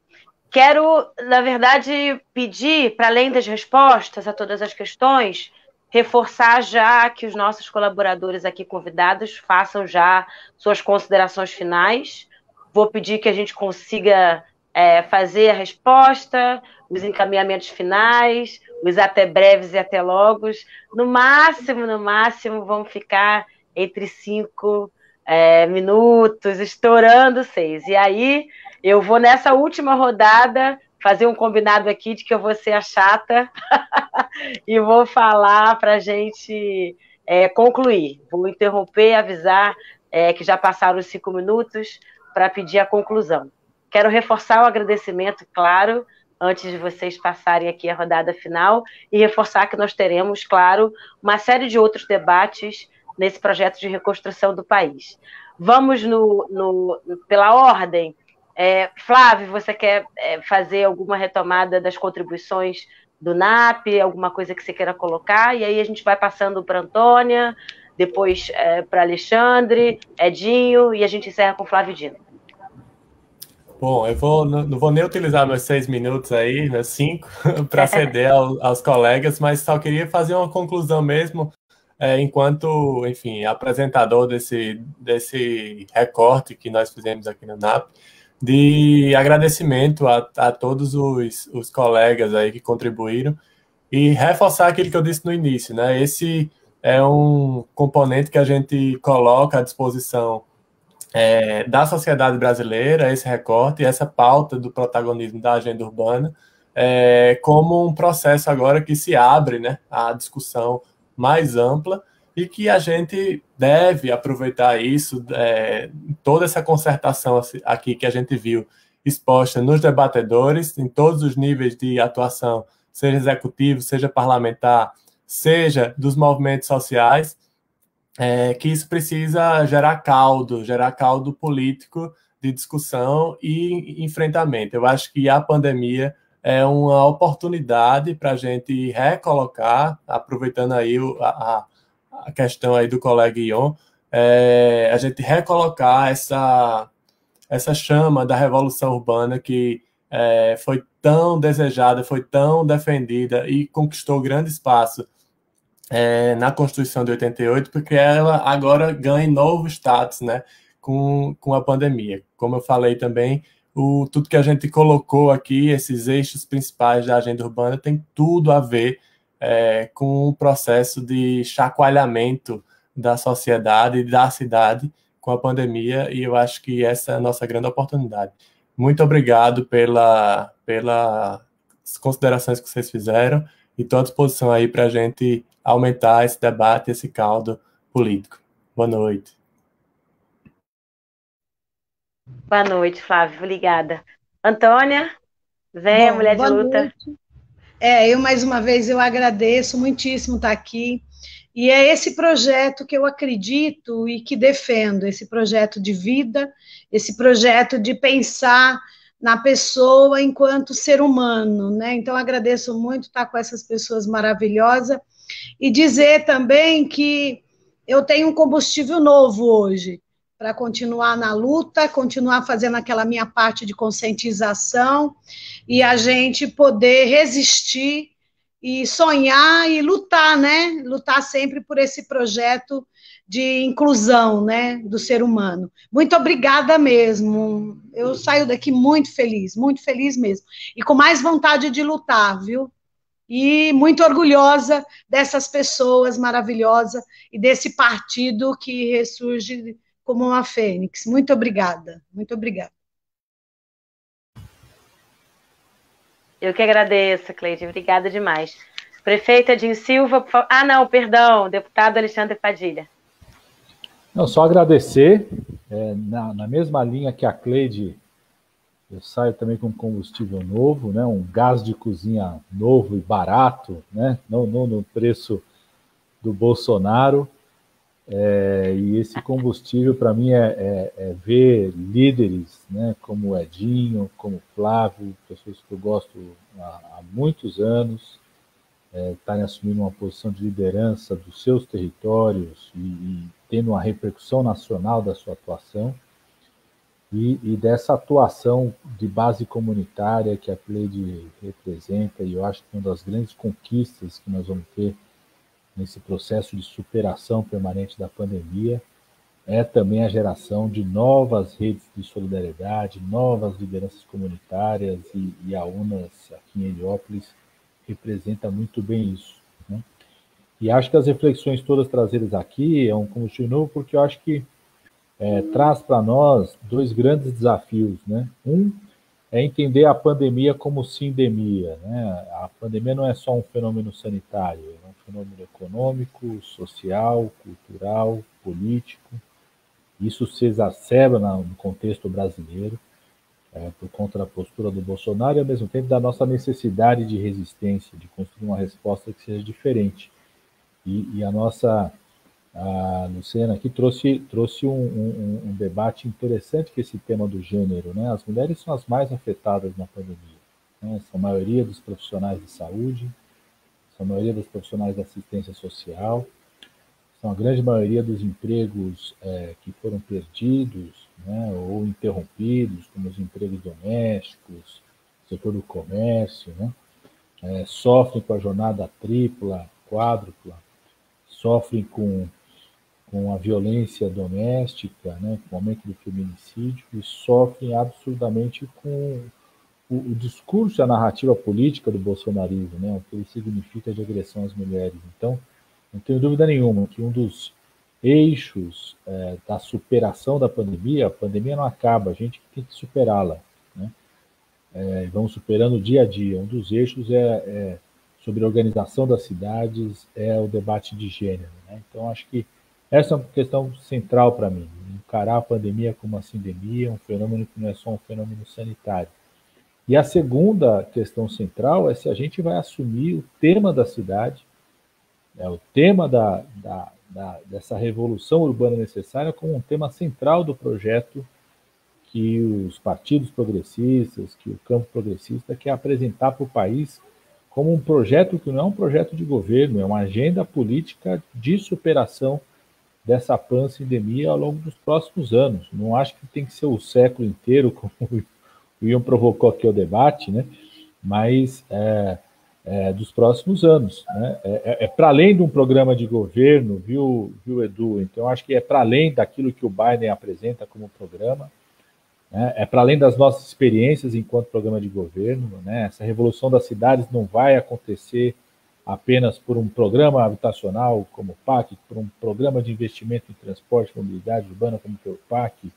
Quero, na verdade, pedir, para além das respostas a todas as questões, reforçar já que os nossos colaboradores aqui convidados façam já suas considerações finais. Vou pedir que a gente consiga é, fazer a resposta, os encaminhamentos finais, os até breves e até logos. No máximo, no máximo, vamos ficar entre cinco é, minutos, estourando seis. E aí eu vou nessa última rodada fazer um combinado aqui de que eu vou ser a chata (laughs) e vou falar para a gente é, concluir. Vou interromper, avisar é, que já passaram os cinco minutos para pedir a conclusão. Quero reforçar o agradecimento, claro, antes de vocês passarem aqui a rodada final, e reforçar que nós teremos, claro, uma série de outros debates nesse projeto de reconstrução do país. Vamos no, no pela ordem. É, Flávio, você quer é, fazer alguma retomada das contribuições do NAP, alguma coisa que você queira colocar? E aí a gente vai passando para Antônia, depois é, para Alexandre, Edinho, e a gente encerra com Flávio Dino. Bom, eu vou, não vou nem utilizar meus seis minutos aí, meus cinco, (laughs) para (laughs) ceder ao, aos colegas, mas só queria fazer uma conclusão mesmo, é, enquanto, enfim, apresentador desse, desse recorte que nós fizemos aqui no NAP de agradecimento a, a todos os, os colegas aí que contribuíram e reforçar aquilo que eu disse no início, né? Esse é um componente que a gente coloca à disposição é, da sociedade brasileira, esse recorte essa pauta do protagonismo da agenda urbana, é, como um processo agora que se abre né, à discussão mais ampla e que a gente deve aproveitar isso, é, toda essa concertação aqui que a gente viu exposta nos debatedores, em todos os níveis de atuação, seja executivo, seja parlamentar, seja dos movimentos sociais, é, que isso precisa gerar caldo, gerar caldo político de discussão e enfrentamento. Eu acho que a pandemia é uma oportunidade para a gente recolocar, aproveitando aí a a questão aí do colega Ion, é, a gente recolocar essa, essa chama da revolução urbana que é, foi tão desejada, foi tão defendida e conquistou grande espaço é, na Constituição de 88, porque ela agora ganha novo status né, com, com a pandemia. Como eu falei também, o, tudo que a gente colocou aqui, esses eixos principais da agenda urbana, tem tudo a ver é, com o processo de chacoalhamento da sociedade e da cidade com a pandemia, e eu acho que essa é a nossa grande oportunidade. Muito obrigado pela, pelas considerações que vocês fizeram e estou à disposição aí para a gente aumentar esse debate, esse caldo político. Boa noite. Boa noite, Flávio. Obrigada. Antônia, vem, Bom, mulher de luta. Noite. É, eu mais uma vez eu agradeço muitíssimo estar aqui. E é esse projeto que eu acredito e que defendo, esse projeto de vida, esse projeto de pensar na pessoa enquanto ser humano, né? Então agradeço muito estar com essas pessoas maravilhosas e dizer também que eu tenho um combustível novo hoje. Para continuar na luta, continuar fazendo aquela minha parte de conscientização e a gente poder resistir e sonhar e lutar, né? Lutar sempre por esse projeto de inclusão, né, do ser humano. Muito obrigada mesmo. Eu saio daqui muito feliz, muito feliz mesmo. E com mais vontade de lutar, viu? E muito orgulhosa dessas pessoas maravilhosas e desse partido que ressurge como uma fênix. Muito obrigada, muito obrigada. Eu que agradeço, Cleide. Obrigada demais. Prefeita Jean Silva, por... ah, não, perdão, deputado Alexandre Padilha. Não, só agradecer. É, na, na, mesma linha que a Cleide, eu saio também com combustível novo, né? Um gás de cozinha novo e barato, né? Não, não no preço do Bolsonaro. É, e esse combustível, para mim, é, é, é, ver líderes né, como Edinho, como Flávio, pessoas que eu gosto há, há muitos anos, é, estarem assumindo uma posição de liderança dos seus territórios e, e tendo uma repercussão nacional da sua atuação. E, e, dessa atuação de base comunitária que a Cleide representa, e eu acho que uma das grandes conquistas que nós vamos ter nesse processo de superação permanente da pandemia, é também a geração de novas redes de solidariedade, novas lideranças comunitárias, e, e a UNAS aqui em Heliópolis representa muito bem isso. Né? E acho que as reflexões todas trazidas aqui é um combustível novo, porque eu acho que é, traz para nós dois grandes desafios. Né? Um é entender a pandemia como sindemia. Né? A pandemia não é só um fenômeno sanitário, fenômeno econômico, social, cultural, político. Isso se exacerba no contexto brasileiro, é, por conta da postura do Bolsonaro e, ao mesmo tempo, da nossa necessidade de resistência, de construir uma resposta que seja diferente. E, e a nossa a Luciana aqui trouxe, trouxe um, um, um, debate interessante com esse tema do gênero. Né? As mulheres são as mais afetadas na pandemia. Né? São a maioria dos profissionais de saúde, a maioria dos profissionais da assistência social, são a grande maioria dos empregos é, que foram perdidos né? ou interrompidos, como os empregos domésticos, setor do comércio, né? É, sofrem com a jornada tripla, quádrupla, sofrem com com a violência doméstica, né, com o aumento do feminicídio, e sofrem absurdamente com o, o discurso e a narrativa política do bolsonarismo, né, o que ele significa de agressão às mulheres. Então, não tenho dúvida nenhuma que um dos eixos é, da superação da pandemia, a pandemia não acaba, a gente tem que superá-la. Né? É, vamos superando dia a dia. Um dos eixos é, é, sobre a organização das cidades, é o debate de gênero. Né? Então, acho que essa é uma questão central para mim. Encarar a pandemia como uma sindemia, um fenômeno que não é só um fenômeno sanitário. E a segunda questão central é se a gente vai assumir o tema da cidade, né, o tema da, da, da, dessa revolução urbana necessária como um tema central do projeto que os partidos progressistas, que o campo progressista quer apresentar para o país como um projeto que não é um projeto de governo, é uma agenda política de superação dessa pandemia ao longo dos próximos anos. Não acho que tem que ser o século inteiro, como o Ian provocou aqui o debate, né? mas é, é, dos próximos anos. Né? É, é, é para além de um programa de governo, viu, viu Edu? Então, acho que é para além daquilo que o Biden apresenta como programa, né? é para além das nossas experiências enquanto programa de governo. Né? Essa revolução das cidades não vai acontecer apenas por um programa habitacional como o PAC, por um programa de investimento em transporte e mobilidade urbana como o PAC,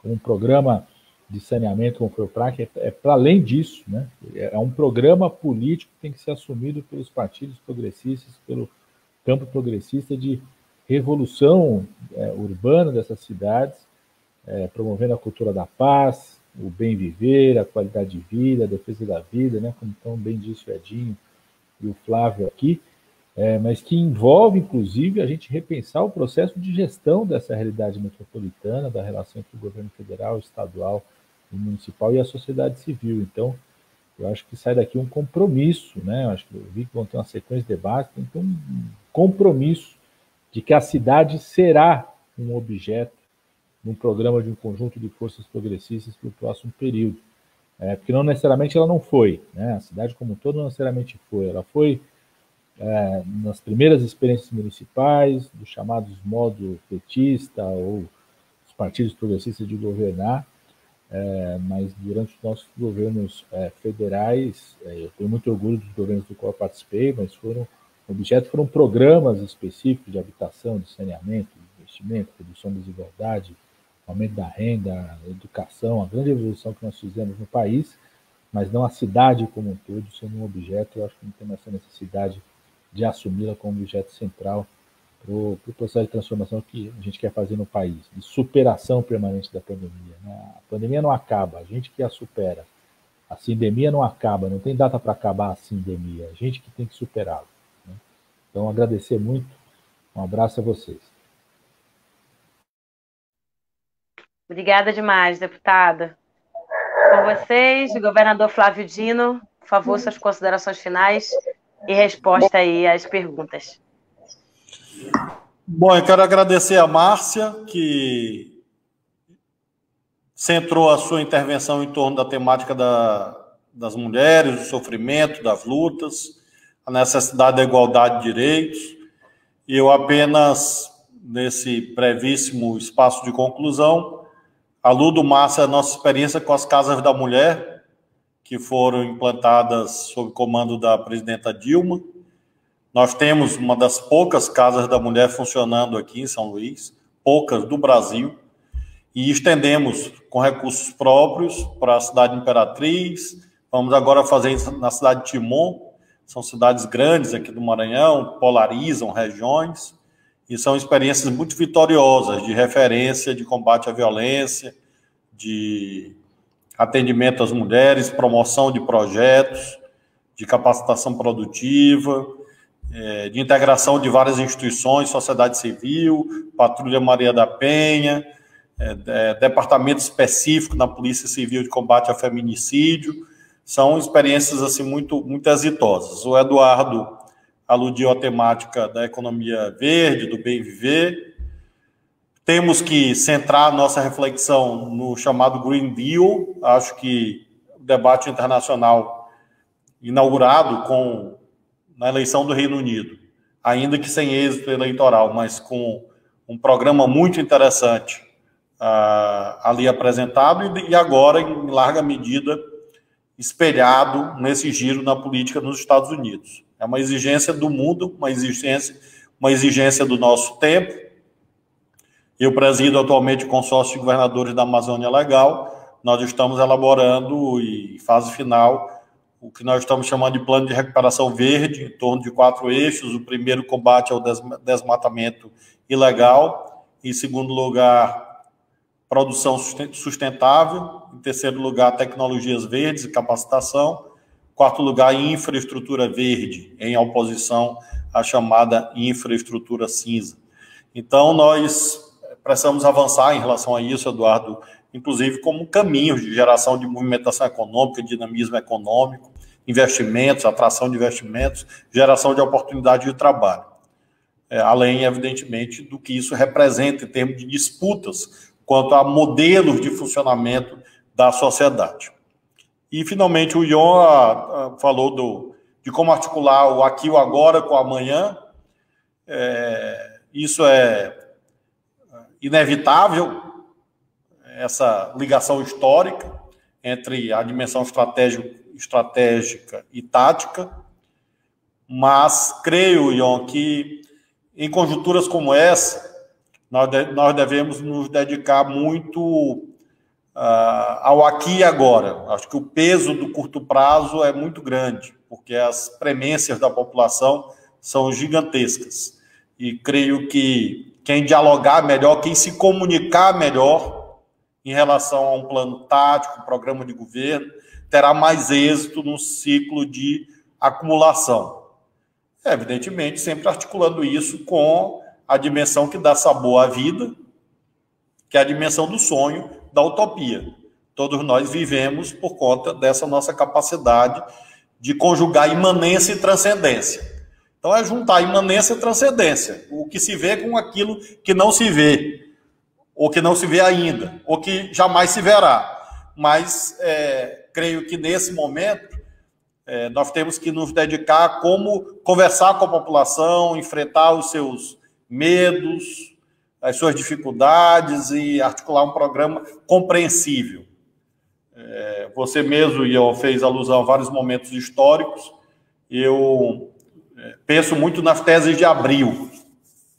como um programa de saneamento como foi o PAC, é, é para além disso, né? é um programa político que tem que ser assumido pelos partidos progressistas, pelo campo progressista de revolução é, urbana dessas cidades, é, promovendo a cultura da paz, o bem viver, a qualidade de vida, a defesa da vida, né? como tão bem disse o Edinho, e o Flávio aqui, é, mas que envolve, inclusive, a gente repensar o processo de gestão dessa realidade metropolitana, da relação entre o governo federal, estadual municipal e a sociedade civil. Então, eu acho que sai daqui um compromisso, né? Eu acho que eu vi que vão ter uma sequência de debates, então um compromisso de que a cidade será um objeto num programa de um conjunto de forças progressistas para o próximo período. É, porque não necessariamente ela não foi, né? a cidade como um todo não necessariamente foi, ela foi é, nas primeiras experiências municipais, dos chamados modo petista ou os partidos progressistas de governar, é, mas durante os nossos governos é, federais, é, eu tenho muito orgulho dos governos do qual participei, mas foram objeto foram programas específicos de habitação, de saneamento, de investimento, redução da desigualdade, aumento da renda, educação, a grande evolução que nós fizemos no país, mas não a cidade como um todo sendo um objeto, eu acho que não tem essa necessidade de assumi-la como objeto central para o pro processo de transformação que a gente quer fazer no país, de superação permanente da pandemia. Né? A pandemia não acaba, a gente que a supera. A sindemia não acaba, não tem data para acabar a sindemia, a gente que tem que superá-la. Né? Então, agradecer muito, um abraço a vocês. Obrigada demais, deputada. Com vocês, governador Flávio Dino, por favor, suas considerações finais e resposta aí às perguntas. Bom, eu quero agradecer a Márcia, que centrou a sua intervenção em torno da temática da, das mulheres, do sofrimento, das lutas, a necessidade da igualdade de direitos. E eu apenas, nesse brevíssimo espaço de conclusão, aludo, Márcia, a nossa experiência com as casas da mulher, que foram implantadas sob comando da presidenta Dilma. Nós temos uma das poucas casas da mulher funcionando aqui em São Luís, poucas do Brasil, e estendemos com recursos próprios para a cidade Imperatriz. Vamos agora fazer na cidade de Timon, são cidades grandes aqui do Maranhão, polarizam regiões, e são experiências muito vitoriosas de referência de combate à violência, de atendimento às mulheres, promoção de projetos, de capacitação produtiva, é, de integração de várias instituições, sociedade civil, Patrulha Maria da Penha, é, é, departamento específico na Polícia Civil de combate ao feminicídio, são experiências assim muito muito exitosas. O Eduardo aludiu à temática da economia verde, do bem viver, temos que centrar nossa reflexão no chamado Green Deal. Acho que o debate internacional inaugurado com na eleição do Reino Unido, ainda que sem êxito eleitoral, mas com um programa muito interessante uh, ali apresentado e, e agora, em larga medida, espelhado nesse giro na política nos Estados Unidos. É uma exigência do mundo, uma exigência, uma exigência do nosso tempo, eu presido atualmente o consórcio de governadores da Amazônia Legal. Nós estamos elaborando, em fase final, o que nós estamos chamando de plano de recuperação verde, em torno de quatro eixos. O primeiro, combate ao desmatamento ilegal. Em segundo lugar, produção sustentável. Em terceiro lugar, tecnologias verdes e capacitação. Quarto lugar, infraestrutura verde, em oposição à chamada infraestrutura cinza. Então, nós precisamos avançar em relação a isso, Eduardo, inclusive como caminhos de geração de movimentação econômica, dinamismo econômico, investimentos, atração de investimentos, geração de oportunidade de trabalho. É, além, evidentemente, do que isso representa em termos de disputas quanto a modelos de funcionamento da sociedade. E, finalmente, o Ion ah, ah, falou do, de como articular o aqui o agora com o amanhã. É, isso é inevitável essa ligação histórica entre a dimensão estratégica e tática, mas creio, Ion, que em conjunturas como essa, nós, nós devemos nos dedicar muito uh, ao aqui e agora. Acho que o peso do curto prazo é muito grande, porque as premências da população são gigantescas. E creio que quem dialogar melhor, quem se comunicar melhor em relação a um plano tático, um programa de governo, terá mais êxito no ciclo de acumulação. Evidentemente, sempre articulando isso com a dimensão que dá sabor à vida, que é a dimensão do sonho, da utopia. Todos nós vivemos por conta dessa nossa capacidade de conjugar imanência e transcendência. Então é juntar imanência e transcendência, o que se vê com aquilo que não se vê. ou que não se vê ainda, ou que jamais se verá. Mas é, creio que nesse momento é, nós temos que nos dedicar a como conversar com a população, enfrentar os seus medos, as suas dificuldades e articular um programa compreensível. É, você mesmo, Ian, fez alusão a vários momentos históricos. Eu é, penso muito nas teses de Abril,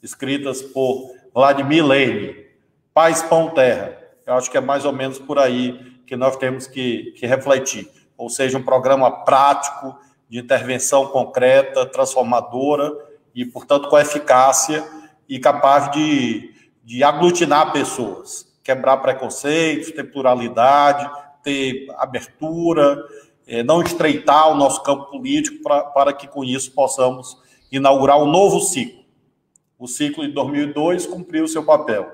escritas por Vladimir Lenin, Paz, Pão, Terra. Eu acho que é mais ou menos por aí que nós temos que, que refletir. Ou seja, um programa prático, de intervenção concreta, transformadora e, portanto, com eficácia e capaz de, de aglutinar pessoas, quebrar preconceitos, ter pluralidade, ter abertura, é, não estreitar o nosso campo político pra, para que com isso possamos inaugurar um novo ciclo. O ciclo de 2002 cumpriu o seu papel.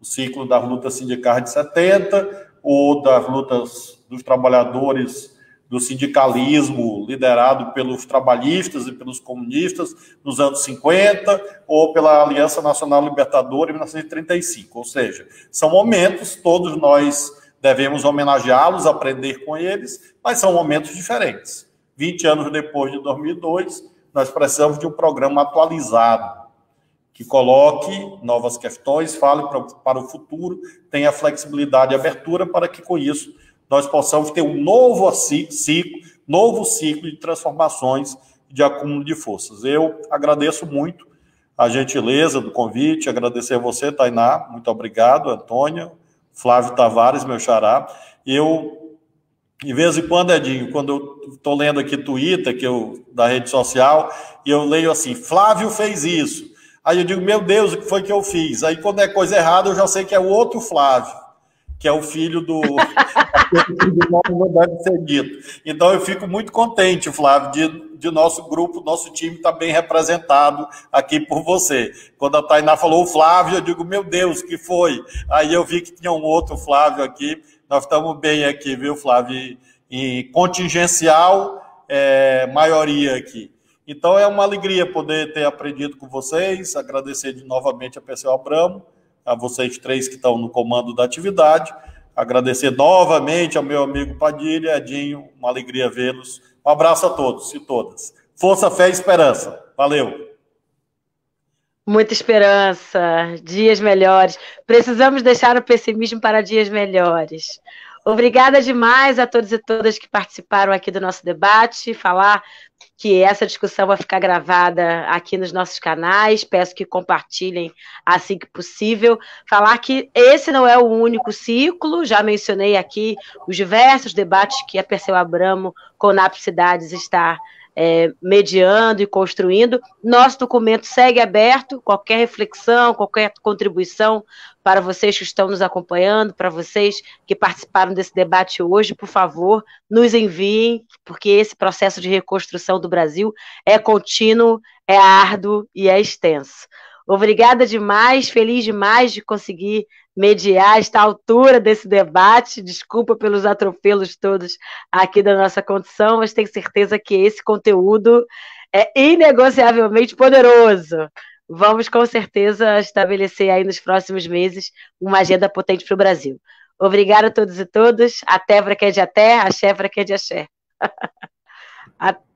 O ciclo das lutas sindicais de 70, ou das lutas dos trabalhadores do sindicalismo liderado pelos trabalhistas e pelos comunistas nos anos 50, ou pela Aliança Nacional Libertadora em 1935. Ou seja, são momentos, todos nós devemos homenageá-los, aprender com eles, mas são momentos diferentes. 20 anos depois de 2002, nós precisamos de um programa atualizado, que coloque novas questões, fale para, o futuro, tenha flexibilidade e abertura para que, com isso, nós possamos ter um novo ciclo, novo ciclo de transformações de acúmulo de forças. Eu agradeço muito a gentileza do convite, agradecer a você, Tainá, muito obrigado, Antônia, Flávio Tavares, meu xará. Eu, de vez em quando, Edinho, quando eu estou lendo aqui Twitter, que eu, da rede social, e eu leio assim, Flávio fez isso. Aí eu digo, meu Deus, o que foi que eu fiz? Aí quando é coisa errada, eu já sei que é o outro Flávio, que é o filho do. deve ser dito. Então eu fico muito contente, Flávio, de, de nosso grupo, nosso time está bem representado aqui por você. Quando a Tainá falou o Flávio, eu digo, meu Deus, que foi? Aí eu vi que tinha um outro Flávio aqui. Nós estamos bem aqui, viu, Flávio? Em contingencial, é, maioria aqui. Então é uma alegria poder ter aprendido com vocês, agradecer de novamente a Perseu Abramo, a vocês três que estão no comando da atividade, agradecer novamente ao meu amigo Padilha, Edinho, uma alegria vê-los. Um abraço a todos e todas. Força, fé e esperança. Valeu. Muita esperança, dias melhores. Precisamos deixar o pessimismo para dias melhores. Obrigada demais a todos e todas que participaram aqui do nosso debate, falar que essa discussão vai ficar gravada aqui nos nossos canais, peço que compartilhem assim que possível. Falar que esse não é o único ciclo, já mencionei aqui os diversos debates que a Perseu Abramo com Cidades está é, mediando e construindo. Nosso documento segue aberto, qualquer reflexão, qualquer contribuição para vocês que estão nos acompanhando, para vocês que participaram desse debate hoje, por favor, nos enviem, porque esse processo de reconstrução do Brasil é contínuo, é árduo e é extenso. Obrigada demais, feliz demais de conseguir mediar esta altura desse debate. Desculpa pelos atropelos todos aqui da nossa condição, mas tenho certeza que esse conteúdo é inegociavelmente poderoso. Vamos com certeza estabelecer aí nos próximos meses uma agenda potente para o Brasil. Obrigada a todos e todas. Até para quem é de até, axé para quem é de axé. (laughs)